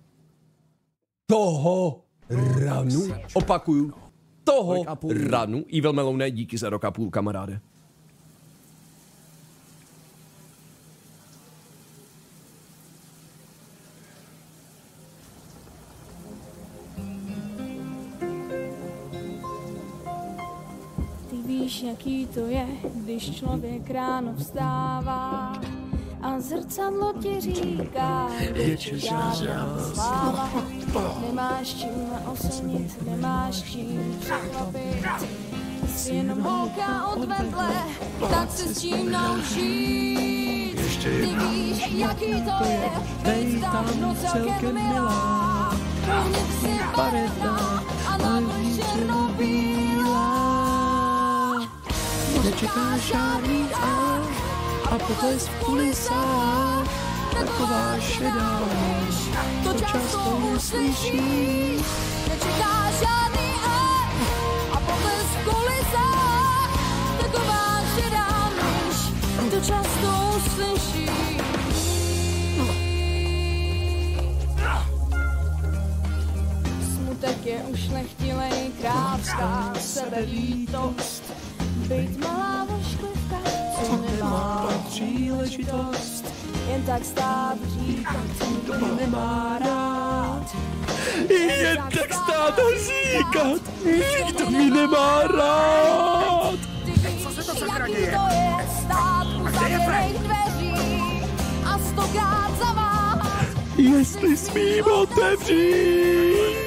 toho ranu. Opakuju, toho ranu. Evil Melone, díky za rok a půl, kamaráde. Víš, jaký to je, když člověk ráno vstává a zrcadlo ti říká, Je žádná sláva. Nemáš čím ocenit, nemáš čím překvapit. Jsi jenom holka od vedle, tak se s tím naučit. oči. Ty víš, jaký to je, být tam celkem milá. Uvnitř si barevná a na černobílá. Nečeká žádný a a potlesk v kulisách. Taková šedá, To často uslyšíš, nečeká žádný ach a potlesk v kulisách. Taková šedá to často uslyšíš. Smutek je už nechtilej, královská sebelítost. Být malá vošklivka, co nemá příležitost. jen tak stát říkat, co to nemá rád. Jen tak stát říkat, nikdo mi nemá rád. Co se to sakra děje? to je stát u zavěrejch dveří a stokrát zaváhat. Jestli smím otevřít.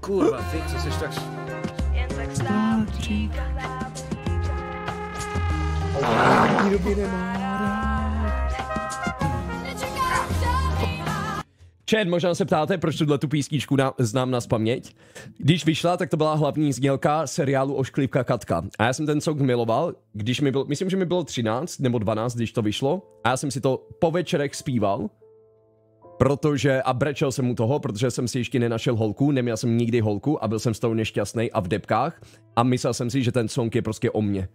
Kurva, ty, co seš tak... Nemá Čet, možná se ptáte, proč tuhle tu písničku na, znám na spaměť. Když vyšla, tak to byla hlavní znělka seriálu Ošklivka Katka. A já jsem ten song miloval, když mi bylo, myslím, že mi bylo 13 nebo 12, když to vyšlo. A já jsem si to po večerech zpíval, protože, a brečel jsem mu toho, protože jsem si ještě nenašel holku, neměl jsem nikdy holku a byl jsem z toho nešťastný a v depkách. A myslel jsem si, že ten song je prostě o mně.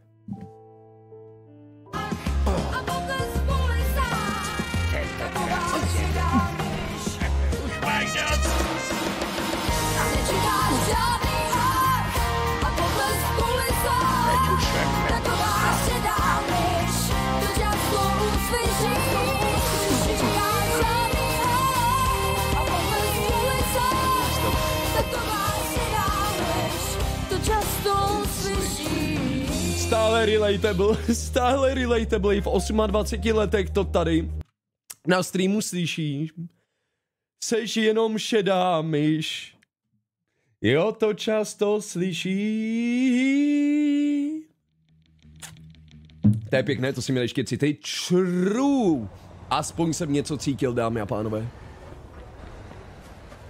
Stále relatable, stále relatable v 28 letech to tady na streamu slyšíš. Seš jenom šedá myš. Jo, to často slyší. To je pěkné, to si měli ještě city. True. Aspoň jsem něco cítil, dámy a pánové.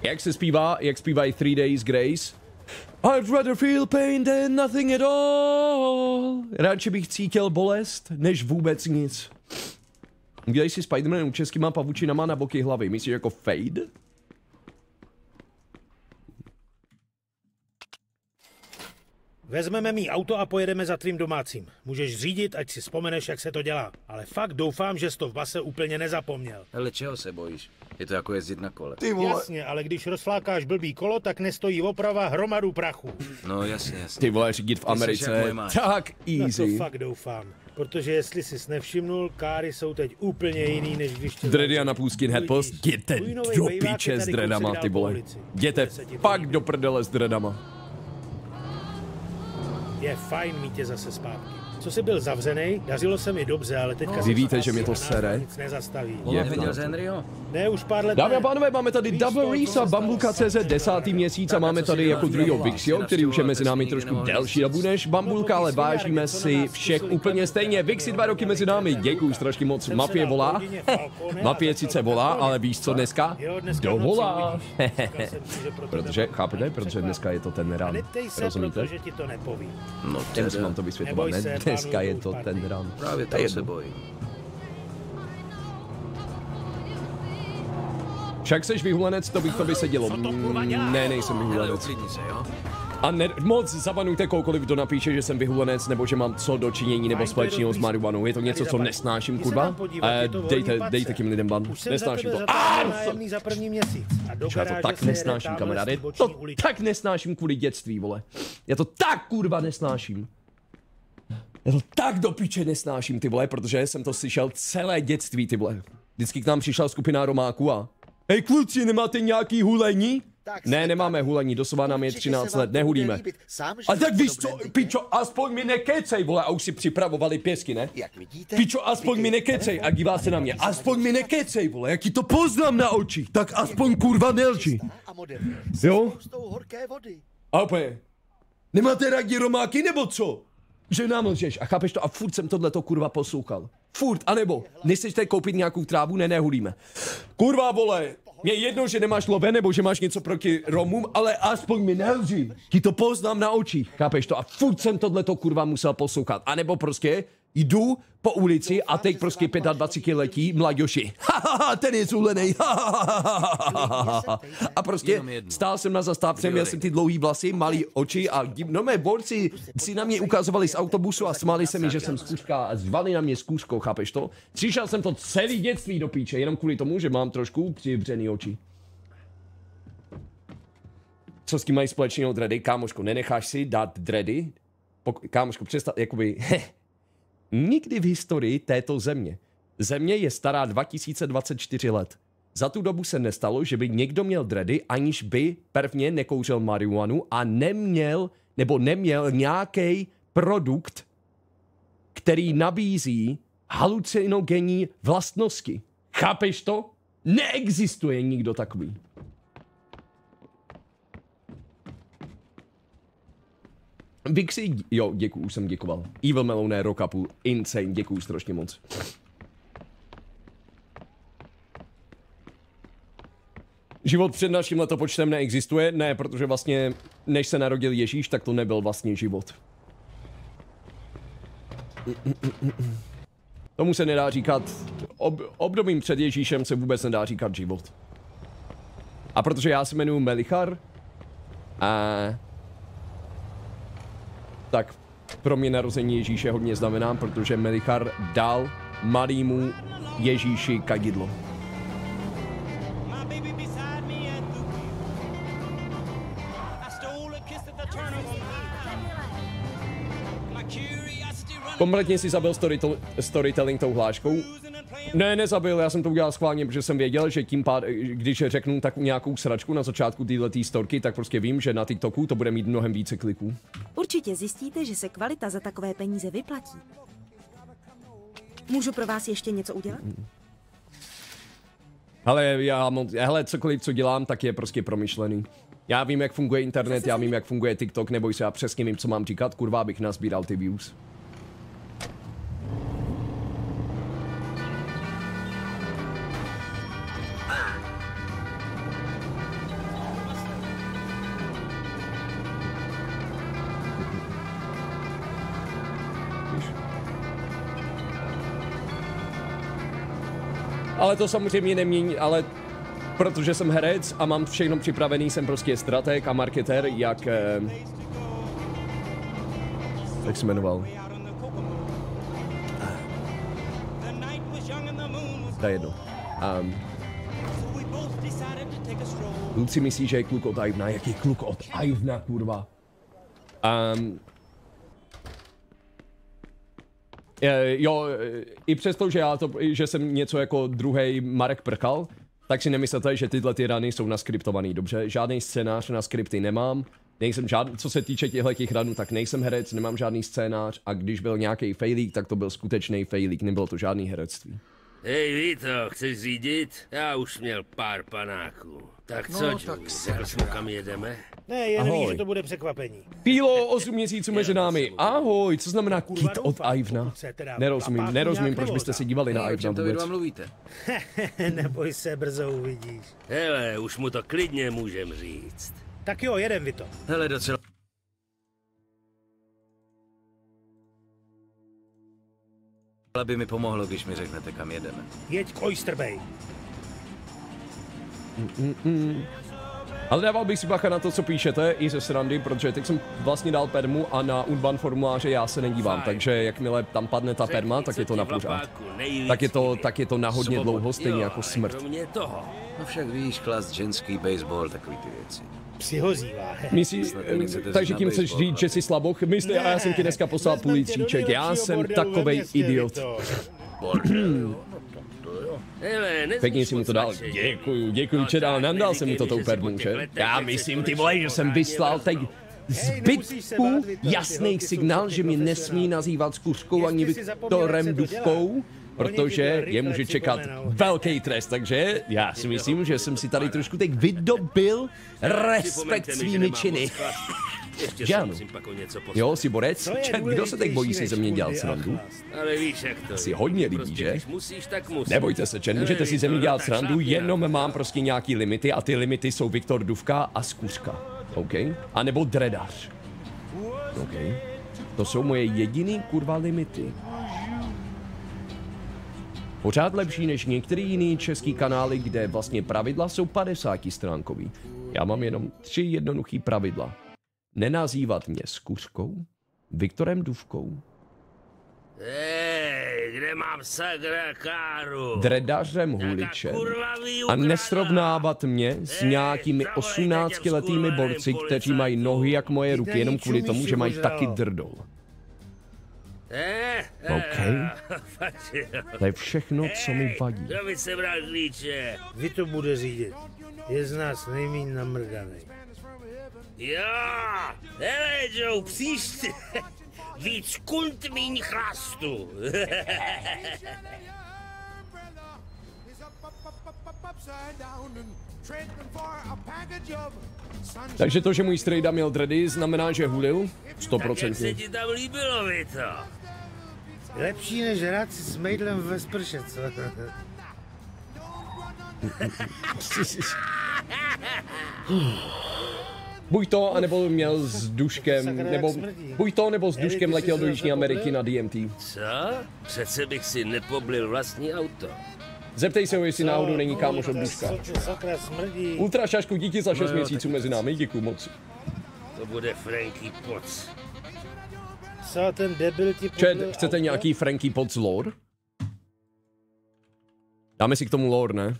Jak se zpívá, jak zpívají Three Days Grace? I'd rather feel pain than nothing at all. Radši bych cítil bolest, než vůbec nic. Udělej si Spider-Man českýma pavučinama na boky hlavy. Myslíš jako fade? Vezmeme mý auto a pojedeme za tvým domácím. Můžeš řídit, ať si vzpomeneš, jak se to dělá. Ale fakt doufám, že jsi to v base úplně nezapomněl. Hele, čeho se bojíš? Je to jako jezdit na kole. Jasně, ale když rozflákáš blbý kolo, tak nestojí oprava hromadu prachu. No jasně, jasně. Ty vole, řídit v Ty Americe. Tak Na easy. to fakt doufám. Protože jestli jsi nevšimnul, káry jsou teď úplně jiný, než když tě Dready a na půl skinhead post. Jděte do píče s kousek ty vole. Jděte fakt do prdele s dreadama. Je fajn mít tě zase zpátky. Co jsi byl zavřený, dařilo se mi dobře, ale teďka Vy jsem víte, že mě to sere? Nic nezastaví. Je jsi Henryho? Ne, už pár let Dámy a pánové, máme tady Double Reese a Bambulka.cz desátý měsíc a máme tady jako druhýho Vixio, který už je mezi námi trošku delší dobu než Bambulka, ale vážíme si všech úplně stejně. Vixi dva roky mezi námi, děkuju strašně moc. Mafie volá. Mafie sice volá, ale víš co dneska? Kdo volá? Protože, chápete? Protože dneska je to ten se, Rozumíte? No Nemusím vám to vysvětlovat, ne? Se, Dneska je to ten ran. Právě To se bojím. Však seš vyhulenec, to bych to by sedělo. Mm, Ne, nejsem vyhulenec. se? A ne, moc zabanujte koukoliv, kdo napíše, že jsem vyhulenec, nebo že mám co do činění nebo společného s marihuanou. Je to něco, co nesnáším, se kurva. Eh, dejte, dejte tím lidem ban. Nesnáším to. Ah, za první měsíc. Já to tak se nesnáším, kamaráde. To tak nesnáším kvůli dětství, vole. Já to tak kurva nesnáším. Já to tak do piče nesnáším, ty vole, protože jsem to slyšel celé dětství, ty vole. Vždycky k nám přišla skupina Romáků a Hej kluci, nemáte nějaký hulení? Ne, nemáme hulení, doslova nám je 13 let, nehulíme. A tak víš co, pičo, aspoň mi nekecej, vole, a už si připravovali pěsky, ne? Jak vidíte? Pičo, aspoň mi nekecej a dívá se na mě. Aspoň mi nekecej, vole, jaký to poznám na očích, tak aspoň kurva moderní. Jo? A úplně, nemáte rádi romáky nebo co? Že nám lžeš a chápeš to a furt jsem tohleto kurva poslouchal. Furt, anebo nechceš koupit nějakou trávu, ne, nehulíme. Kurva vole, mě je jedno, že nemáš love nebo že máš něco proti Romům, ale aspoň mi nelži. Ti to poznám na očích, chápeš to? A furt jsem tohleto kurva musel poslouchat. A nebo prostě jdu po ulici a teď prostě 25 letí mladoši. ten je zulenej. a prostě stál jsem na zastávce, měl jsem ty dlouhý vlasy, malý oči a no mé borci si na mě ukazovali z autobusu a smáli se mi, že jsem zkuška a zvali na mě zkuškou, chápeš to? Přišel jsem to celý dětství do píče, jenom kvůli tomu, že mám trošku přivřený oči. Co s tím mají společného dready? Kámoško, nenecháš si dát dready? Pok- kámoško, přestav, jakoby, nikdy v historii této země. Země je stará 2024 let. Za tu dobu se nestalo, že by někdo měl dready, aniž by prvně nekouřil marihuanu a neměl, nebo neměl nějaký produkt, který nabízí halucinogenní vlastnosti. Chápeš to? Neexistuje nikdo takový. Vixi, jo, děkuju, už jsem děkoval. Evil Melone, Rockapu, insane, děkuju strašně moc. Život před naším letopočtem neexistuje? Ne, protože vlastně, než se narodil Ježíš, tak to nebyl vlastně život. Tomu se nedá říkat, ob, obdobím před Ježíšem se vůbec nedá říkat život. A protože já se jmenuji Melichar, a tak pro mě narození Ježíše hodně znamená, protože Melichar dal malýmu Ježíši kadidlo. Kompletně si zabil storytel- storytelling tou hláškou. Ne, nezabil, já jsem to udělal schválně, protože jsem věděl, že tím pád, když řeknu tak nějakou sračku na začátku této storky, tak prostě vím, že na TikToku to bude mít mnohem více kliků. Určitě zjistíte, že se kvalita za takové peníze vyplatí. Můžu pro vás ještě něco udělat? Ale já moc, hele, cokoliv, co dělám, tak je prostě promyšlený. Já vím, jak funguje internet, já vím, jak funguje TikTok, neboj se, já přesně vím, co mám říkat, kurva, abych nazbíral ty views. Ale to samozřejmě nemění, ale protože jsem herec a mám všechno připravený, jsem prostě strateg a marketér, jak... Eh, jak se jmenoval? Je jedno. Um, Luci myslí, že je kluk od Ivna. Jaký kluk od Ivna, kurva? Um, Eh, jo, eh, i přesto, že, já to, že jsem něco jako druhý Marek Prchal, tak si nemyslete, že tyhle ty rany jsou naskriptovaný, dobře? Žádný scénář na skripty nemám, nejsem žádný, co se týče těchto těch ranů, tak nejsem herec, nemám žádný scénář a když byl nějaký failík, tak to byl skutečný failík, nebylo to žádný herectví. Hej, Vito, chceš řídit? Já už měl pár panáků. Tak co, No, no, tak Řekl jsi mu, kam jedeme? Ne, jen Ahoj. ví, že to bude překvapení. Pílo, 8 měsíců mezi námi. Ahoj, co znamená kit od Ivna? se Nerozumím, nerozumím, proč byste se dívali na o Ivna čem to vy vůbec. dva mluvíte? Neboj se, brzo uvidíš. Hele, už mu to klidně můžem říct. Tak jo, jedem, Vito. Hele, docela... Ale by mi pomohlo, když mi řeknete, kam jedeme. Jeď k Oyster Bay. Mm, mm, mm. Ale dával bych si bacha na to, co píšete, i ze srandy, protože teď jsem vlastně dal permu a na Unban formuláře já se nedívám, takže jakmile tam padne ta perma, tak je to na pořád. Tak je to, tak je to na hodně dlouho, stejně jako smrt. No však víš, klas, ženský baseball, takový ty věci. Přihozívá. Myslíš, takže tím chceš říct, že jsi slaboch? Myslí, a já jsem ti dneska poslal půl litříček. Já jsem takovej idiot. Hele, Pěkně si mu to dal. Děkuju, děkuju, čedal, nandal jsem mu to tou permu, že? Já myslím, ty vole, že jsem vyslal teď zbytku jasný signál, že mě nesmí nazývat Skuřkou ani Viktorem Duvkou, protože je může čekat velký trest, takže já si myslím, že jsem si tady trošku teď vydobil respekt svými činy. Ještě Že se ano? musím pak o něco postarat. Jo, jsi borec? Čet, kdo se teď bojí si ze mě dělat srandu? Ale víš, jak to Asi je. hodně lidí, prostě, že? Musíš, tak musíš. Nebojte se, Čen, můžete si ze mě dělat srandu, jenom mám prostě nějaký limity a ty limity jsou Viktor Duvka a Skuřka. OK? A nebo Dredař. OK? To jsou moje jediný kurva limity. Pořád lepší než některý jiný český kanály, kde vlastně pravidla jsou 50 stránkový. Já mám jenom tři jednoduchý pravidla. Nenazývat mě Skuřkou, Viktorem Duvkou, Hej, kde mám sakra káru? dredařem huličem kurva a nesrovnávat mě s nějakými 18-letými borci, kteří mají nohy jak moje ruky, jenom kvůli tomu, že mají taky drdol. Eh? OK. Fakt, jo. To je všechno, co mi vadí. Kdo by se bral klíče? Vy to bude řídit. Je z nás nejmín namrdaný. Jo, hele Joe, příště. Víc kult, míň chlastu. Takže to, že můj strejda měl dready, znamená, že hulil? Tak jak se 100%. ti tam líbilo, Vito? Lepší než hrát si s mejdlem ve sprše, co? Buď to, anebo měl s duškem, nebo buď to, nebo s duškem letěl do Jižní Ameriky na DMT. Co? Přece bych si nepoblil vlastní auto. Zeptej se ho, jestli náhodou není kámoš od duška. Ultra šašku, díky za 6 No měsíců mezi námi, děkuju moc. To bude Franky Poc. Co ten debil ti Čet, chcete nějaký Frankie Potts lore? Dáme si k tomu lore, ne?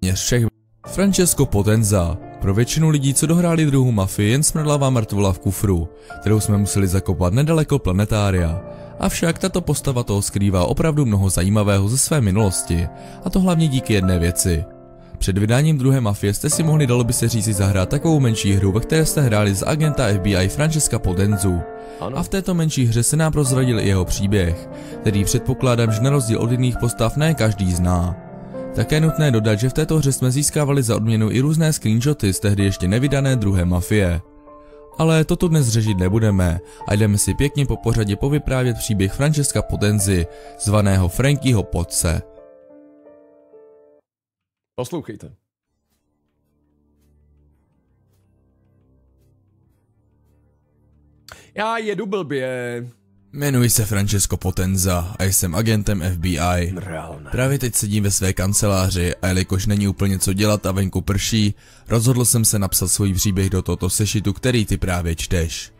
Téměř všech. Francesco Potenza. Pro většinu lidí, co dohráli druhou mafii, jen smrdlavá mrtvola v kufru, kterou jsme museli zakopat nedaleko planetária. Avšak tato postava toho skrývá opravdu mnoho zajímavého ze své minulosti, a to hlavně díky jedné věci. Před vydáním druhé mafie jste si mohli dalo by se říci zahrát takovou menší hru, ve které jste hráli z agenta FBI Francesca Potenzu. A v této menší hře se nám prozradil i jeho příběh, který předpokládám, že na rozdíl od jiných postav ne každý zná. Také nutné dodat, že v této hře jsme získávali za odměnu i různé screenshoty z tehdy ještě nevydané druhé mafie. Ale to tu dnes řešit nebudeme a jdeme si pěkně po pořadě povyprávět příběh Francesca Potenzy, zvaného Frankyho Potce. Poslouchejte. Já jedu blbě. Jmenuji se Francesco Potenza a jsem agentem FBI. Právě teď sedím ve své kanceláři a jelikož není úplně co dělat a venku prší, rozhodl jsem se napsat svůj příběh do tohoto sešitu, který ty právě čteš.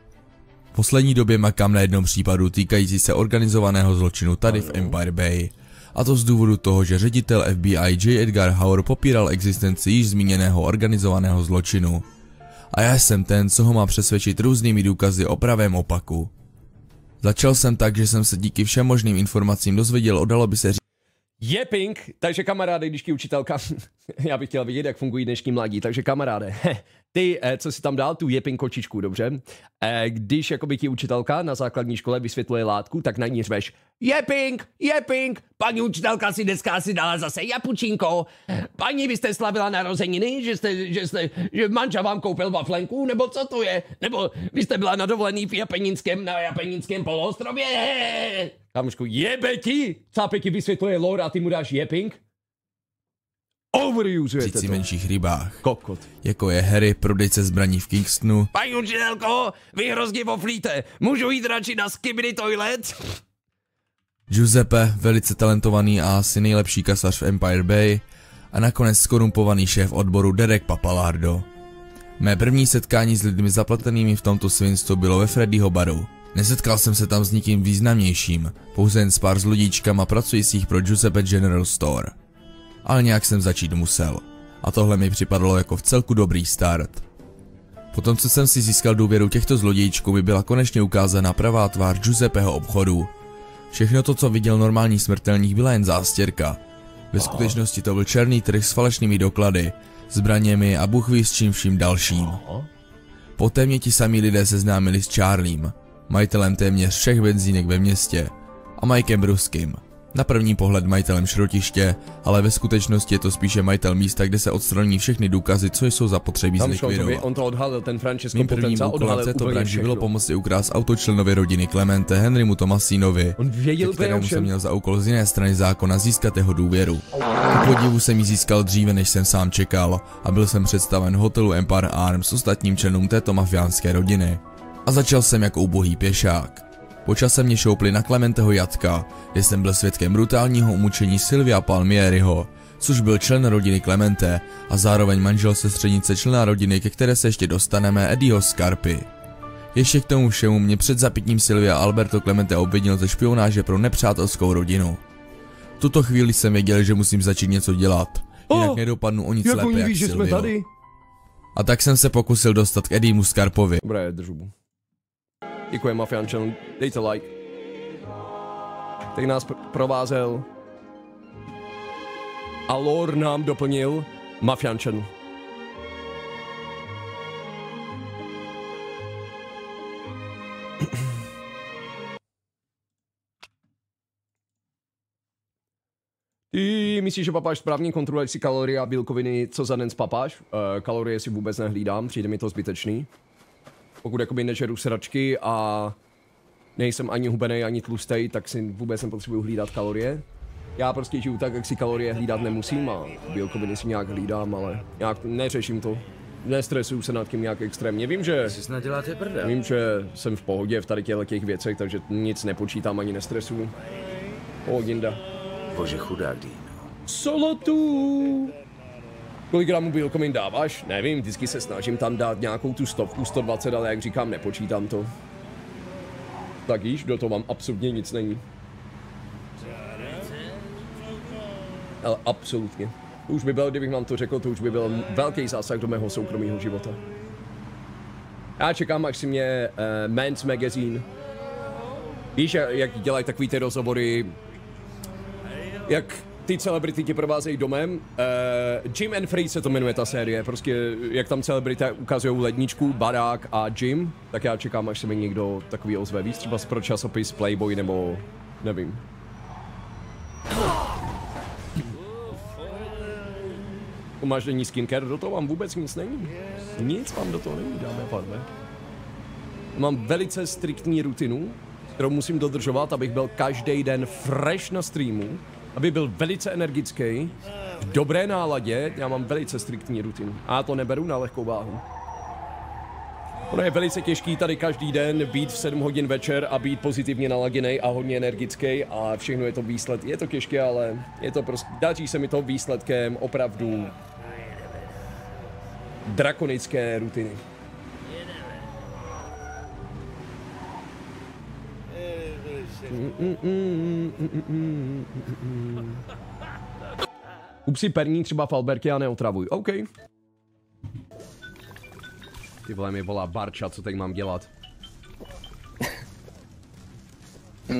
V poslední době makám na jednom případu týkající se organizovaného zločinu tady v Empire Bay. A to z důvodu toho, že ředitel FBI J. Edgar Hauer popíral existenci již zmíněného organizovaného zločinu. A já jsem ten, co ho má přesvědčit různými důkazy o pravém opaku. Začal jsem tak, že jsem se díky všem možným informacím dozvěděl, odalo by se říct, Je pink, takže kamaráde, když učitelka, já bych chtěl vidět, jak fungují dnešní mladí, takže kamaráde, ty, eh, co si tam dal, tu je pink kočičku, dobře? Eh, Když jakoby ti učitelka na základní škole vysvětluje látku, tak na ní řveš, je pink, je pink, paní učitelka si dneska si dala zase japučínko, paní, vy jste slavila narozeniny, že jste, že jste, že manža vám koupil waflenku, nebo co to je, nebo vy jste byla na dovolený v Japeninském, na Japeninském poloostrově, Kamušku, jebe ti! Cápek vysvětluje lore a ty mu dáš jeping? Overusujete říci to. menších rybách. Kokot. Jako je Harry, prodejce zbraní v Kingstonu, Paní učitelko, vy hrozně voflíte. Můžu jít radši na skibidi toilet? Giuseppe, velice talentovaný a asi nejlepší kasař v Empire Bay a nakonec skorumpovaný šéf odboru Derek Papalardo. Mé první setkání s lidmi zaplatenými v tomto svinstvu bylo ve Freddyho baru. Nesetkal jsem se tam s nikým významnějším, pouze jen s pár zlodíčkama pracujících pro Giuseppe General Store. Ale nějak jsem začít musel. A tohle mi připadalo jako v celku dobrý start. Potom, co jsem si získal důvěru těchto zlodějčků, mi byla konečně ukázána pravá tvář Giuseppeho obchodu. Všechno to, co viděl normální smrtelník, byla jen zástěrka. Ve skutečnosti to byl černý trh s falešnými doklady, zbraněmi a Bůh ví s čím vším dalším. Poté mě ti samí lidé seznámili s Charliem, majitelem téměř všech benzínek ve městě, a Mikem Bruským, na první pohled majitelem šrotiště, ale ve skutečnosti je to spíše majitel místa, kde se odstraní všechny důkazy, co jsou zapotřebí zlikvidovat. on to odhalil, ten Francesco Mým prvním úkolem této branži bylo pomoci ukrást auto členovi rodiny Clemente Henrymu Tomasinovi, kterému jsem měl za úkol z jiné strany zákona získat jeho důvěru. Ku podivu jsem ji získal dříve, než jsem sám čekal a byl jsem představen hotelu Empire Arms ostatním členům této mafiánské rodiny. A začal jsem jako ubohý pěšák. Po čase mě šoupli na Clementeho jatka, kde jsem byl svědkem brutálního umučení Silvia Palmieriho, což byl člen rodiny Clemente a zároveň manžel sestřenice člena rodiny, ke které se ještě dostaneme, Eddieho Scarpy. Ještě k tomu všemu mě před zapitím Silvia Alberto Clemente obvinil ze špionáže pro nepřátelskou rodinu. V tuto chvíli jsem věděl, že musím začít něco dělat, jinak Oh, nedopadnu o nic jak lépe oni jak ví, že jsme tady? A tak jsem se pokusil dostat k Eddiemu Scarpovi. Dobré, držu. Děkuji, Mafian Channel. Dejte like. Teď nás pr- provázel. A lore nám doplnil Mafian Channel. Ty myslíš, že papáš správně kontroluje si kalorie a bílkoviny, co za den spapáš? Uh, kalorie si vůbec nehlídám, přijde mi to zbytečný. Pokud jakoby nežeru sračky a nejsem ani hubený, ani tlustej, tak si vůbec nepotřebuju hlídat kalorie. Já prostě žiju tak, jak si kalorie hlídat nemusím a bílkoviny si nějak hlídám, ale nějak neřeším to. Nestresuju se nad tím nějak extrémně. Vím, že... Si snad děláte prdel. Vím, že jsem v pohodě v tady těch věcech, takže nic nepočítám ani nestresuju. Pohodinda. Bože chudák, Dino. Solo tu. Kolik gramů bílkovin dáváš? Nevím, vždycky se snažím tam dát nějakou tu stovku, 120, ale jak říkám, nepočítám to. Tak již, do toho mám absolutně nic není. Ale absolutně. To už by byl, kdybych vám to řekl, to už by byl velký zásah do mého soukromého života. Já čekám, až si mě uh, Men's Magazine Víš, jak dělají takový ty rozhovory, jak ty celebrity tě provázejí domem. Uh, Jim and Free se to jmenuje ta série, prostě jak tam celebrity ukazují ledničku, barák a Jim, tak já čekám, až se mi někdo takový ozve. Víš, třeba pro časopis Playboy nebo nevím. Máš denní skincare, do toho vám vůbec nic není. Nic vám do toho není, dámy a. Mám velice striktní rutinu, kterou musím dodržovat, abych byl každý den fresh na streamu, aby byl velice energický, v dobré náladě, já mám velice striktní rutinu. A já to neberu na lehkou váhu. Ono je velice těžký tady každý den být v 7 hodin večer a být pozitivně naladěný a hodně energický a všechno je to výsled. Je to těžké, ale je to prostě, daří se mi to výsledkem opravdu drakonické rutiny. Kup si perní třeba v Albertě a neotravuj. OK. Ty vole mi volá Barča, co teď mám dělat?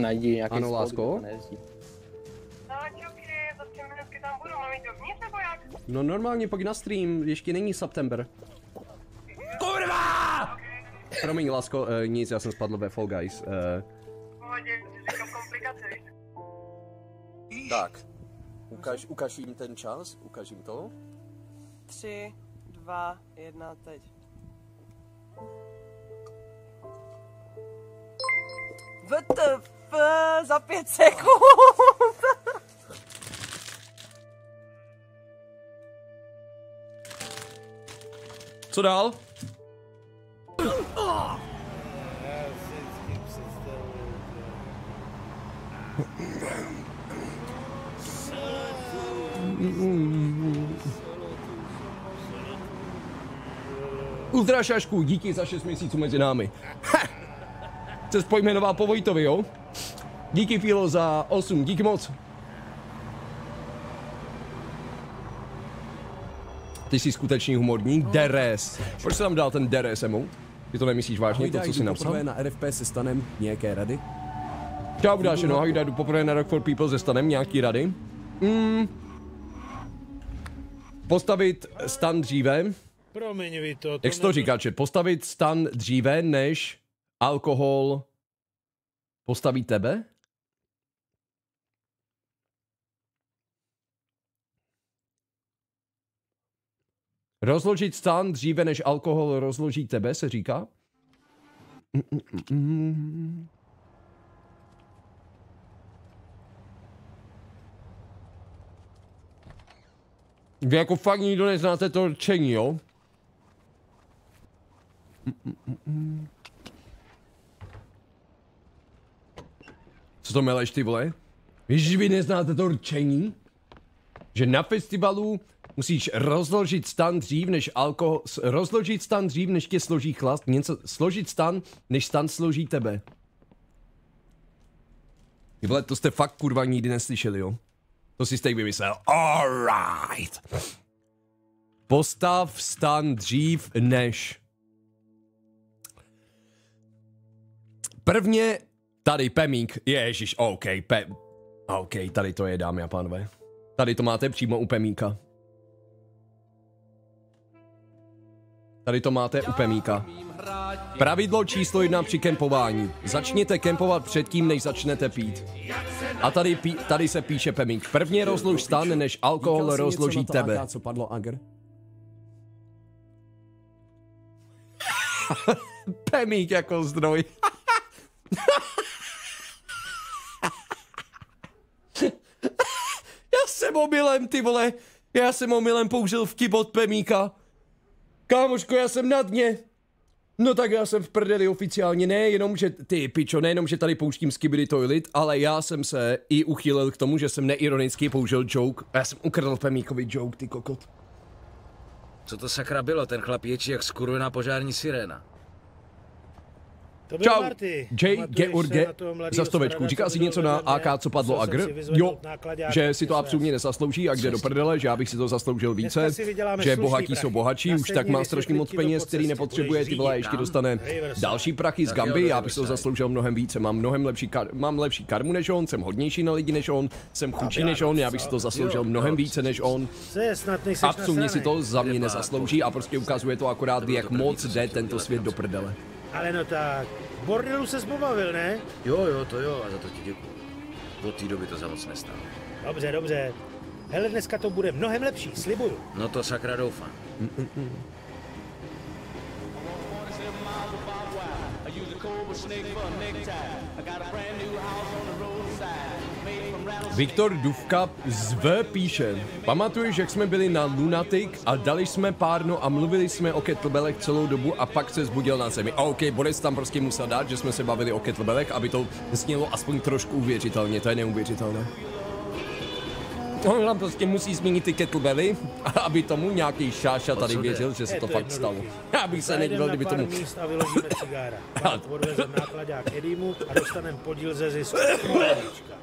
Najdi nějaký Ano, lásko? No normálně pojď na stream, ještě není September. Kurva! Promiň, lásko, uh, nic, já jsem spadl ve Fall Guys. Uh, tak, ukaž, ukaž jim ten čas, ukaž jim to. Tři, dva, jedna, teď. VTF za pět sekund. Co dál? Ultra šašku, díky za 6 měsíců mezi námi. Ha! Se pojmenoval po Vojtovi, jo? Díky Filo za 8, díky moc. Ty jsi skutečný humorník, Deres. Proč jsi tam dal ten Deres emote? Ty to nemyslíš vážně, to, co jsi napsal? na RFP se stanem nějaké rady? Čau, Dáše, no, jdu poprvé na Rock for People se stanem nějaký rady. Mm. Postavit stan dříve. Promiň, Vito. Jak jsi to říká, čet? Postavit stan dříve, než alkohol postaví tebe? Rozložit stan dříve, než alkohol rozloží tebe, se říká? Vy jako fakt nikdo neznáte to rčení, jo? Co to meleš, ty vole? Víš, že vy neznáte to rčení? Že na festivalu musíš rozložit stan dřív, než alkohol... Rozložit stan dřív, než tě složí chlast. Něco... Složit stan, než stan složí tebe. Ty vole, to jste fakt kurva nikdy neslyšeli, jo? To si jste vymyslel. Alright. Postav stan dřív, než... Prvně tady Pemík, ježiš, OK, pe... OK, tady to je, dámy a pánové. Tady to máte přímo u Pemíka. Tady to máte u Pemíka. Pravidlo číslo jedna při kempování. Začněte kempovat předtím, než začnete pít. A tady, pí, tady se píše Pemík. Prvně rozlož stan, než alkohol rozloží tebe. AK, co padlo Ager? Pemík jako zdroj. Já jsem omylem, ty vole. Já jsem omylem použil vtip od Pemíka. Kámoško, já jsem na dně. No tak já jsem v prdeli oficiálně, ne jenom, že ty pičo, nejenom, že tady pouštím Skibidi Toilet, ale já jsem se i uchýlil k tomu, že jsem neironicky použil joke. Já jsem ukradl Pemíkovi joke, ty kokot. Co to sakra bylo? Ten chlap ječí jak skurvená požární siréna. To byl Čau, Marty. J. George za stovečku. Říká si něco na? AK, co padlo Agr? Jo, že si to absolutně nezaslouží a kde do prdele, že já bych si to zasloužil více, že bohatí jsou bohatší, už tak má strašně moc peněz, který nepotřebuje, ty vole, ještě dostane další prachy z Gamby, já bych si to zasloužil mnohem více, mám mnohem lepší, kar- mám lepší karmu než on, jsem hodnější na lidi než on, jsem chudší než on, já bych si to zasloužil mnohem více než on. Absolutně si to za mě nezaslouží a prostě ukazuje to akorát, jak moc jde tento svět do prdele. Ale no tak, v bordelu se pobavil, ne? Jo, jo, to jo, a za to ti děkuju. Od té doby to za moc nestálo. Dobře, dobře. Hele, dneska to bude mnohem lepší, slibuju. No to sakra doufám. Viktor Duvka z V píše, pamatuješ, jak jsme byli na Lunatic a dali jsme párno a mluvili jsme o kettlebellech celou dobu a pak se zbudil na zemi. A OK, Boris tam prostě musel dát, že jsme se bavili o kettlebellech, aby to znělo aspoň trošku uvěřitelně, to je neuvěřitelné. On tam prostě musí zmínit ty kettlebelly, aby tomu nějaký šáša tady co věřil, že se to to fakt stalo. Já bych se nedivil, na kdyby tomu... míst a vyložíme cigára. Pak odvezem nákladák Edimu a dostaneme podíl ze zisku.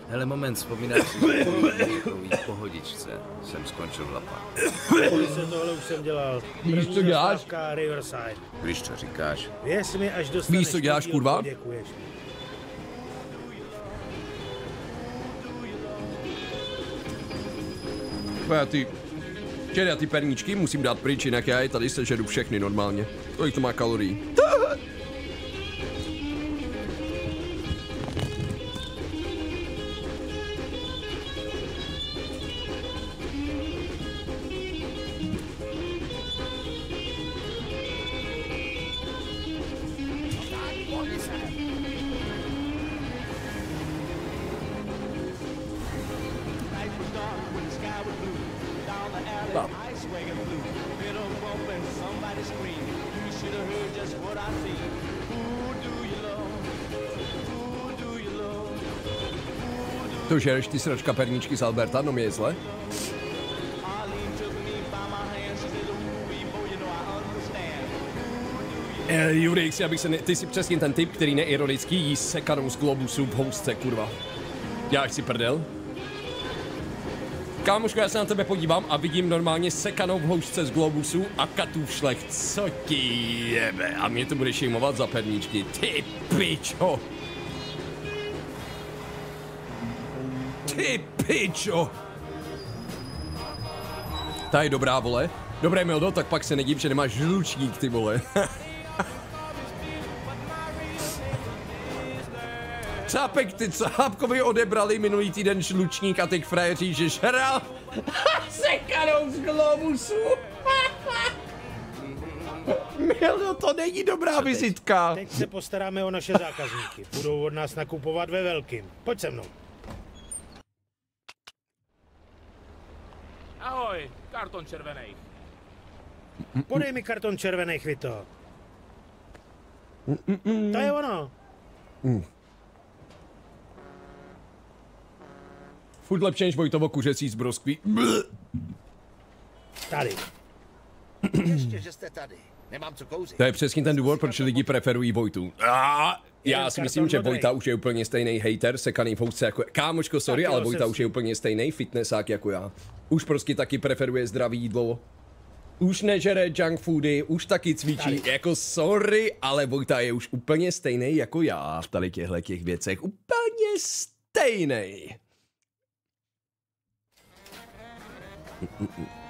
Hele, moment, vzpomínáš si, že pohodičce jsem skončil v lapách. Tohle už jsem dělal. Víš, co První děláš? zastávka Riverside. Když to říkáš. Věř mi, až dostaneš Víš, co děláš, kurva? poděkuješ. Já ty... Čili já ty perníčky musím dát pryč, jinak já je tady sežeru všechny normálně. Kolik to má kalorií? To žereš ty sračka perníčky z Alberta, no mi je zle. Eh, Jurix, já bych se ne... Ty jsi přesně ten typ, který neironicky jí sekanou z globusu v housce, kurva. Já chci prdel. Kámoško, já se na tebe podívám a vidím normálně sekanou v houšce z globusu a katův šlech. Co ti jebe? A mě to bude šejmovat za perníčky. Ty pičo. Ty pičo. Ta je dobrá, vole. Dobré, Mildo, tak pak se nedím, že nemáš žlučník, ty vole. Cápek, ty Cápkovi odebrali minulý týden žlučník a teď frajeří, že žral sekanou z globusu. Mildo, to není dobrá vizitka. Teď se postaráme o naše zákazníky. Budou od nás nakupovat ve velkým. Pojď se mnou. Ahoj, karton červený. Podej mi karton červených, Vito. To je ono. Mm. Furt lepší než Vojtovo kuřecí z broskví. Tady. Ještě, že jste tady. Nemám co kouřit. To je přesně ten důvod, proč lidi preferují Vojtu. A já si myslím, že Vojta už je úplně stejný hater, sekaný v housce jako Kámoško, sorry, ale Vojta už je úplně stejný fitnessák jako já. Už prostě taky preferuje zdravý jídlo. Už nežere junk foody, už taky cvičí. Tady. Jako sorry, ale Vojta je už úplně stejný jako já v tady těchto těch věcech. Úplně stejný.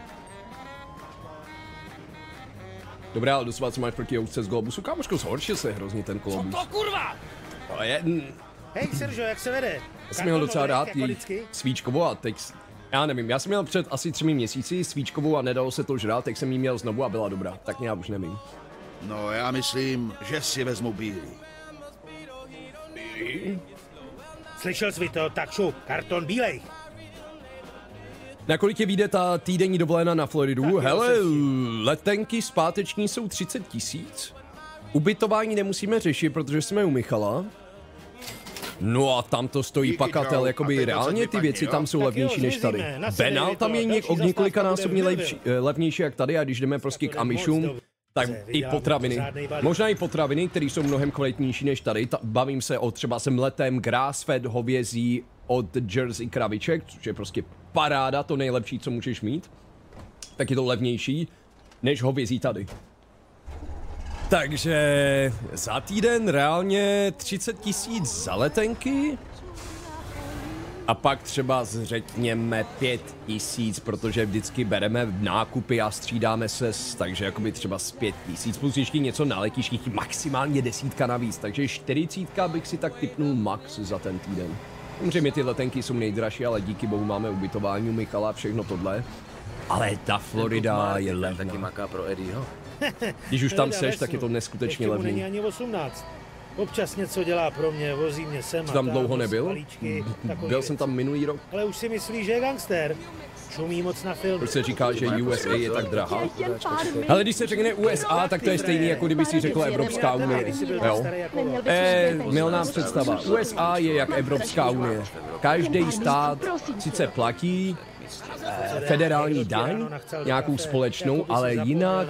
Dobrá, ale doslova, co máš proti housce z Globusu? Kámoško, zhoršil se hrozně ten Co Globus. to kurva? To je... Hej, Seržo, jak se vede? Já jsem měl docela rád jako jí vždycky? svíčkovou a teď... Já nevím, já jsem měl před asi třemi měsíci svíčkovou a nedalo se to žrát, tak jsem jí měl znovu a byla dobrá. Tak já už nevím. No, já myslím, že si vezmu bílý. Slyšel jsi to? Tak šup, karton bílej. Na kolik je vyjde ta týdenní dovolená na Floridu? jo, Hele, letenky zpáteční jsou 30 tisíc. Ubytování nemusíme řešit, protože jsme u Michala. No a tam to stojí Díky, pakatel, čau. Jakoby reálně ty věci jo? tam jsou Tak levnější jo, než tady. Benal tam je něk, další o zastávka několikanásobně bude v lepší, eh, levnější jak tady a když jdeme prostě k dobře, tak i potraviny. Možná i potraviny, které jsou mnohem kvalitnější než tady. Ta, bavím se o třeba sem letem grass-fed hovězí od Jersey kraviček, což je prostě paráda, to nejlepší, co můžeš mít. Tak je to levnější než hovězí tady. Takže za týden reálně 30 tisíc za letenky. A pak třeba řekněme 5 tisíc, protože vždycky bereme nákupy a střídáme se, s, takže jakoby třeba z 5 tisíc, plus ještě něco na letištích, maximálně desítka navíc, takže 40 bych si tak typnul max za ten týden. Samozřejmě ty letenky jsou nejdražší, ale díky bohu máme ubytování u Michala a všechno tohle. Ale ta Florida je Taky levná. maká pro Eddieho. Když už tam seš, tak je to neskutečně Ještě není levný. ani 18. Občas něco dělá pro mě, vozí mě sem Jsi a tam dlouho nebyl? balíčky, Byl jsem tam minulý rok. Ale už si myslí, že je gangster. Šumí moc na film. Proč se říká, že USA je tak drahá? Ale když se řekne USA, tak to je stejný, jako kdyby si řekl Evropská unie. Jo? Eh, milná představa. USA je jak Evropská unie. Každý stát sice platí eh, federální daň, nějakou společnou, ale jinak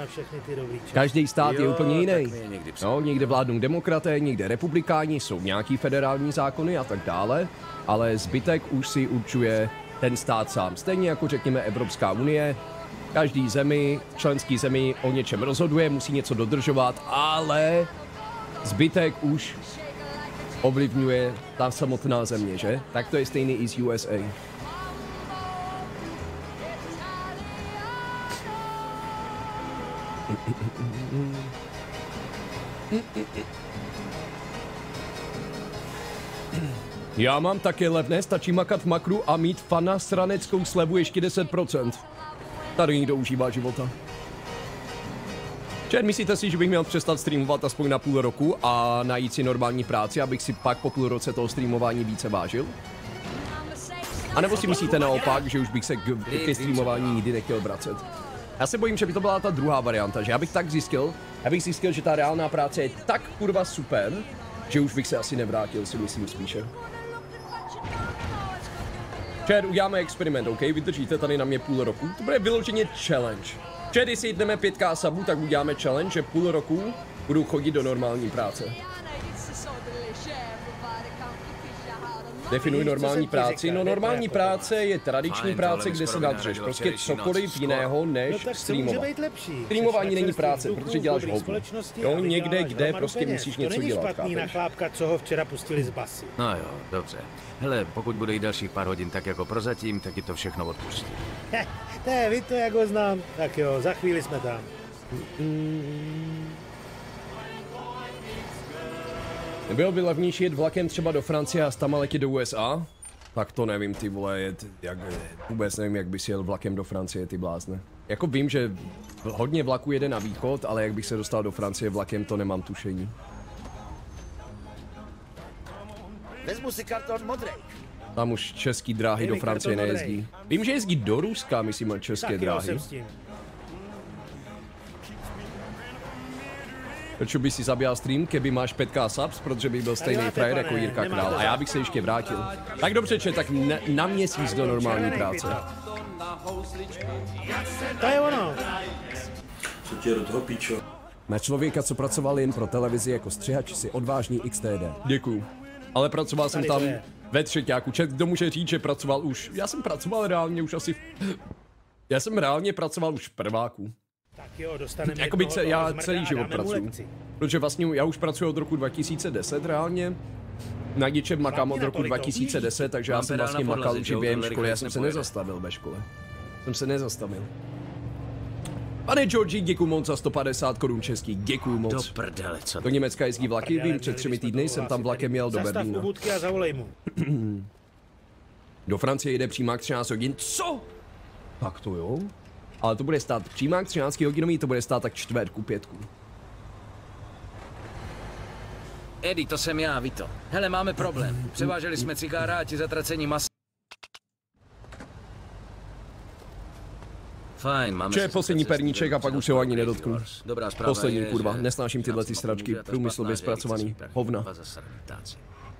každý stát je úplně jiný. No, někde vládnou demokraté, někde republikáni, jsou nějaký federální zákony a tak dále, ale zbytek už si určuje ten stát sám. Stejně jako řekněme Evropská unie, každý zemi, členský zemi o něčem rozhoduje, musí něco dodržovat, ale zbytek už ovlivňuje ta samotná země, že? Tak to je stejný i z USA. Já mám také levné, stačí makat v makru a mít fana sraneckou slevu ještě 10%. Tady někdo užívá života. Čer, myslíte si, že bych měl přestat streamovat aspoň na půl roku a najít si normální práci, abych si pak po půl roce toho streamování více vážil? A nebo si myslíte naopak, že už bych se k, ke streamování nikdy nechtěl vracet? Já se bojím, že by to byla ta druhá varianta, že já bych tak zjistil, já bych zjistil, že ta reálná práce je tak kurva super, že už bych se asi nevrátil, si myslím spíše. Čer, uděláme experiment, OK? Vydržíte tady na mě půl roku. To bude vyloženě challenge. Když si jdeme 5k sabů, tak uděláme challenge, že půl roku budu chodit do normální práce. Definuj normální práci. No normální práce je tradiční práce, kde se nadřeš. Prostě cokoliv noci. jiného No než streamovat. být lepší. Streamování není práce, protože děláš hovno. Jo, někde, kde prostě musíš něco dělat, chápeš? chlápka, co ho včera pustili z basy. No jo, dobře. Hele, pokud bude i dalších pár hodin tak jako prozatím, tak ti to všechno odpustím. Vy to, jak ho znám. Tak jo, za chvíli jsme tam. Nebylo by levnější jet vlakem třeba do Francie a tam letět do USA? Tak to nevím, ty vole, jet, jak, vůbec nevím, jak by si jel vlakem do Francie, ty blázne. Jako vím, že hodně vlaků jede na východ, ale jak bych se dostal do Francie vlakem, to nemám tušení. Vezmu si karton modrý. Tam už český dráhy Dej do Francie nejezdí. Vím, že jezdí do Ruska, myslím, české Tak jo, dráhy. jsem s tím. Proč by si zabíjal stream, keby máš 5k subs, protože bych byl stejný frajer jako Jirka Král. A já bych se ještě vrátil. Tak dobře, če, tak na, na měsíc do normální práce. To je ono. Co tě do toho píčo? Na člověka, co pracoval jen pro televizi jako střihač, si odvážný XTD. Děkuju. Ale pracoval jsem tam ve třetíku. Čet, kdo může říct, že pracoval už... Já jsem pracoval reálně už asi... Já jsem reálně pracoval už v prváku. Tak jo, dostaneme Jakoby ce, toho já celý život pracuji. Protože vlastně já už pracuji od roku 2010 reálně. Na něčem makám od roku 2010, takže já jsem vlastně makal už během školy, já jsem se nezastavil ve škole. Jsem se nezastavil. Pane Georgi, děkuji moc za 150 korun český, děkuji moc. Do prdele, co Do Německa jezdí vlaky, vím, před třemi týdny jsem tam vlakem jel do Berlína. budky a zavolej mu. Do Francie jede přímák 13 hodin. Co? Tak to jo. Ale to bude stát přímák 13 hodinový, to bude stát tak čtvrtku, pětku. Eddie, to jsem já, Vito. Hele, máme problém. Převáželi jsme cigára a ti zatracení mas... Fajn, máme Če poslední perníček a pak už se ho ani nedotknu. Dobrá zpráva Poslední je, kurva, nesnáším tyhle ty ta průmyslově zpracovaný hovna. Dva zasraný ptáci.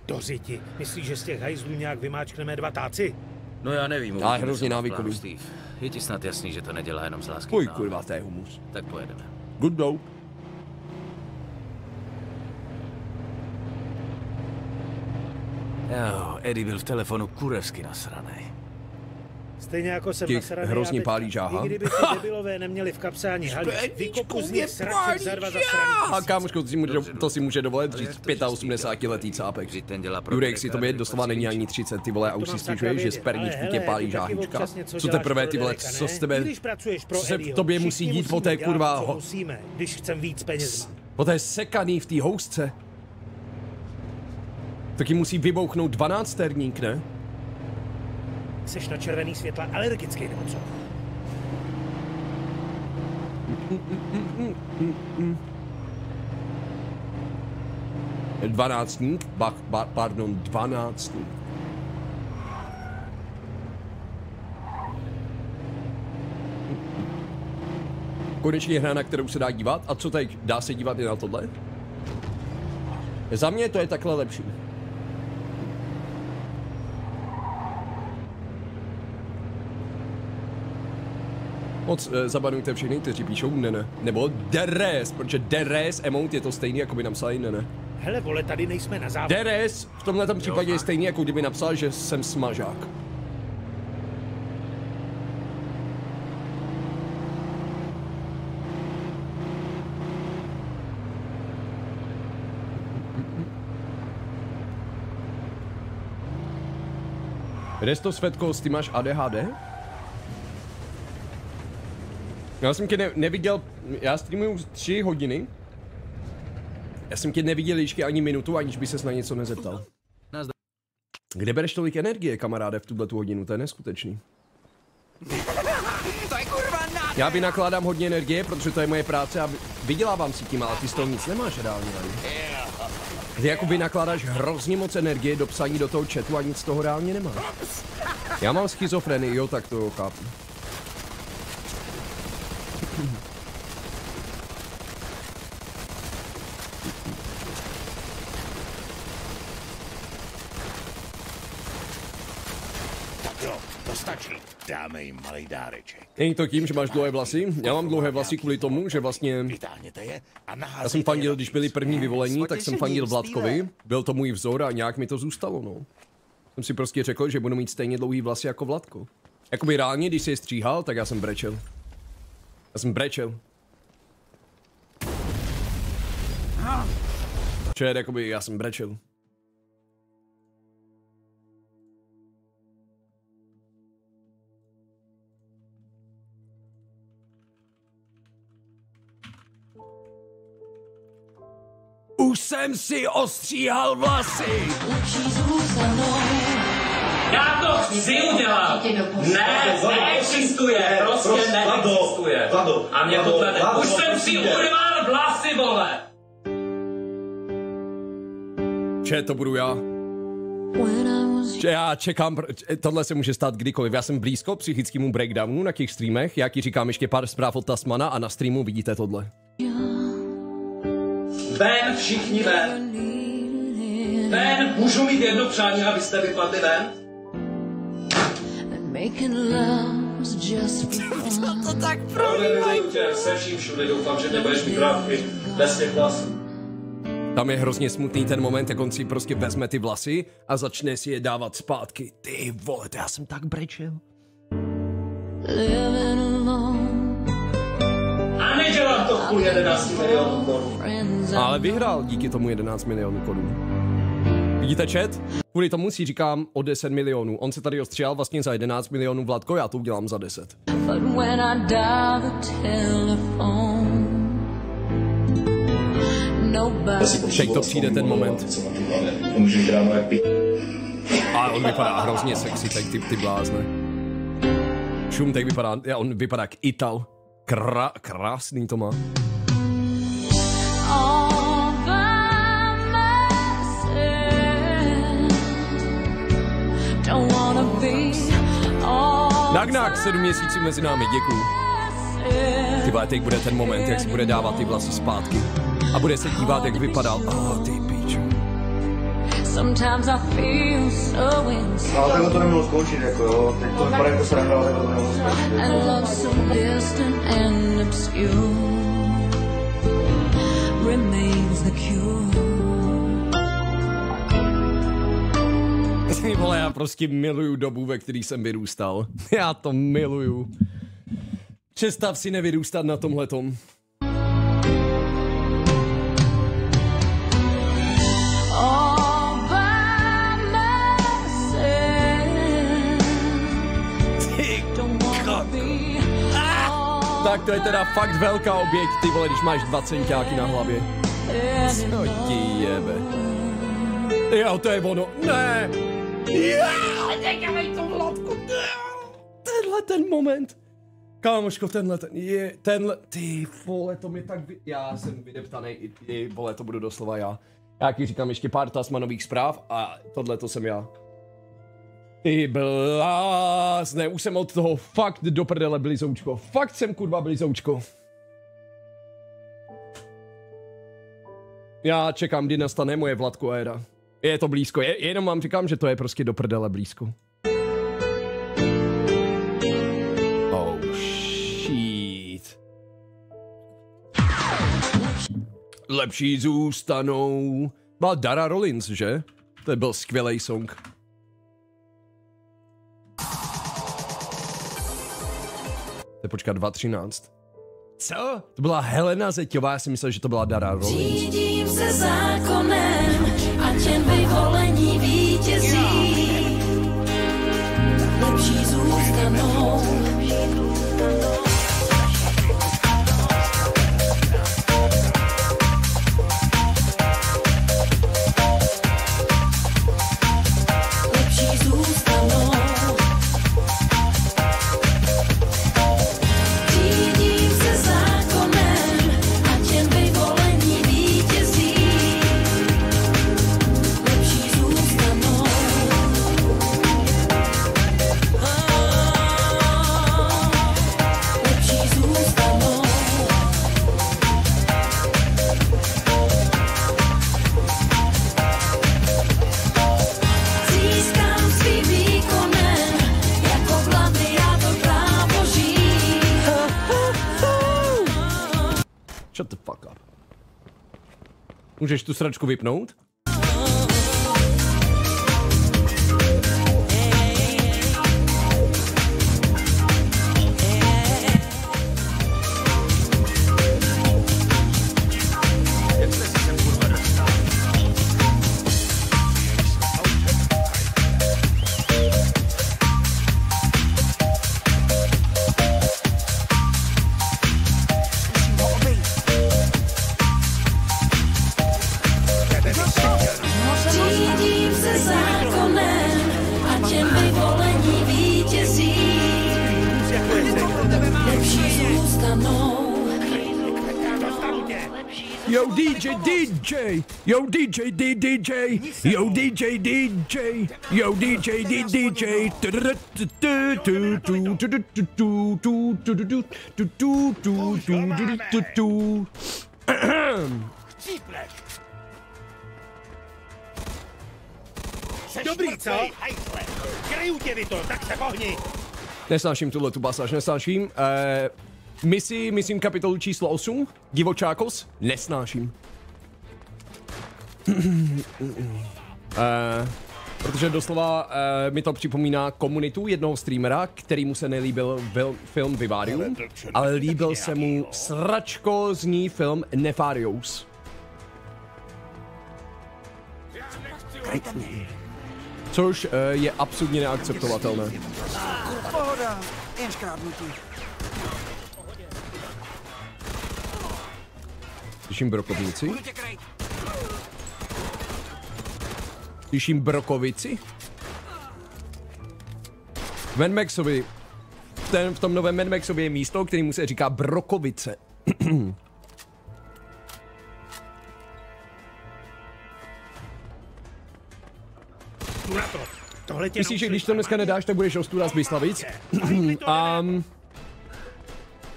Do řiti. Myslíš, že z těch hajzlů nějak vymáčkneme dva táci? No já nevím. Uvidíme, hrozně návykový. Steve. Je ti snad jasný, že to nedělá jenom z lásky. Nám. kurva, to je humus. Tak pojedeme. Good dope. Jo, Eddie byl v telefonu kurevsky nasranej. Stejně jako jsem Ti nasraný hrozně teďka. pálí žáha. I kdyby ty debilové neměli v kapse ani halíř, vykopu z nich sraček za dva zasraný A kámoško, to si může, to si může dovolit říct 85 letý cápek. Ten dělá pro Jurek si tobě doslova není ani 30, ty vole, a už si stěžuješ, že z perníčku tě pálí žáhička. Co teprve, ty vole, co z tebe, Když pracuješ pro co se v tobě musí dít po té kurva, ho- musíme, když chcem víc peněz. po té sekaný v té housce. Taky musí vybouchnout 12 terník, ne? Seš na červený světla alergický nebo co? Dvanáctník, bach, ba, pardon, dvanáctník. Konečně hra, na kterou se dá dívat. A co teď? Dá se dívat i na tohle? Za mě to je takhle lepší. Moc eh, zabanujte všechny, kteří píšou ne ne. Nebo deres, protože deres emote je to stejný, jako by napsali ne ne. Hele, vole, tady nejsme na závod. Deres v tomhle případě je stejný, jako kdyby napsal, že jsem smažák. Resto Svetko, ty máš ADHD? Já jsem tě ne- neviděl, já streamuju tři hodiny. Já jsem tě neviděl ještě ani minutu, aniž by ses na něco nezeptal. Kde bereš tolik energie, kamaráde, v tuhle tu hodinu? To je neskutečný. Já vynakládám hodně energie, protože to je moje práce a vy- vydělávám si tím, ale ty z toho nic nemáš reálně ani. Ty jako vynakládáš hrozně moc energie do psaní do toho chatu a nic z toho reálně nemáš. Já mám schizofrenii, jo, tak to jo, chápu. To stačí. Dáme jim malý dáreček. Není to tím, že máš dlouhé vlasy? Já mám dlouhé vlasy kvůli tomu, že vlastně... Vytáhněte je a Já jsem fandil, když byli první vyvolení, tak jsem fandil Vladkovi. Byl to můj vzor a nějak mi to zůstalo, no. Jsem si prostě řekl, že budu mít stejně dlouhý vlasy jako Vladko. Jakoby reálně, když si je stříhal, tak já jsem brečel. Já jsem brečel. Čet, jakoby já jsem brečel. Už jsem si ostříhal vlasy! Já to chci udělat! Ne, neexistuje, prostě neexistuje. A mě to tady... Už jsem si urval vlasy, vole! Če, to budu já. Če, já čekám, tohle se může stát kdykoliv. Já jsem blízko psychickému breakdownu na těch streamech. Já ti říkám ještě pár zpráv od Tasmana a na streamu vidíte tohle. Ven, všichni ven! Ven, můžu mít jedno přání, abyste vypadli ven? Making love's just for fun. to tak tě se vším všude, doufám, že nebudeš mít rád bez těch vlasů. Tam je hrozně smutný ten moment, jak on si prostě vezme ty vlasy a začne si je dávat zpátky. Ty vole, to já jsem tak brečel. A nedělám to kvůli 11 milionů korun. Ale vyhrál díky tomu 11 milionů korun. Vidíte chat? Kvůli tomu si říkám o 10 milionů. On se tady ostříhal vlastně za 11 milionů Vladko, já to udělám za 10. But when I dial the telephone, nobody. Teď to přijde ten moment. A on vypadá hrozně sexy, tak ty, ty blázne. Šum teď vypadá, ja, on vypadá jak Ital. Krá, krásný to má. All Don't wanna be all Nagnák, sedm měsíců mezi námi, děkuju. Ty vole, teď bude ten moment, jak si bude dávat ty vlasy zpátky. A bude se dívat, jak vypadal. Oh, ty píču. Sometimes I feel so inside. Ale takhle to nemělo skončit, jako jo. Teď to vypadá jako sranda, ale takhle to nemělo skončit. And love so distant and obscure remains the cure. Ty vole, já prostě miluju dobu, ve který jsem vyrůstal. Já to miluju. Představ si nevyrůstat na tomhletom. Be Tak to je teda fakt velká oběť, ty vole, když máš dva centiáky na hlavě. Co ti jebe? Jo, to je ono. Ne! To, Vladku, ne! Tenhle ten moment. Kámoško, tenhle ten, je, tenhle, ty vole, to mi tak, vy... já jsem vydeptaný, i, i, vole, to budu doslova já. Já ti říkám ještě pár tasmanových zpráv a tohle to jsem já. Ty blázne, už jsem od toho fakt do prdele blizoučko. Fakt jsem kurva blizoučko. Já čekám, kdy nastane moje Vladko éra. Je to blízko, je, jenom vám říkám, že to je prostě do prdele blízko. Oh shit. Lepší zůstanou. Byla Dara Rollins, že? To byl skvělý song. To je počkat 2.13. Co? To byla Helena Zeťová, já si myslel, že to byla Dara Rollins. Řídím se zákonem, vyvolení vítězí. Můžeš tu sračku vypnout? Yo DJ D DJ, yo DJ DJ, yo DJ D DJ. Dobrý, co? Kryju tě, Vito, tak se pohni. Nesnáším tuhle tu pasáž, nesnáším. Eh, misi, myslím kapitolu číslo 8, Divočákos, nesnáším. Eh, protože doslova eh, mi to připomíná komunitu jednoho streamera, který mu se nelíbil vil, film Vivarium, ale líbil se mu sračko zní film Nefarious. Což eh, je absolutně neakceptovatelné. Pohoda, jen škrábnutí. Slyším brokovnici. Slyším brokovici. V Mad Maxovi, ten, v tom novém Mad Maxovi je místo, kterému se říká Brokovice. Myslíš, že když to dneska nedáš, tak budeš ostuda z Byslavic? um,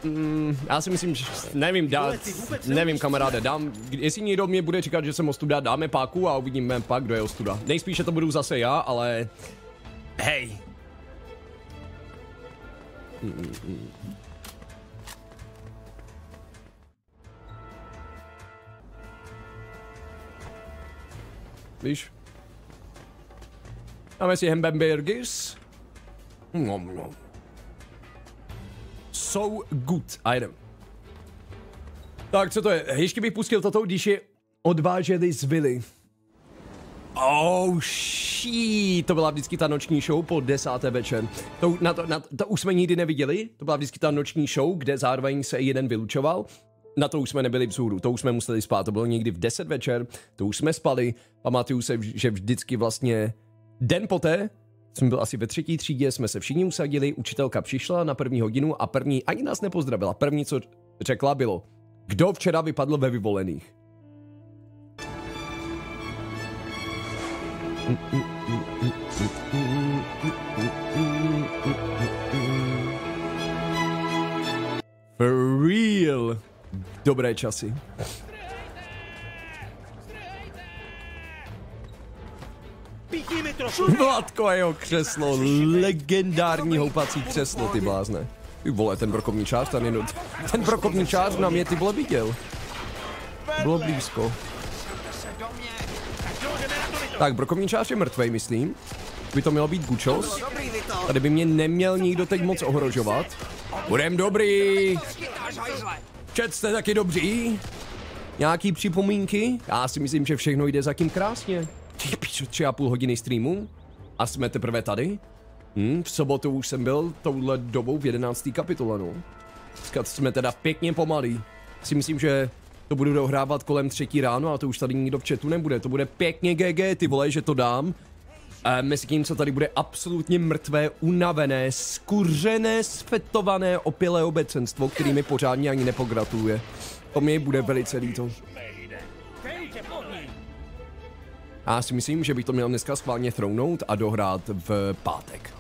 mm, já si myslím, že nevím dát, nevím kamaráde, dám, jestli někdo mě bude říkat, že jsem ostuda, dáme páku a uvidíme pak, kdo je ostuda. Nejspíše to budu zase já, ale hej. Mm. Víš? Dáme si hamburgers. Nom, nom. So good. Jdem. Tak, co to je? Ještě bych pustil toto, když je odváželi z vily. Oh, shit. To byla vždycky ta noční show po desáté večer. To, na to, na, to už jsme nikdy neviděli. To byla vždycky ta noční show, kde zároveň se jeden vylučoval. Na to už jsme nebyli vzhůru, to už jsme museli spát. To bylo někdy v 10 večer, to už jsme spali. Pamatuju se, že vždycky vlastně Den poté, jsem byl asi ve třetí třídě, jsme se všichni usadili, učitelka přišla na první hodinu a první ani nás nepozdravila. První, co řekla, bylo, kdo včera vypadl ve vyvolených. For real. Dobré časy. Vladko a jeho křeslo, legendární houpací křeslo, ty blázne. Ty vole, ten brokovničář tam jenom, ten brokovničář na mě ty vole viděl. Bylo blízko. Tak, brokovničář je mrtvej, myslím. By to mělo být Gučos. Tady by mě neměl nikdo teď moc ohrožovat. Budem dobrý. Čet jste taky dobří? Nějaký připomínky? Já si myslím, že všechno jde zatím krásně. Ty pičo, tři a půl hodiny streamu? A jsme teprve tady? Hm, v sobotu už jsem byl touhle dobou v 11. kapitole, no. Dneska jsme teda pěkně pomalí. Si myslím, že to budu dohrávat kolem třetí ráno a to už tady nikdo v chatu nebude. To bude pěkně GG, ty vole, že to dám. A mezi tím, co tady bude absolutně mrtvé, unavené, skuřené, sfetované, opilé obecenstvo, který mi pořádně ani nepogratuluje. To mi bude velice líto. A já si myslím, že bych to měl dneska schválně thronout a dohrát v pátek.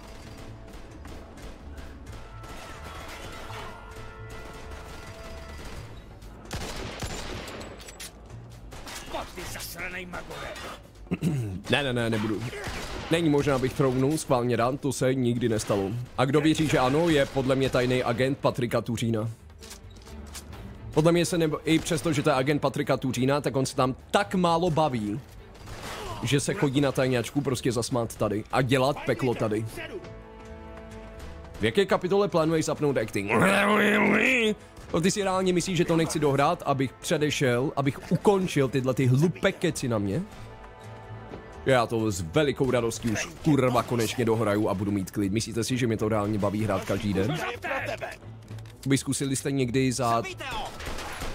Ne, ne, ne, nebudu. Není možné, abych thrownul schválně rád, to se nikdy nestalo. A kdo věří, že ano, je podle mě tajný agent Patrika Tuřína. Podle mě se nebo, i přesto, že to je agent Patrika Tuřína, tak on se tam tak málo baví, že se chodí na tajňačku prostě zasmát tady a dělat peklo tady. V jaké kapitole plánuješ zapnout acting? No, ty si reálně myslíš, že to nechci dohrát, abych předešel, abych ukončil tyhle ty hlupé keci na mě? Já to s velikou radostí už kurva konečně dohraju a budu mít klid. Myslíte si, že mě to reálně baví hrát každý den? By zkusili jste někdy za...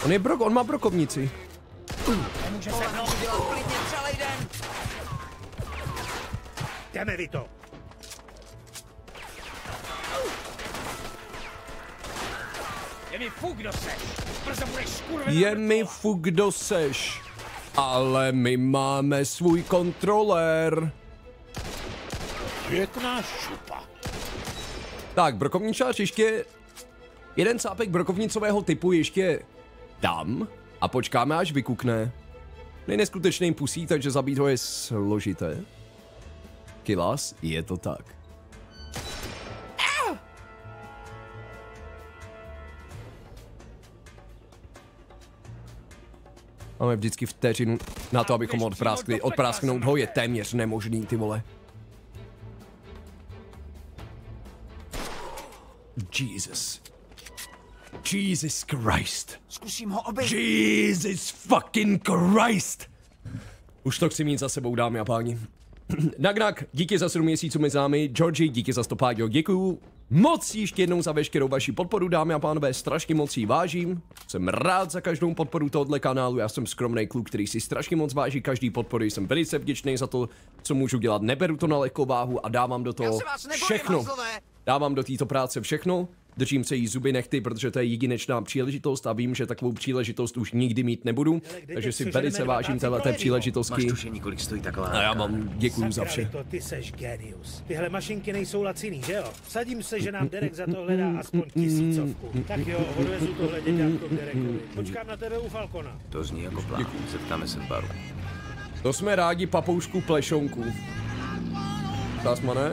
On je brok, on má brokovnici. Nemůže se Jdeme, Vito. Je mi fuk, kdo seš. Brzo budeš. Je mi fuk, kdo seš. Ale my máme svůj kontroler. Pěkná šupa. Tak, brokovničář ještě... Jeden cápek brokovnicového typu ještě dám a počkáme, až vykukne. Je neskutečný pusí, takže zabít ho je složité. Kilas, je to tak. Máme vždycky vteřinu na to, abychom ho odpráskli. Odprásknout ho je téměř nemožný, ty vole. Jesus. Jesus Christ. Zkusím ho obejít. Jesus fucking Christ. Už to chci mít za sebou, dámy a páni. Nagnak, díky za 7 měsíců mezi námi. Georgi, díky za stopáďo, děkuju. Moc ještě jednou za veškerou vaši podporu, dámy a pánové, strašně moc jí vážím. Jsem rád za každou podporu tohoto kanálu, já jsem skromný kluk, který si strašně moc váží každý podpory, jsem velice vděčný za to, co můžu dělat, neberu to na lehkou váhu a dávám do toho všechno. Dávám do této práce všechno, držím se jí zuby nechty, protože to je jedinečná příležitost a vím, že takovou příležitost už nikdy mít nebudu, takže si velice vážím této příležitosti. Máš tušení, kolik stojí taková A já vám děkuju za vše. To ty seš genius. Tyhle mašinky nejsou laciný, že jo? Sadím se, že nám Derek za tohle dá aspoň tisícovku. Tak jo, odvezu tohle děďátko k Derekovi. Počkám na tebe u Falcona. To zní jako plán. Setkáme se v baru. To jsme rádi papoušku plešonku. Tasmane?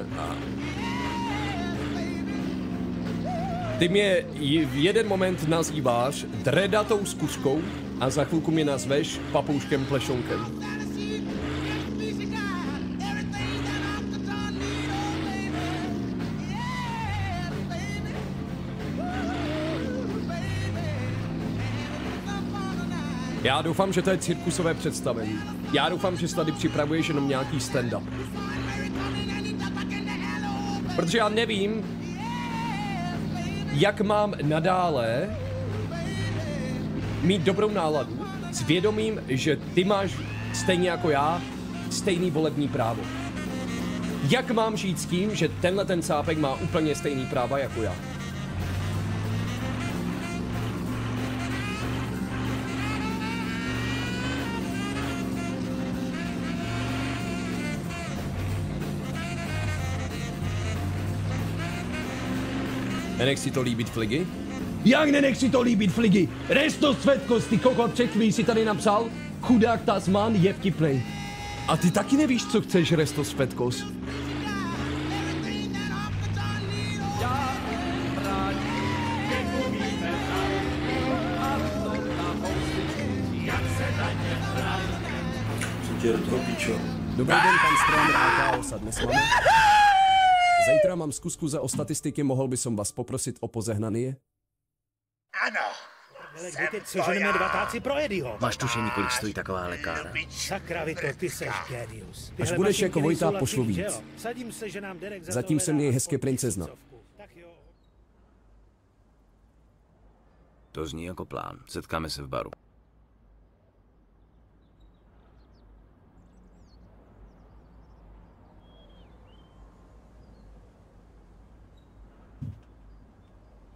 Ty mě v jeden moment nazýváš dredatou zkuskou a za chvilku mě nazveš papouškem plešonkem. Já doufám, že to je cirkusové představení. Já doufám, že se tady připravuješ jenom nějaký stand-up. Protože já nevím, jak mám nadále mít dobrou náladu s vědomím, že ty máš stejně jako já stejný volební právo. Jak mám žít s tím, že tenhle ten cápek má úplně stejný práva jako já? Nenech si to líbit fligy? Jak nenech si to líbit fligy? Resto Svetko, ty kokot před chvílí si tady napsal, chudák Tasman je vtipnej. A ty taky nevíš, co chceš, Resto Svetkos. Co tě do toho píčo? Dobrý den, pan Strom, AK osadne s vámi. Zítra mám zkusku za o statistiky, mohl by som vás poprosit o pozehnanie? Ano. Ale kdy teď seženeme dva táci pro Eddieho? Máš tušení, kolik stojí taková lékárna? Sakra, Vito, ty seš genius. Až Tyhle budeš mašinky jako Vojta, pošlu víc. Sadím se, že nám Derek za Zatím jsem hezky aspoň princezna. tisícovku. Tak jo. To zní jako plán. Setkáme se v baru.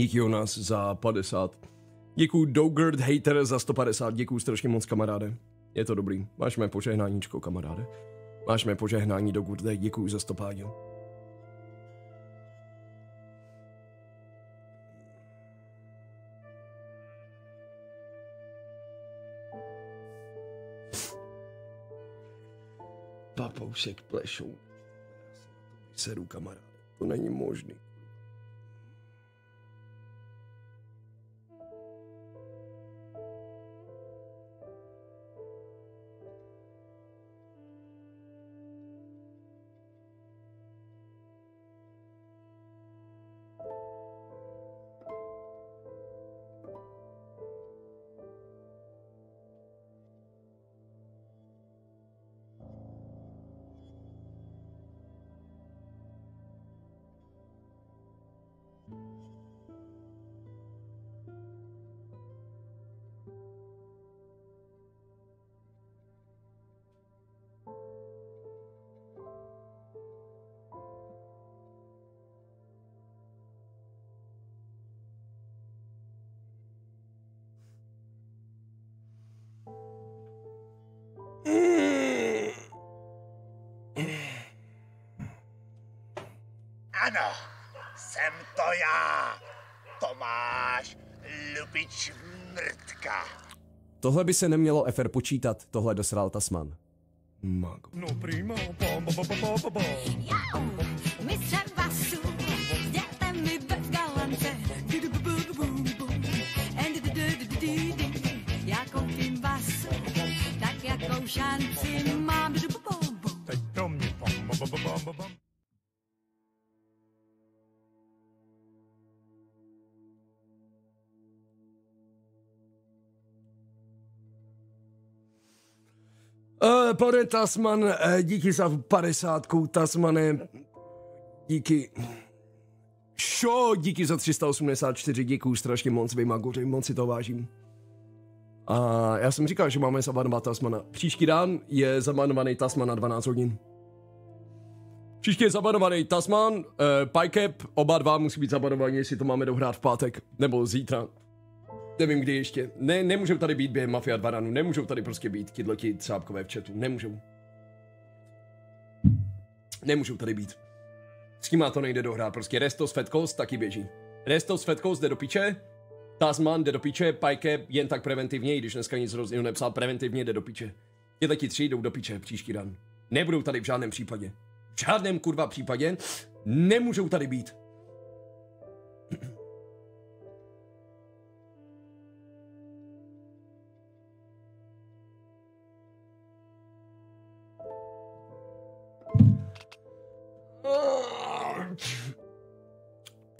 Díky u nás za 50. Děkuju Dogert Hater za 150, děkuju strašně moc kamaráde. Je to dobrý, máš mé požehnáníčko kamaráde. Máš mé požehnání Dogert, děkuju za 100 páďo. Papoušek plešou. Seru kamaráde, to není možný. Ano, jsem to já, Tomáš Lubič Mrtka. Tohle by se nemělo FR počítat, tohle dosral Tasman. Mago. No prima, bom, bom, bom, bom, bom, bom. Mistře basu, pane Tasman, uh, díky za 50, Tasmane. Díky. Šo, díky za 384, děkuju strašně moc, vy magoři, moc si to vážím. A já jsem říkal, že máme zabanovat Tasmana. Příští dan je zabanovaný Tasman na 12 hodin. Příští je zabanovaný Tasman, uh, Picap, oba dva musí být zabanovaní, jestli to máme dohrát v pátek, nebo zítra. Nevím kdy ještě. Ne, nemůžou tady být během Mafia 2 ranu, nemůžou tady prostě být tyhleti třápkové v chatu, nemůžou. Nemůžou tady být. S tím to nejde dohrát, prostě Restos Fetkos taky běží. Restos Fetkos jde do piče, Tasman jde do piče, Pike jen tak preventivně, i když dneska nic rozdílu nepsal, preventivně jde do piče. Tyhle ti tři jdou do piče příští dan. Nebudou tady v žádném případě. V žádném kurva případě nemůžou tady být.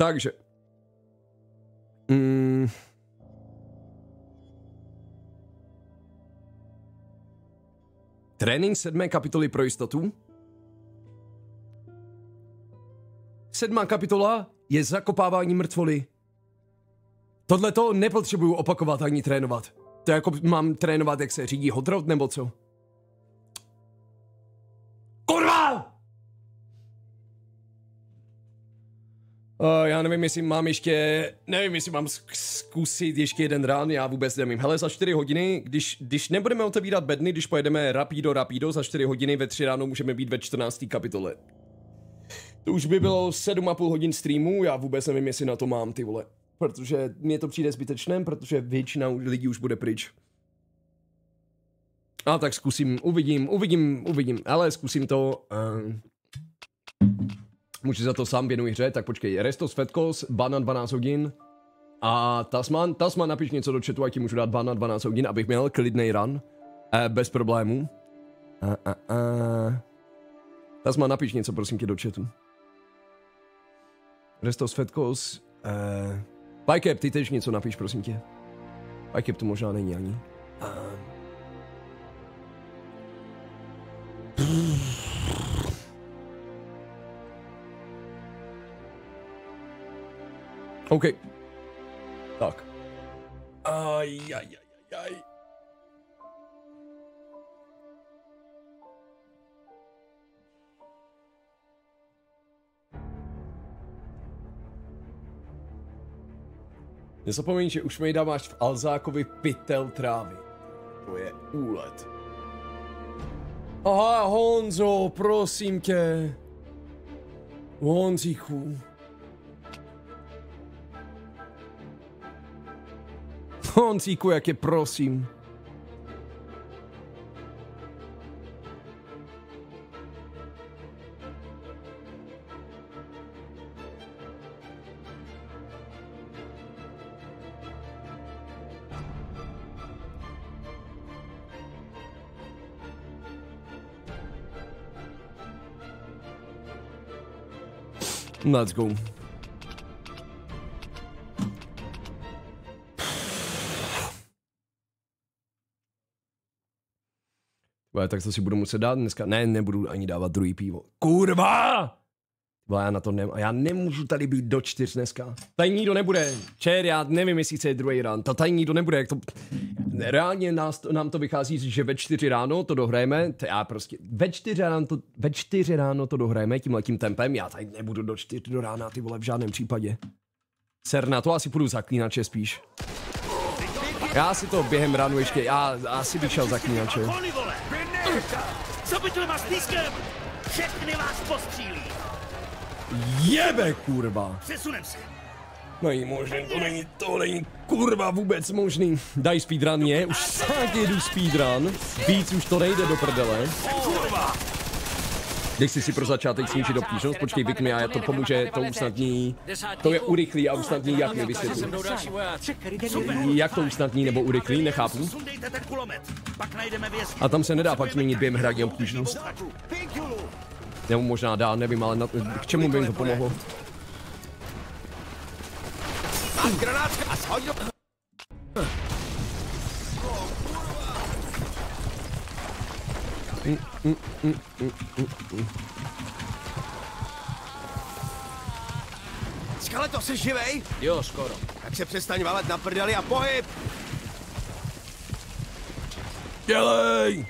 Takže. Mm. Trénink sedmé kapitoly pro jistotu. Sedmá kapitola je zakopávání mrtvoly. Tohle to nepotřebuju opakovat ani trénovat. To jako mám trénovat, jak se řídí hot rod, nebo co? Uh, já nevím, jestli mám ještě, nevím, jestli mám zk- zkusit ještě jeden rán, já vůbec nevím. Hele, za 4 hodiny, když, když nebudeme otevírat bedny, když pojedeme rapido, rapido, za 4 hodiny ve 3 ráno můžeme být ve 14. kapitole. To už by bylo 7,5 hodin streamu, já vůbec nevím, jestli na to mám, ty vole. Protože mně to přijde zbytečné, protože většina lidí už bude pryč. A tak zkusím, uvidím, uvidím, uvidím, ale zkusím to. Uh... Můžu za to sám věnuji hře, tak počkej, Restos Fetkos, ban na 12 hodin. A Tasman, Tasman napiš něco do chatu, ať ti můžu dát ban na 12 hodin, abych měl klidný run. Eh, bez problémů. A, a, a. Tasman, napiš něco, prosím tě, do chatu. Restos Fetkos, eh, Pykep, ty tež něco napiš, prosím tě. Pykep to možná není ani. OK. Tak. Aj, aj, aj, aj, aj. Nezapomeň, že už Mejda máš v Alzákovi pytel trávy. To je úlet. Aha, Honzo, prosím tě. Honzíku. Honzíku, jak je prosím. Let's go. Vole, tak to si budu muset dát dneska. Ne, nebudu ani dávat druhý pivo. Kurva! Vole, já na to nemám. Já nemůžu tady být do čtyř dneska. Tady nikdo nebude. Čer, já nevím, jestli chce druhý rán. To tady nikdo nebude. Jak to... Reálně nás, nám to vychází, že ve čtyři ráno to dohrajeme. To já prostě ve čtyři ráno to, ve čtyři ráno to dohrajeme tím letím tempem. Já tady nebudu do čtyř do rána, ty vole, v žádném případě. Ser na to asi půjdu zaklínače spíš. Já si to během ránu ještě, já asi bych šel zaklínače. Koli, vole! Co by tu s pískem? Všechny vás postřílí! Jebe, kurva. Přesunem se. Není možný, to není, to není kurva vůbec možný. Daj speedrun, je, už fakt jedu speedrun. Víc už to nejde do prdele. Kurva! Když si si pro začátek snížit obtížnost, počkej, vypni a to pomůže, to usnadní, to je urychlí a usnadní, jak mi vysvětlí. Jak to usnadní nebo urychlí, nechápu. A tam se nedá pak změnit během hraní obtížnost. Nebo možná dá, nevím, ale na, k čemu by jim to pomohlo? Máš granát a shoď do... Mm, mm, mm, mm, mm, mm. Skeleto, jsi živej? Jo, skoro. Tak se přestaň valet na prdeli a pohyb! Dělej!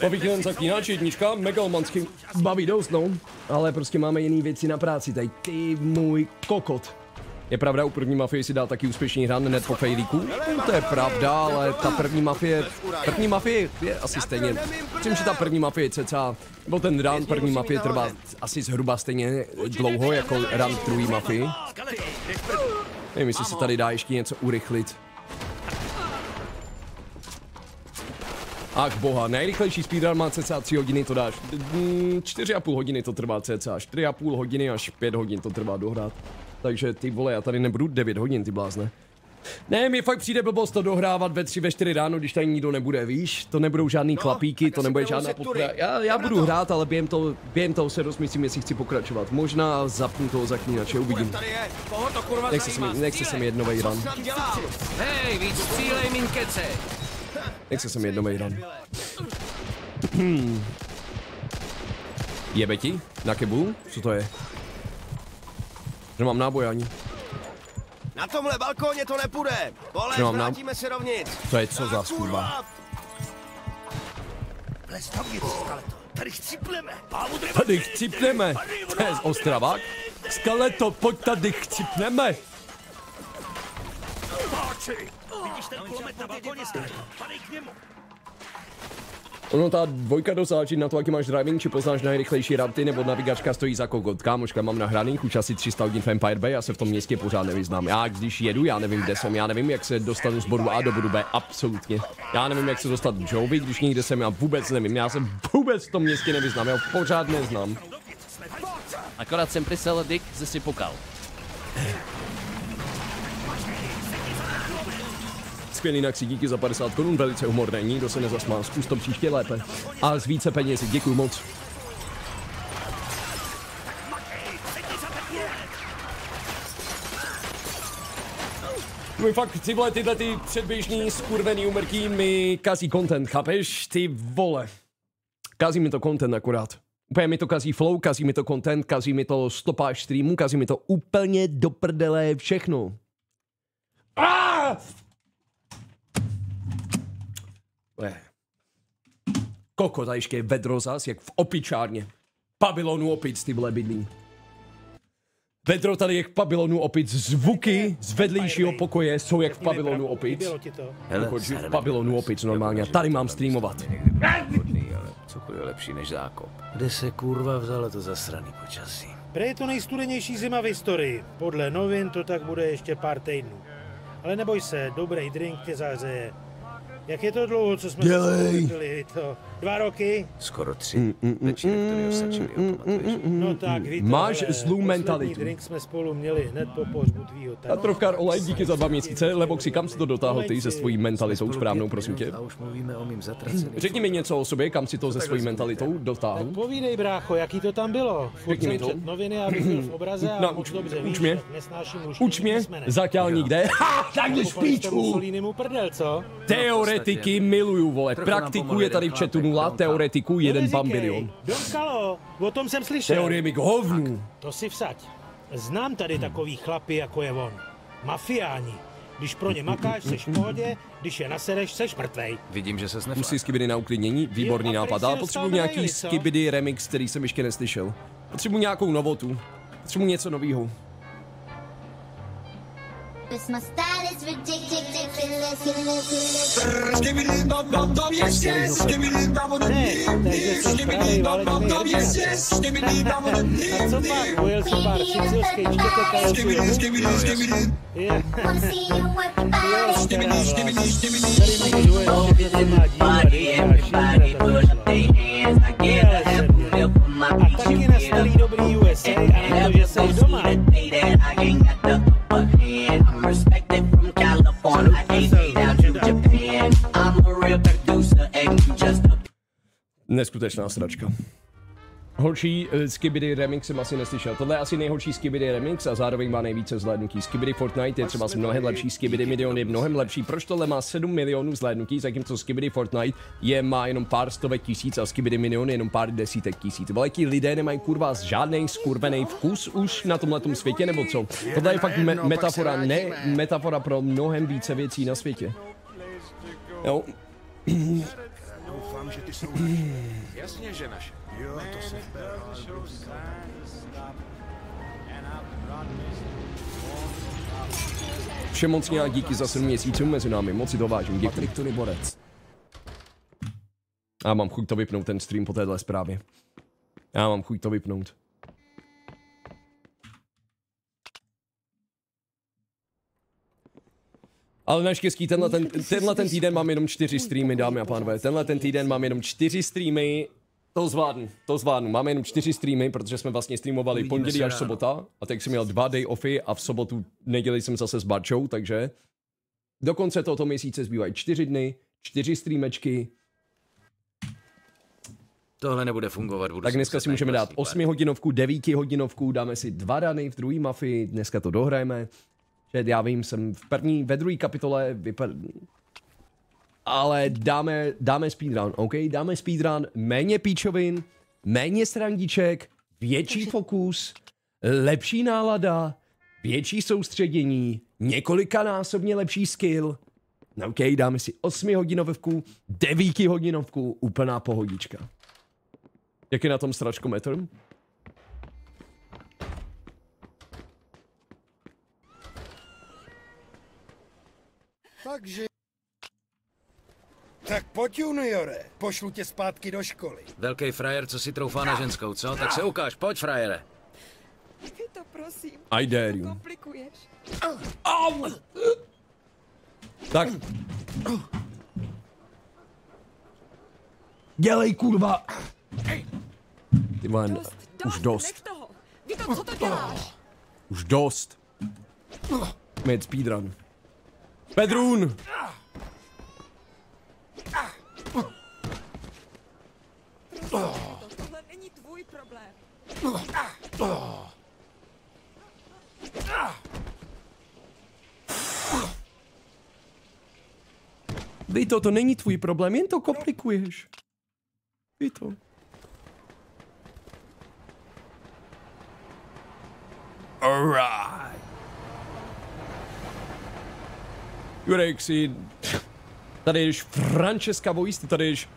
Povích jen zaklínač, jednička, megalomansky baví dost, no. Ale prostě máme jiný věci na práci, tady ty můj kokot. Je pravda, u první mafie si dal taky úspěšný hran hned po fejlíku? No, to je pravda, ale ta první mafie, první mafie je asi stejně. Myslím, že ta první mafie cca, nebo ten run první mafie trvá asi zhruba stejně dlouho jako run druhý mafii. Nevím, jestli se tady dá ještě něco urychlit. Ach boha, nejrychlejší speedrun má cca 3 hodiny, to dáš. Mm, 4,5 hodiny to trvá cca, 4,5 hodiny až 5 hodin to trvá dohrát. Takže ty vole, já tady nebudu 9 hodin, ty blázne. Ne, mi fakt přijde blbost to dohrávat ve 3, ve 4 ráno, když tady nikdo nebude, víš? To nebudou žádný klapíky, to nebude žádná podpora. Já, já budu hrát, ale během toho, během toho se rozmyslím, jestli chci pokračovat. Možná zapnu toho zaklínače, uvidím. Nechce se mi, nechce se mi jednovej run. Hej, víc střílej, míň kece. Nechce se mi jednovej run. Jebe ti? Na kebu? Co to je? Nemám náboj ani. Na tomhle balkóně to nepůjde! Pole, nám- vrátíme se dovnitř! To je co za skurva? Vlez dovnitř, skeleto. Tady dřeva. Tady chcípneme. To je z Ostravák. Skeleto, pojď tady chcípneme. Páči. Vidíš ten kulomet na balkóně? Padej k němu. Ono ta dvojka dosáčí na to, jaký máš driving, či poznáš nejrychlejší rapty, nebo navigačka stojí za kokot. Kámoška, mám nahraných už asi 300 hodin v Empire Bay, já se v tom městě pořád nevyznám. Já když jedu, já nevím, kde jsem, já nevím, jak se dostanu z bodu A do bodu B, absolutně. Já nevím, jak se dostat do Jovi, když někde jsem, já vůbec nevím, já se vůbec v tom městě nevyznám, já pořád neznám. Akorát jsem prysel Dick ze si pokal. Skvělý naksí, díky za 50 korun, velice humorné, nikdo se nezasmál, zkus to příště lépe. A z více peněz, děkuji moc. No fakt, ty vole, tyhle ty předběžný skurvený umrtí mi kazí content, chápeš? Ty vole. Kazí mi to content akorát. Úplně mi to kazí flow, kazí mi to content, kazí mi to stopáž streamu, kazí mi to úplně do prdele všechno. Ah! Ne. Koko, tady ještě je vedro zas, jak v opičárně. Pavilonu opic, ty vole bydlí. Petro, tady jak v pavilonu opic, zvuky z vedlejšího pokoje jsou jak v pavilonu opic. To? Jako v pavilonu opic normálně, a tady mám streamovat. Cokoliv je lepší než zákop. Kde se kurva vzalo to zasraný počasí? Prej je to nejstudenější zima v historii. Podle novin to tak bude ještě pár týdnů. Ale neboj se, dobrý drink tě zahřeje. Jak je to dlouho, co jsme Dělej. To dva roky? Skoro tři. Večírek, který osačili, pamatuješ? No tak, víte, Máš ale zlou poslední mentalitu. drink jsme spolu měli hned po pohřbu tvýho A Trovkar Olej, díky za dva měsíce. Leboxi, kam si to dotáhl ty se svojí mentalitou správnou, prosím tě? A už mluvíme o mým zatraceným. Řekni mi něco o sobě, kam si to se svojí mentalitou dotáhl. Povídej, brácho, jaký to tam bylo? Furt Řekni mi jsem to. čet noviny, abych byl v obraze a No, moc uč- dobře uč víš, mě. jak nesnáším luštění Uč mě, zaťálník jde. Ha, tak jdeš! Mussolinimu prdel, co? Teoretiky miluju, vole. Trochu nám Praktiku pomohli je tady v chatu nula, Donka. teoretiku jeden No, neříkej. bambilion. Don Kalo, o tom jsem slyšel. Teorie mi k hovnu. To si vsaď. Znám tady takový chlapy, jako je on. Mafiáni. Když pro ně makáš, seš v pohodě, když je nasereš, seš mrtvej. Vidím, že se Musí sneflá. skibidi na uklidnění, výborný Jo, a nápad, ale potřebuji nějaký co? skibidi remix, který jsem ještě neslyšel. Potřebuji nějakou novotu. Potřebuji něco novýho. Cause my style is ridiculous, ridiculous. Give me the me, dum dum, yes yes. Give me the dum dum yes. Give me the me, dum dum, yes yes. Give me the dum dum yes. Co pak, give me, pár sicilské čtete tancuje. give me, everybody, put up their give me, get a kajosu Je. Wanna see you work your Jo, body. stará vláda. Tady mi miluje, že to má dívat, a šířit to došlo. Je ale sedmě. A taky na starý dobrý USA a na to, že jsi doma. Neskutečná sračka. Horší uh, Skibidi remix jsem asi neslyšel. Tohle je asi nejhorší Skibidi remix a zároveň má nejvíce zhlédnutí. Skibidi Fortnite je třeba mnohem lepší, Skibidi Milion je mnohem lepší. Proč tohle má 7 milionů zhlédnutí, zatímco Skibidi Fortnite je má jenom pár stovek tisíc a Skibidi Milion je jenom pár desítek tisíc. Ti lidé nemají kurva žádný skurvený vkus už na tomhle světě, nebo co? Tohle je fakt me- metafora, ne metafora pro mnohem více věcí na světě. Jo, Doufám, že ty jsou Jasně, že naše. Jo, to se Všem moc nějak díky za 7 měsíců mezi námi, moc si to vážím, děkuji Tony Borec. Já mám chuť to vypnout ten stream po téhle zprávě. Já mám chuť to vypnout. Ale naštěstí tenhle ten, tenhle ten týden mám jenom čtyři streamy, dámy a pánové. Tenhle ten týden mám jenom čtyři streamy. To zvládnu, to zvládnu. Máme jenom čtyři streamy, protože jsme vlastně streamovali Uvidíme pondělí až ráno. sobota. A teď jsem měl dva day offy a v sobotu, neděli jsem zase s Barčou, takže do konce tohoto měsíce zbývají čtyři dny, čtyři streamečky, Tohle nebude fungovat. Budu tak dneska si můžeme dát vlastní 8 hodinovku, 9 hodinovku, dáme si dva rany v druhé mafii, dneska to dohrajeme. Že já vím, jsem v první, ve druhé kapitole vypad... Ale dáme, dáme speedrun, OK? Dáme speedrun, méně píčovin, méně srandiček, větší fokus, lepší nálada, větší soustředění, několikanásobně lepší skill. No, OK, dáme si 8 hodinovku, 9 hodinovku, úplná pohodička. Jak je na tom sračkometr? Takže... Tak pojď, juniore, pošlu tě zpátky do školy. Velký frajer, co si troufá na ženskou, co? Tak se ukáž, pojď frajere. Ty to prosím. I dare you. Komplikuješ. Au! Tak. Dělej, kurva! Ty vole, už dost. Nech toho. Ví to, co to děláš? Už dost. Mít speedrun. Tohle není tvůj problém. Dej to, není tvůj problém, jen to komplikuješ. Dej to. Alright. Jurek si... Tady jdeš Francesca Voice, ty tady jdeš...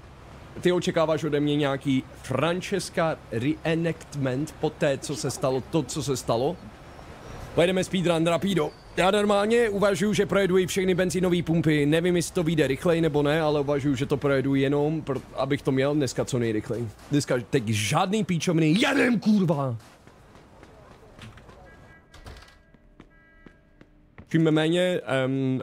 Ty očekáváš ode mě nějaký Francesca reenactment po té, co se stalo to, co se stalo. Pojedeme speedrun rapido. Já normálně uvažuji, že projedu i všechny benzínové pumpy. Nevím, jestli to vyjde rychleji nebo ne, ale uvažuji, že to projedu jenom, pro, abych to měl dneska co nejrychleji. Dneska teď žádný píčoviny, jedem kurva! Čím méně, um,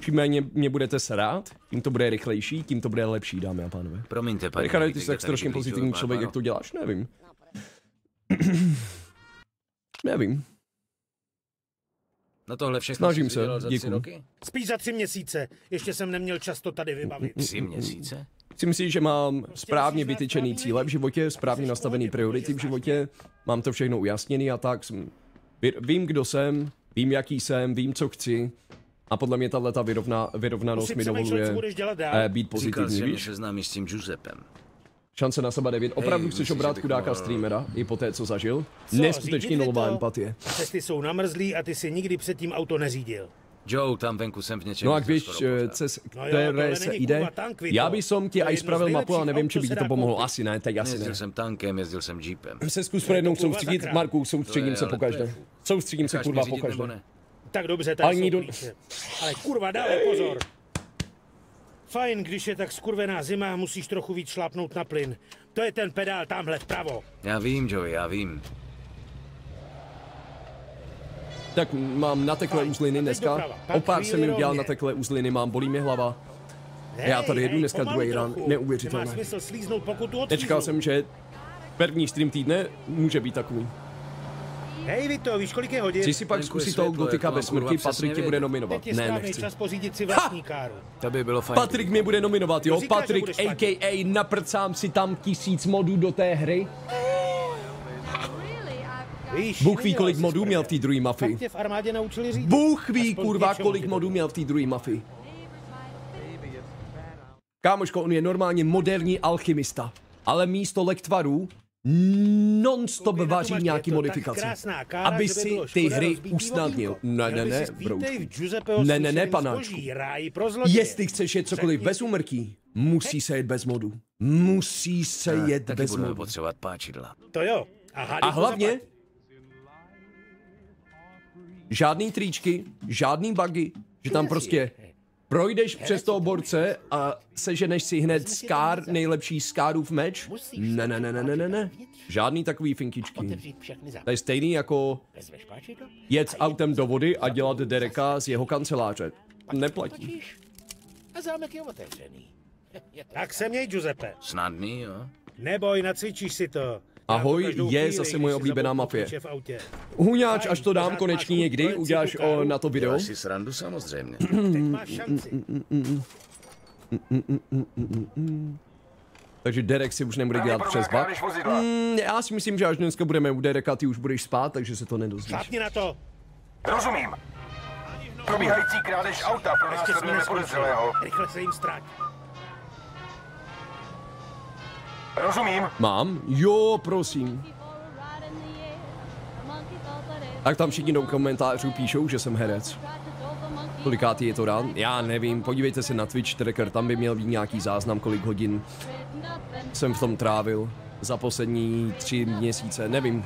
čím méně mě budete srát, tím to bude rychlejší, tím to bude lepší, dámy a pánové. Promiňte, paní. Richard, ty jsi tak strašně pozitivní člověk, pánů. jak to děláš, nevím. nevím. No tohle všechno Snažím se, roky? Spíš za tři měsíce. Ještě jsem neměl čas to tady vybavit. Tři měsíce? Chci myslít, že mám správně vytyčený cíle v životě, správně nastavený priority v životě, mám to všechno ujasněný a tak. jsem- ví- Vím, kdo jsem, vím, jaký jsem, vím, co chci. A podle mě tahle ta vyrovna, vyrovnanost mi dovoluje eh, být Říkal pozitivní, že mě víš? seznámíš s tím Giuseppem. Šance na seba 9. Opravdu Hej, chceš bych chudáka streamera i po té, co zažil? Co, Neskutečně nulová empatie. Cesty jsou namrzlý a ty si nikdy předtím auto neřídil. Joe, tam venku jsem v něčem No a když, eh, cez No jo, které se jde, já bych som ti aj spravil mapu, ale nejlepších nevím, či by se ti to pomohlo. koupit. Asi ne, teď asi ne. Jezdil jsem tankem, jezdil jsem jeepem. Se zkus pro jednou soustředit. Marku, soustředím se je, po ale to je každé. Soustředím se kurva mě Tak dobře, Ale tady jsou klíče. Ale kurva, dále pozor. Fajn, když je tak skurvená zima, musíš trochu víc šlápnout na plyn. To je ten pedál tamhle vpravo. Já vím, Joey, já vím. Tak mám nateklé uzliny dneska. O pár jsem mi udělal rovně. nateklé uzliny, mám, bolí mě hlava. Já tady jedu dneska druhý trochu. neuvěřitelné. Nečekal jsem, že první stream týdne může být takový. Hej Vito, víš kolik je hodin? Chci si pak zkusit toho gotika bez smrti, Patrik tě bude nominovat. Teď je Ne, nechci. čas pořídit si vlastní káru. To by bylo fajn. Patrik mě bude nominovat, jo? Patrik, a.k.a. naprcám si tam tisíc modů do té hry. Víš, Bůh ví, kolik modů měl v té druhé mafii. tě v armádě naučili řídit. Bůh ví, Aspoň kurva, kolik modů měl v té druhé mafii. Kámoško, on je normálně moderní alchymista. Ale místo lektvarů non-stop vaří nějaký modifikace. krásná kára, Aby si ty hry usnadnil. Ne, ne, ne, broučku. Ne, ne, ne, panáčku. Jestli chceš jet cokoliv Řekni bez úmrtí, musí se jet bez modu. Musí se jet Taky bez budeme modu. potřebovat páčidla. To jo. A, A hlavně žádný tričky, žádný bugy, že tam prostě projdeš přes toho borce a seženeš si hned skár, nejlepší skárův meč. Ne, ne, ne, ne, ne, ne, ne. Žádný takový finkičky. To je stejný jako jet s autem do vody a dělat Dereka z jeho kanceláře. Neplatí. A zámek je otevřený. Tak se měj, Giuseppe. Snadný, jo? Neboj, nacvičíš si to. Ahoj, je chvíli, zase moje oblíbená mafie. Huňáč, až to dám konečně někdy, uděláš o, na to video. Děláš si srandu samozřejmě. Takže Derek si už nebude dělat přes bak. Mm, já si myslím, že až dneska budeme u Dereka, ty už budeš spát, takže se to nedozvíš. Šlápni na to. Rozumím. Probíhající krádež auta pro neskončili. podezřelého. Rychle se jim ztrať. Rozumím. Mám? Jo, prosím. Tak tam všichni do komentářů píšou, že jsem herec. Kolikátý je to rán? Já nevím, podívejte se na Twitch tracker, tam by měl být nějaký záznam, kolik hodin jsem v tom trávil za poslední tři měsíce, nevím,